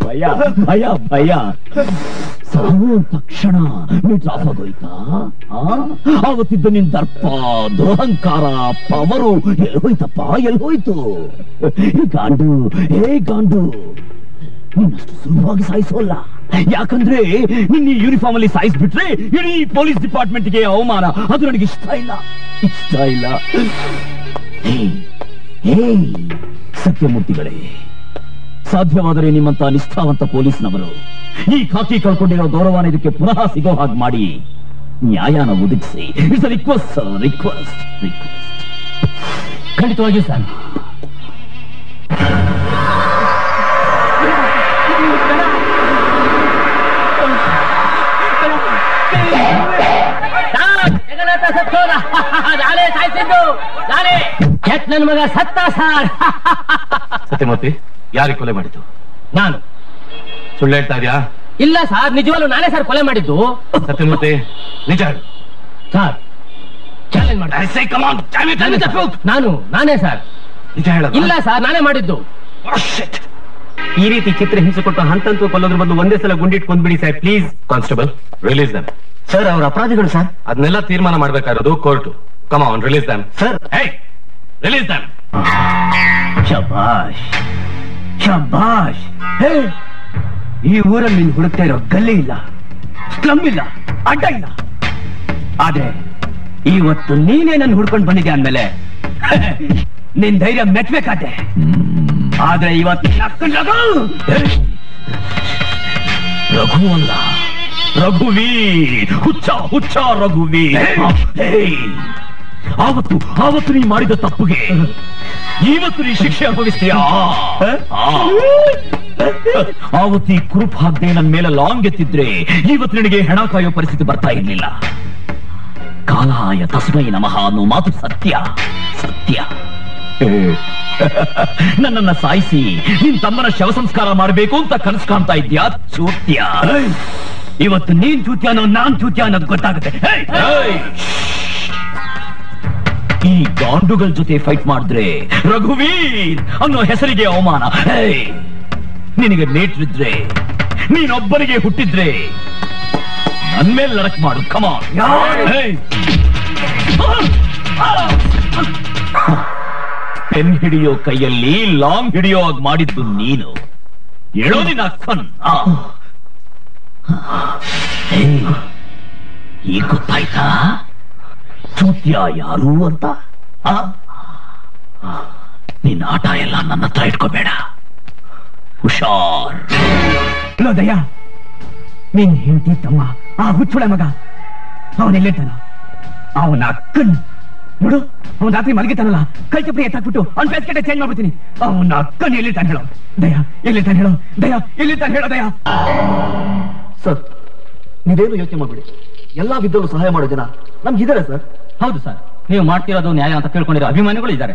ಭಯ ಭಯ ಭಯ ಸಾವು ತಕ್ಷಣ ನೀವು ಆಫ್ ಆಗೋಯ್ತಾ? ಆವತ್ತಿದ್ದ ನಿನ್ ದರ್ಪ ದುರಹಂಕಾರ ಪವರು ಎಲ್ಲಿ ಹೋಯ್ತಪ್ಪ ಎಲ್ಲಿ ಹೋಯ್ತು ಗಾಂಡು ಏ ಗಾಂಡು ನಿನ್ನಷ್ಟು ಸುಲಭವಾಗಿ ಸಾಯಿಸೋಲ್ಲ ಯಾಕಂದ್ರೆ ನಿನ್ನ ಯೂನಿಫಾರ್ಮ್ ಅಲ್ಲಿ ಸಾಯಿಸ್ಬಿಟ್ರೆ, ಇಡೀ ಪೊಲೀಸ್ ಡಿಪಾರ್ಟ್ಮೆಂಟ್ಗೆ ಅವಮಾನ ಅದು ನನಗೆ ಇಷ್ಟ ಇಲ್ಲ ಇಷ್ಟ ಇಲ್ಲ ಹೇ, ಸತ್ಯಮೂರ್ತಿಗಳೇ ಸಾಧ್ಯವಾದರೆ ನಿಮ್ಮಂತ ನಿಷ್ಠಾವಂತ ಪೊಲೀಸ್ನವರು ಈ ಖಾಕಿ ಕಳ್ಕೊಂಡಿರೋ ಗೌರವನ ಇದಕ್ಕೆ ಪುನಃ ಸಿಗೋ ಹಾಗೆ ಮಾಡಿ ನ್ಯಾಯಾನ ಒದಗಿಸಿ. ರಿಕ್ವೆಸ್ಟ್ ರಿಕ್ವೆಸ್ಟ್ ರಿಕ್ವೆಸ್ಟ್ ಖಂಡಿತವಾಗಿಯೂ ಸರ್. ಹತ್ರ ಸತ್ತೋದ ಸಾಯಿಸಿದ್ದು. ನಾನೇ ಕೆಟ್ಟ ನನ್ ಮಗ ಸತ್ತ ಸಾರ್. ಸತ್ಯಮೂರ್ತಿ ಯಾರಿಗೆ ಕೊಲೆ ಮಾಡಿದ್ದು? ನಾನು. ಸುಳ್ಳು ಹೇಳ್ತಾ ಇದ್ಯಾ? ಇಲ್ಲ ಸಾರ್ ನಿಜವಾಗ್ಲೂ ನಾನೇ ಸರ್ ಕೊಲೆ ಮಾಡಿದ್ದು. ಸತ್ಯಮೂರ್ತಿ ನಿಜ ಹೇಳು. ಸರ್ ಚಾಲೆಂಜ್ ಮಾಡಿ. ನಾನು ನಾನೇ ಸರ್. ನಿಜ ಹೇಳ. ಇಲ್ಲ ಸರ್ ನಾನೇ ಮಾಡಿದ್ದು. ಈ ರೀತಿ ಚಿತ್ರ ಹಿಂಸೆ ಕೊಟ್ಟು ಹಂತಂತೂ ಕೊಲ್ಲೋದ್ರ ಬಂದು ಒಂದೇ ಸಲ ಗುಂಡಿಟ್ ಕೊಂದ್ಬಿಡಿ sir please constable release them sir ಅವ್ರ ಅಪರಾಧಿಗಳು ಸರ್ ಅದನ್ನೆಲ್ಲ ತೀರ್ಮಾನ ಮಾಡ್ಬೇಕಾಗಿರೋದು court. Come on release them sir release them ಶಬಾಷ್. ಶಬಾಷ್. ಹೇ ಈ ಊರಲ್ಲಿ ನೀನು ಹುಡುಕ್ತಾ ಇರೋ ಗಲ್ಲಿ ಇಲ್ಲ. ಸ್ಲಮ್ ಇಲ್ಲ ಅಡ್ಡ ಇಲ್ಲ. ಆದ್ರೆ ಇವತ್ತು ನೀನೇ ನನ್ನ ಹುಡ್ಕೊಂಡು ಬಂದಿದ್ದೆ ಅಂದ್ಮೇಲೆ ನಿನ್ ಧೈರ್ಯ ಮೆಟ್ಬೇಕಾದೆ ಆದ್ರೆ ಇವತ್ತು. ರಘು ಅಲ್ಲ. ರಘುವೀರ್ ಹುಚ್ಚ ಹುಚ್ಚ ರಘುವೀರ್ ಹೇಯ್, ಆವತ್ತು ಆವತ್ತು ನೀ ಮಾಡಿದ ತಪ್ಪುಗೆ. ಇವತ್ತು ನೀ ಶಿಕ್ಷೆ ಅನುಭವಿಸ್ತೀಯಾ. ಆವತ್ತು ಈ ಕುರುಪ್ ಹಾಕ್ದೆ ನನ್ ಮೇಲೆ ಲಾಂಗ್ ಎತ್ತಿದ್ರೆ ಇವತ್ತು ನಿನಗೆ ಹೆಣ ಕಾಯೋ ಪರಿಸ್ಥಿತಿ ಬರ್ತಾ ಇರ್ಲಿಲ್ಲ. ಕಾಲಾಯ ತಸ್ಮೈ ನಮಃ ಅನ್ನೋ ಮಾತು ಸತ್ಯ ಸತ್ಯ. ನನ್ನನ್ನ ಸಾಯಿಸಿ ನಿನ್ ತಮ್ಮನ ಶವ ಸಂಸ್ಕಾರ ಮಾಡಬೇಕು ಅಂತ ಕನಸು ಕಾಣ್ತಾ ಇದ್ಯಾ? ಚೂತ್ಯ ಇವತ್ತು ನೀನ್ ಚೂತ್ಯಾನೋ ನಾನ್ ಚೂತ್ಯ ಅನ್ನೋದು ಗೊತ್ತಾಗುತ್ತೆ! ಈ ಗಾಂಡುಗಳ ಜೊತೆ ಫೈಟ್ ಮಾಡಿದ್ರೆ ರಘುವೀರ್ ಅನ್ನೋ ಹೆಸರಿಗೆ ಅವಮಾನ! ನಿನಗೆ ನೇಟ್ರಿದ್ರೆ ನೀನೊಬ್ಬರಿಗೆ ಹುಟ್ಟಿದ್ರೆ ನನ್ ಮೇಲೆ ಲಡಕ್ ಮಾಡು. ಕಮಾನ್ ಪೆನ್ ಹಿಡಿಯೋ ಕೈಯಲ್ಲಿ ಲಾಂಗ್ ಹಿಡಿಯೋ ಹಾಗೆ ಮಾಡಿದ್ದು ನೀನು. ಹೇಳೋ ನಿನ್ನ ಅಕ್ಕನ್ ಆ. ಹೇ, ಈಗ ಗೊತ್ತಾಯ್ತಾ ಚೂತ್ಯ ಯಾರು ಅಂತ ಆ? ನಿನ್ನ ಆಟ ಎಲ್ಲ ನನ್ನ ಹತ್ರ ಇಟ್ಕೋಬೇಡ ಹುಷಾರ್ ಲೋದಯ್ಯ ನೀನ್ ಹೆಂಡತಿ ತಮ್ಮ ಆ ಹುಚ್ಚುಳ ಮಗ ಅವನೆಲ್ಲಿರ್ತಾನ ಅವನ ಅಕ್ಕನ್ ನೋಡು ಅವನ್ ರಾತ್ರಿ ಮಲಗಿತಾನಲ್ಲ ಕೈ ಚಪ್ಪಲಿ ಎತ್ತಾಕ್ಬಿಟ್ಟು ಅವ್ನ ಬೇಸ್ಕೆಟ್ ಚೇಂಜ್ ಮಾಡ್ಬಿಡ್ತೀನಿ ಅವನ ಅಕ್ಕನ್ ಎಲ್ಲಿರ್ತಾನೆ ಹೇಳೋ ದಯ ಎಲ್ಲಿರ್ತಾನೆ ಹೇಳೋ ದಯ ಎಲ್ಲಿರ್ತಾನೆ ಹೇಳೋ ದಯ ಸರ್ ನೀವೇನು ಯೋಚನೆ ಮಾಡ್ಬಿಡಿ. ಎಲ್ಲಾ ವಿದ್ಯಾರ್ಥಿ ಸಹಾಯ ಮಾಡೋ ಜನ ನಮ್ಗಿದ್ದಾರೆ ಸರ್. ಹೌದು ಸರ್ ನೀವು ಮಾಡ್ತಿರೋದು ನ್ಯಾಯ ಅಂತ ಕೇಳ್ಕೊಂಡಿರೋ ಅಭಿಮಾನಿಗಳು ಇದ್ದಾರೆ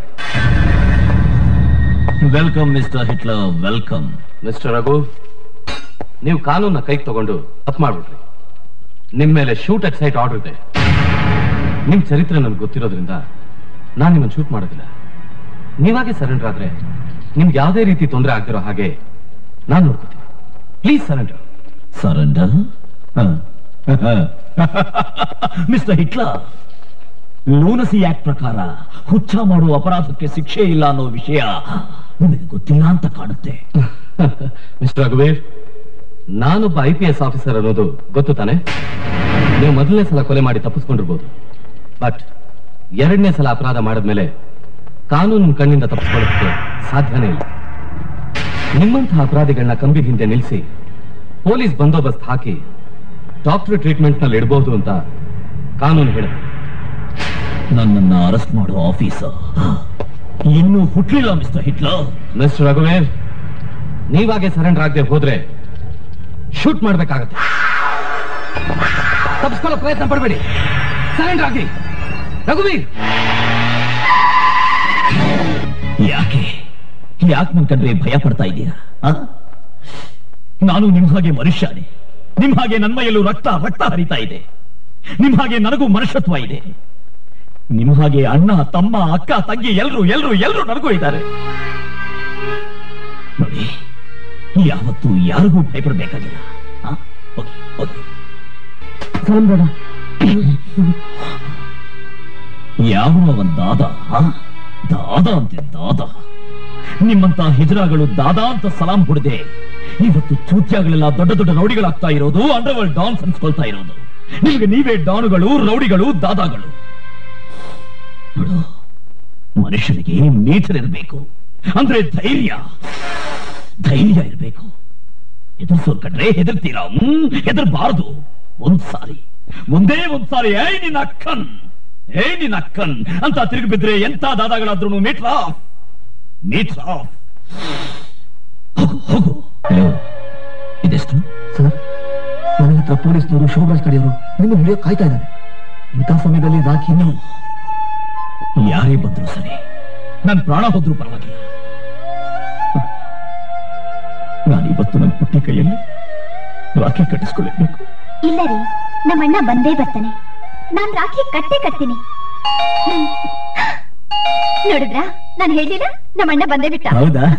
welcome mister Hitler welcome. Mister Raghu ನೀವು ಕಾನೂನ ಕೈಗೆ ತಗೊಂಡು ತಪ್ಪು ಮಾಡ್ಬಿಟ್ರಿ. ನಿಮ್ ಮೇಲೆ ಶೂಟ್ ಅಟ್ ಸೈಟ್ ಆರ್ಡರ್ ಇದೆ. ನಿಮ್ ಚರಿತ್ರೆ ನನ್ಗೆ ಗೊತ್ತಿರೋದ್ರಿಂದ ನಾನು ನಿಮ್ಮನ್ನು ಶೂಟ್ ಮಾಡೋದಿಲ್ಲ. ನೀವಾಗೆ ಸರೆಂಡರ್ ಆದ್ರೆ ನಿಮ್ಗೆ ಯಾವುದೇ ರೀತಿ ತೊಂದರೆ ಆಗ್ತಿರೋ ಹಾಗೆ ನಾನು ನೋಡ್ಕೋತೀನಿ. Please surrender surrender mister Hitler, lunacy act ಪ್ರಕಾರ ಹುಚ್ಚ ಮಾಡುವ ಅಪರಾಧಕ್ಕೆ ಶಿಕ್ಷೆ ಇಲ್ಲ ಅನ್ನೋ ವಿಷಯ ನಿಮಗೆ ಗೊತ್ತಿಲ್ಲ ಅಂತ ಕಾಣುತ್ತೆ. ಮಿಸ್ಟರ್ ರಘುವೀರ್ ನಾನೊಬ್ಬ ಐ ಪಿ ಎಸ್ ಆಫೀಸರ್ ಅನ್ನೋದು ಗೊತ್ತು ತಾನೆ? ನೀವು ಮೊದಲನೇ ಸಲ ಕೊಲೆ ಮಾಡಿ ತಪ್ಪಿಸ್ಕೊಂಡಿರ್ಬೋದು. ಬಟ್ ಎರಡನೇ ಸಲ ಅಪರಾಧ ಮಾಡಿದ್ಮೇಲೆ ಕಾನೂನು ಕಣ್ಣಿಂದ ತಪ್ಪಿಸ್ಕೊಳ್ಳೋದಕ್ಕೆ ಸಾಧ್ಯನೇ ಇಲ್ಲ. ನಿಮ್ಮಂತಹ ಅಪರಾಧಿಗಳನ್ನ ಕಂಬಿ ಹಿಂದೆ ನಿಲ್ಲಿಸಿ ಪೊಲೀಸ್ ಬಂದೋಬಸ್ತ್ ಹಾಕಿ ಡಾಕ್ಟರ್ ಟ್ರೀಟ್ಮೆಂಟ್ನಲ್ಲಿ ಇಡಬಹುದು ಅಂತ ಕಾನೂನು ಹೇಳುತ್ತೆ. ನನ್ನನ್ನ ಅರೆಸ್ಟ್ ಮಾಡೋ ಆಫೀಸರ್. ಇನ್ನೂ ಹುಟ್ಲಿಲ್ಲ ಮಿಸ್ಟರ್ ಹಿಟ್ಲರ್. ಮಿಸ್ಟರ್ ರಘುವೇರ್ ನೀವಾಗೆ ಸರೆಂಡರ್ ಆಗದೆ ಹೋದ್ರೆ ಶೂಟ್ ಮಾಡ್ಬೇಕಾಗತ್ತೆ. ತಪ್ಪಿಸ್ಕೊಳ್ಳೋ ಪ್ರಯತ್ನ ಪಡಬೇಡಿ. ಸರೆಂಡರ್ ಆಗಿ. ರಘುವೀರ್! ಯಾಕೆ? ಯಾಕೆ ನನ್ ಕಂಡ್ರೆ ಭಯ ಪಡ್ತಾ ಇದೀಯಾ? ನಾನು ನಿಮ್ ಹಾಗೆ ಮನುಷ್ಯನೇ. ನಿಮ್ ಹಾಗೆ ನನ್ನ ಮೈಯಲ್ಲೂ ರಕ್ತ ರಕ್ತ ಹರಿತಾ ಇದೆ. ನಿಮ್ ಹಾಗೆ ನನಗೂ ಮನುಷ್ಯತ್ವ ಇದೆ. ನಿಮ್ ಹಾಗೆ ಅಣ್ಣ ತಮ್ಮ ಅಕ್ಕ ತಂಗಿ ಎಲ್ರು ಎಲ್ರು ಎಲ್ರು ನನಗೂ ಇದ್ದಾರೆ. ನೋಡಿ ಯಾವತ್ತು ಯಾರಿಗೂ ಭಯಪಡಬೇಕಾಗಿಲ್ಲ. ಅವನ್ ದಾದ? ದಾದ ಅಂತೆ ದಾದ. ನಿಮ್ಮಂತ ಹಿಜರಾಗಳು ದಾದಾ ಅಂತ ಸಲಾಂ ಹೊಡೆದೆ. ಇವತ್ತು ಚೂತ್ಯಾಗಳೆಲ್ಲ ದೊಡ್ಡ ದೊಡ್ಡ ರೌಡಿಗಳಾಗ್ತಾ ಇರೋದು ಅಂಡರ್ವರ್ಲ್ಡ್ ಡಾನ್ಸ್ ಅನ್ಸ್ಕೊಳ್ತಾ ಇರೋದು. ನಿಮಗೆ ನೀವೇ ಡಾನುಗಳು, ರೌಡಿಗಳು, ದಾದಾಗಳು. ಮನುಷ್ಯನಿಗೆ ಮೀಸಲಿರಬೇಕು ಅಂದ್ರೆ ಧೈರ್ಯ. ಧೈರ್ಯ ಇರಬೇಕು. ಎದುರಿಸೋರ್ ಕಂಡ್ರೆ ಹೆದರ್ತೀರಾ ಹೆದರ್ಬಾರದು. ಒಂದ್ಸಾರಿ ಒಂದೇ ಒಂದ್ಸಾರಿ ಏ ನಿನ್ನ ಅಕ್ಕನ್. ಏ ನಿನ್ನ ಅಕ್ಕನ್. ಅಂತ ತಿರುಗಿ ಬಿದ್ರೆ ಎಂತ ದಾದಾಗಳಾದ್ರೂ ಮೀಟ್ರಾ ಮೀಟ್ರಾ ಹೋಗು ಹೋಗು. ಹಲೋ ಇದೆಷ್ಟು? ಸರ್ ನನ್ನ ಹತ್ರ ಪೊಲೀಸ್ನವರು ಶೋಭರಾಜ್ ಕಡೆಯವರು ನಿಮ್ಮ ಹಿಡಿಯೋ ಕಾಯ್ತಾ ಇದ್ದಾರೆ ಇಂಥ ಸಮಯದಲ್ಲಿ ರಾಖಿನು ಯಾರೇ ಬಂದ್ರು ಸರಿ. ನಾನು ಪ್ರಾಣ ಹೋದ್ರು ಪರವಾಗಿಲ್ಲ. ನಾನಿವತ್ತು ನನ್ನ ಪುಟ್ಟಿ ಕೈಯಲ್ಲಿ ರಾಖಿ ಕಟ್ಟಿಸ್ಕೊಳ್ಳೇಬೇಕು ಇಲ್ಲ ರೀ ನಮ್ಮಣ್ಣ ಬಂದೇ ಬರ್ತಾನೆ. ನಾನ್ ರಾಖಿ ಕಟ್ಟೆ ಕಟ್ತೀನಿ. ನೋಡಿದ್ರ? ನೋಡಿದ್ರಾ ನಾನು ಹೇಳಿಲ್ಲ ನಮ್ಮಣ್ಣ ಬಂದೇ ಬಿಟ್ಟ. ಹೌದಾ?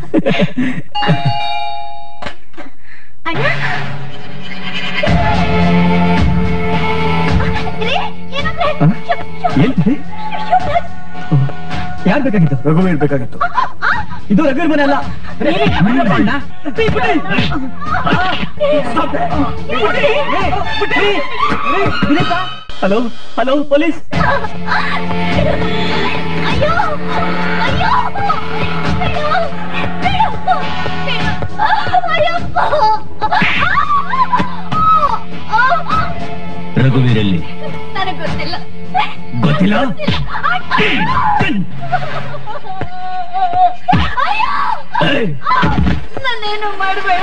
ಅಣ್ಣ ಯಾರ್ ಬೇಕಾಗಿತ್ತು ರಘುವೀರ್ ಬೇಕಾಗಿತ್ತು ಇದು ರಘುವೀರ್ ಮನೆ ಅಲ್ಲ. ಹಲೋ ಹಲೋ ಪೊಲೀಸ್ ಅಯ್ಯೋ ಅಯ್ಯೋ ಅಯ್ಯೋ ರಘುವೀರಲ್ಲಿ. ನನಗೆ ಗೊತ್ತಿಲ್ಲ. ಗೊತ್ತಿಲ್ಲ! ನಾನೇನು ಮಾಡಬೇಡ!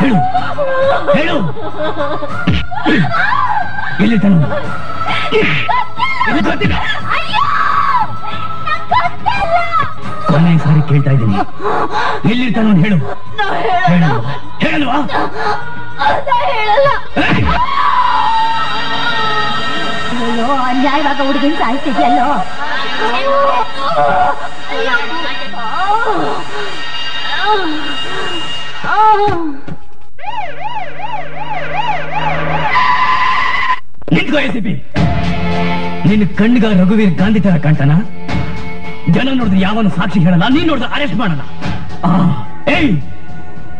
ಹೇಳು. ಹೇಳು. ಎಲ್ಲಿ ತನು ಕೊನೆ ಸಾರಿ ಕೇಳ್ತಾ ಇದ್ದೀನಿ. ಎಲ್ಲಿರ್ತಾನು ಹೇಳು. ಹೇಳು. ಹೇಳಲ್ವಾ ಅಯ್ಯೋ ಅನ್ಯಾಯವಾಗ ಹುಡುಗಿನ ಸಾಯ್ತಿದ್ಯಲ್ಲೋ? ನಿಂತ್ಕೋ ಎಸಿಪಿ ನಿನ್ನ ಕಣ್ಣಿಗ ರಘುವೀರ್ ಗಾಂಧಿ ತರ ಕಾಣ್ತಾನ? ಜನ ನೋಡಿದ್ರೆ ಯಾವನು ಸಾಕ್ಷಿ ಹೇಳಲ್ಲ ನೀನ್ ನೋಡಿದ್ರೆ ಅರೆಸ್ಟ್ ಮಾಡಲ್ಲ. ಆ, ಏಯ್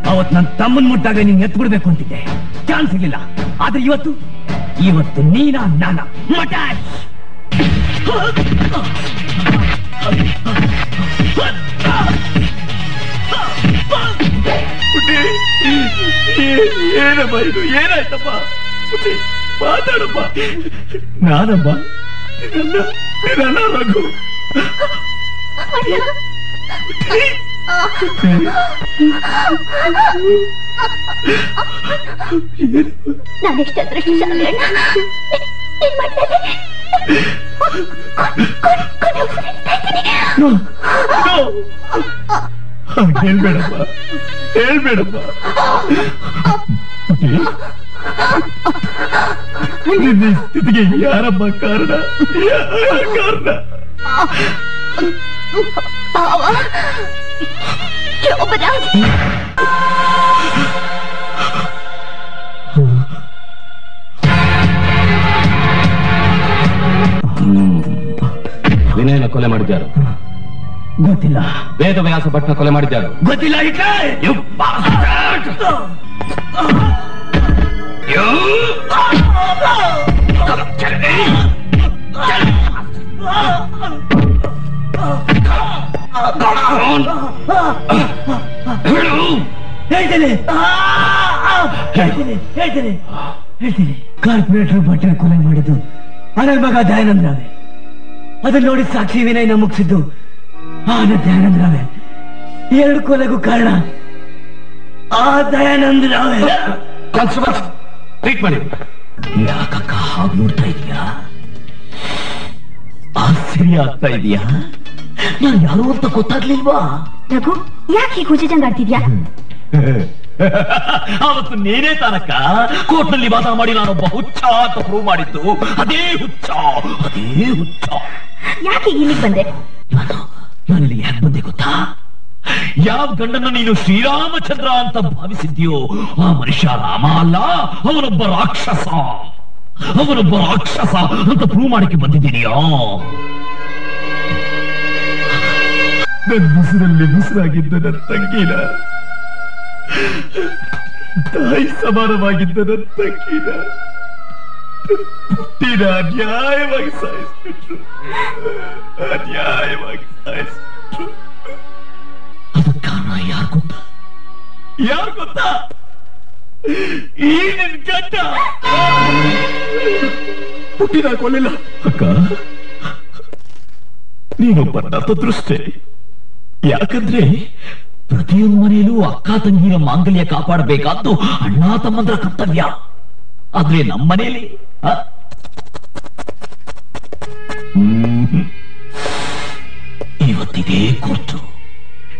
ಅವತ್ ನನ್ನ ತಮ್ಮನ್ ಮುಟ್ಟಾಗ ನೀನ್ ಎತ್ ಬಿಡ್ಬೇಕು ಅಂತಿದ್ದೆ. ಚಾನ್ಸ್ ಇರ್ಲಿಲ್ಲ. ಆದ್ರೆ ಇವತ್ತು ಇವತ್ತು ನೀನಾ ನಾನ. ಮಟಾಶ್ ಏನಪ್ಪ ಇದು? ಏನಾಯ್ತಪ್ಪ? ಮಾತಾಡಪ್ಪ. ನಾನಪ್ಪ ರಘು. ನಾನೆಷ್ಟು ಅದೃಷ್ಟಶಾಲಿ ಅಣ್ಣ ಏನ್. ಹೇಳ್ಬೇಡಪ್ಪ. ಹೇಳ್ಬೇಡಪ್ಪ. ನಿನ್ನ ಸ್ಥಿತಿಗೆ ಯಾರಮ್ಮ ಕಾರಣ? ಯಾರ ಕಾರಣ? ವಿನಯನ ಕೊಲೆ ಮಾಡಿದ್ಯಾರು? ಗೊತ್ತಿಲ್ಲ. ವೇದವ್ಯಾಸ ಭಟ್ನ ಕೊಲೆ ಮಾಡಿದ್ಯಾರು? ಗೊತ್ತಿಲ್ಲ ಕಾರ್ಪೊರೇಟರ್ ಕೊಲೆ ಮಾಡಿದ್ದು ಅದರ ಮಗ ದಯಾನಂದ್ರಾವೆ ಅದನ್ನ ನೋಡಿ ಸಾಕ್ಷಿ ವಿನಯನ ಮುಗಿಸಿದ್ದು. ಆನ ದಯಾನಂದ್ರಾವೆ ಎರಡು ಕೊಲೆಗೂ ಕಾರಣ. ಆ ದಯಾನಂದ್ರಾವೆ ಕಾನ್ಸ್ಟೇಬಲ್ ಟ್ರೀಟ್ ಮಾಡಿ. ಯಾಕಕ್ಕ ಹಾಗೆ ನೋಡ್ತಾ ಇದೀಯಾ ಆಶ್ಚರ್ಯ ಆಗ್ತಾ ಇದೀಯಾ? ನಾನು ಯಾರು ಅಂತ ಗೊತ್ತಾಗ್ಲಿಲ್ವಾ? ರಘು ಯಾಕೆ ಈ ಖುಷಿ ಆಡ್ತಿದ್ಯಾ? ಅವತ್ತು ನೀನೇ ತಾನಕ್ಕ? ಕೋರ್ಟ್ನಲ್ಲಿ ವಾದ ಮಾಡಿ ಒಬ್ಬ ಹುಚ್ಚ ಅಂತ ಪ್ರೂವ್ ಮಾಡಿದ್ದು. ಅದೇ ಹುಚ್ಚ ಅದೇ ಹುಚ್ಚ. ಯಾಕೆ ಇಲ್ಲಿಗೆ ಬಂದೆ? ನಾನಿಲ್ಲಿ ಯಾಕೆ ಬಂದೆ ಗೊತ್ತಾ? ಯಾವ ಗಂಡನ ನೀನು ಶ್ರೀರಾಮಚಂದ್ರ ಅಂತ ಭಾವಿಸಿದ್ಯೋ ಆ ಮನುಷ್ಯ ರಾಮ ಅಲ್ಲ, ಅವನೊಬ್ಬ ರಾಕ್ಷಸ. ಅವನೊಬ್ಬ ರಾಕ್ಷಸ ಅಂತ ಪ್ರೂವ್ ಮಾಡಕ್ಕೆ ಬಂದಿದ್ದೀನಿಯೋ? ನನ್ನ ಬಿಸಿಲಲ್ಲಿ ಬಿಸಿಲಾಗಿದ್ದ ನನ್ನ ತಂಗಿನ. ತಾಯಿ ಸಮಾನವಾಗಿದ್ದ ನನ್ನ ತಂಗಿನ. ಪುಟ್ಟಿನ ಅನ್ಯಾಯವಾಗಿ ಸಾಯಿಸ್ಬಿಟ್ರು. ಅನ್ಯಾಯವಾಗಿ ಸಾಯಿಸ್ಬಿಟ್ರು. ಯಾರು ಗೊತ್ತಾ? ಈ ನಿನ್ ಗಂಡ ಹುಟ್ಟಿದ ಕೊಲ್ಲಿಲ್ಲ. ಅಕ್ಕ, ನೀನೊಬ್ಬ ನತದೃಷ್ಟೆ ಯಾಕಂದ್ರೆ ಪ್ರತಿಯೊಂದು ಮನೆಯಲ್ಲೂ ಅಕ್ಕ ತಂಗಿಯ ಮಾಂಗಲ್ಯ ಕಾಪಾಡಬೇಕಾದ್ದು ಅಣ್ಣ ತಮ್ಮಂದ್ರ ಕರ್ತವ್ಯ. ಆದ್ರೆ ನಮ್ಮ ಮನೆಯಲ್ಲಿ. ಇವತ್ತಿದೇ ಕೋರ್ಟು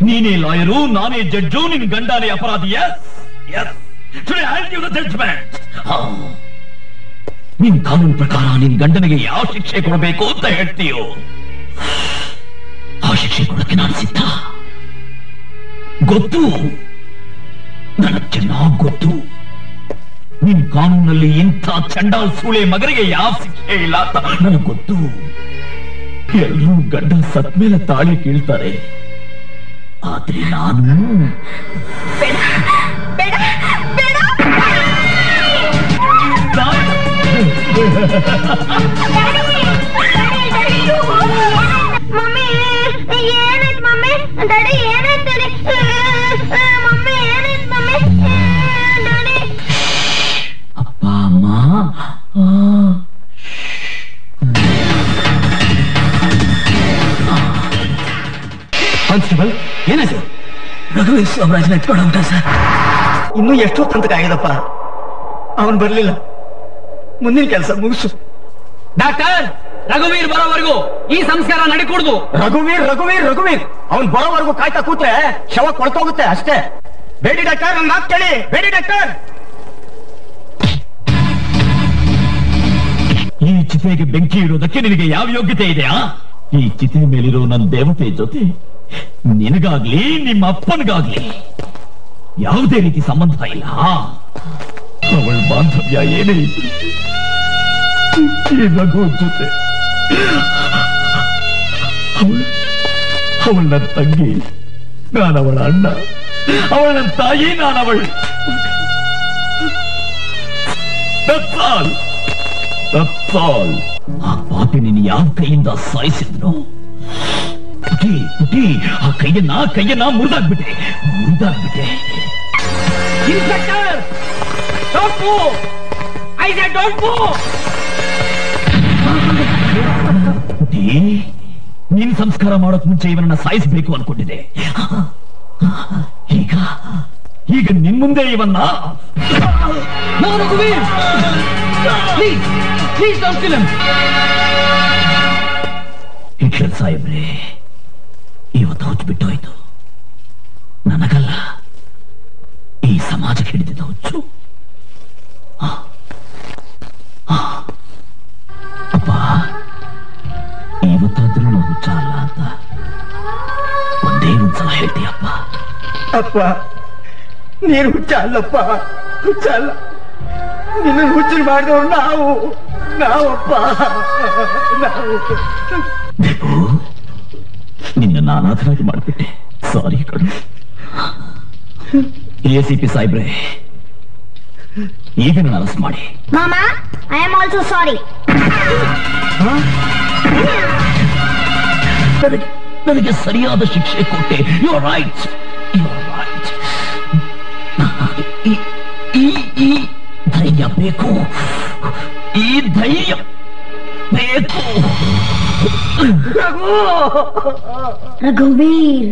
ನೀನೇ ಲಾಯರು, ನಾನೇ ಜಡ್ಜು, ನಿನ್ ಗಂಡನೇ ಅಪರಾಧಿ ಜಡ್ಜ್ಮೆಂಟ್ ನಿನ್ ಕಾನೂನು ಪ್ರಕಾರ ನಿನ್ ಗಂಡನಿಗೆ ಯಾವ ಶಿಕ್ಷೆ ಕೊಡಬೇಕು ಅಂತ ಹೇಳ್ತೀಯೋ? ಆ ಶಿಕ್ಷೆ ಕೊಡಕ್ಕೆ ನಾನು ಸಿದ್ಧ. ಗೊತ್ತು. ನನಗೆ ಚೆನ್ನಾಗಿ ಗೊತ್ತು. ನಿನ್ ಕಾನೂನಲ್ಲಿ ಇಂಥ ಚಂಡಾಲ್ ಸೂಳೆ ಮಗರಿಗೆ ಯಾವ ಶಿಕ್ಷೆ ಇಲ್ಲ ಅಂತ ನನಗೆ ಗೊತ್ತು. ಎಲ್ಲರೂ ಗಂಡ ಸತ್ ತಾಳಿ ಕೀಳ್ತಾರೆ. ಆದ್ರೆ ನಾನು ಮಮ್ಮಿ ಏನಾಯ್ತು ಕಾನ್ಸ್ಟೇಬಲ್ ಏನಾಯ್ತು? ರಘುವೀರ್ ಸಾಮ್ರಾಜ್ಯನ ಎತ್ಕೊಂಡು ಹೊಂಟ ಸರ್. ಇನ್ನೂ ಎಷ್ಟೋ ತಂತಕ ಆಗಿದಪ್ಪ. ಅವನು ಬರಲಿಲ್ಲ. ಮುಂದಿನ ಕೆಲಸ ಮುಗಿಸು. ಡಾಕ್ಟರ್ ರಘುವೀರ್ ಬರೋವರೆಗೂ ಈ ಸಂಸ್ಕಾರ ನಡಿಕೂಡ್ದು. ರಘುವೀರ್ ರಘುವೀರ್ ರಘುವೀರ್. ಅವನ್ ಬರೋವರೆಗೂ ಕಾಯ್ತಾ ಕೂತ್ರೆ ಶವ ಕೊಳ್ತೋಗುತ್ತೆ ಅಷ್ಟೇ. ಬೇಡಿ ಡಾಕ್ಟರ್ ನನ್ ಮಾತು ಕೇಳಿ. ಬೇಡಿ ಡಾಕ್ಟರ್. ಈ ಚಿತೆಗೆ ಬೆಂಕಿ ಇರೋದಕ್ಕೆ ನಿನಗೆ ಯಾವ ಯೋಗ್ಯತೆ ಇದೆಯಾ? ಈ ಚಿತೆ ಮೇಲಿರೋ ನನ್ನ ದೇವತೆ ಜೊತೆ ನಿನಗಾಗ್ಲಿ, ನಿಮ್ಮ ಅಪ್ಪನಿಗಾಗ್ಲಿ. ಯಾವುದೇ ರೀತಿ ಸಂಬಂಧ ಇಲ್ಲ. ಅವಳ ಬಾಂಧವ್ಯ ಏನೇ ರಘು ಜೊತೆ ಅವಳು ನನ್ನ ತಂಗಿ ನಾನವಳ ಅಣ್ಣ. ಅವಳ. ನನ್ನ ತಾಯಿ ನಾನವಳು. ಆ ಪಾಪಿ ನೀನು ಯಾವ ಕೈಯಿಂದ ಸಾಯಿಸಿದ್ನು ಪುಟಿ ಪುಟಿ ಆ ಕೈಯನ್ನ ಕೈಯನ್ನ ಮುರಿದಾಗ್ಬಿಟ್ಟೆ ಮುರಿದಾಗ್ಬಿಟ್ಟೆ inspector don't move I said don't move Puti ನೀನ್ ಸಂಸ್ಕಾರ ಮಾಡೋಕ್ ಮುಂಚೆ ಇವನನ್ನ ಸಾಯಿಸಬೇಕು ಅನ್ಕೊಂಡಿದ್ದೆ. ಈಗ ಈಗ ನಿನ್ ಮುಂದೆ ಇವನ್ನ! Please, please don't kill Hitler ಸಾಹೇಬ್ರೆ ಇವತ್ತು ಹುಚ್ಚು ಬಿಟ್ಟೋಯ್ತು. ನನಗಲ್ಲ. ಈ ಸಮಾಜಕ್ಕೆ ಹಿಡಿದಿದ್ದ ಹುಚ್ಚು. ಅಪ್ಪ ಇವತ್ತಾದ್ರೂ ಹುಚ್ಚ ಅಲ್ಲ ಅಂತ. ಒಂದೇ ಒಂದ್ಸಲ ಹೇಳ್ತೀಯಪ್ಪ ಅಪ್ಪ. ನೀನು ಹುಚ್ಚ ಅಲ್ಲಪ್ಪ. ಹುಚ್ಚ ಅಲ್ಲ. ನಿನ್ನ ಹುಚ್ಚು ಮಾಡಿದವ್ರು ನಾವು. ನಾವಪ್ಪ. ನಾವು. ನಿನ್ನ ನಾನಾಥರಾಗಿ ಮಾಡಿಬಿಟ್ಟೆ. ಸಾರಿ ಕಡು ಎ ಸಿ ಪಿ ಸಾಹೇಬ್ರೆ ಈಗ ನನ್ನ ಅರೆಸ್ಟ್ ಮಾಡಿ? ಮಾಮ ಐ ಆಮ್ ಆಲ್ಸೋ ಸಾರಿ ನನಗೆ ಸರಿಯಾದ ಶಿಕ್ಷೆ ಕೊಟ್ಟೆ. ಯು ರೈಟ್ ಯು ರೈಟ್ ಈ ಈ ಧೈರ್ಯ ಬೇಕು. ಈ ಧೈರ್ಯ ಬೇಕು. ರಘುವೀರ್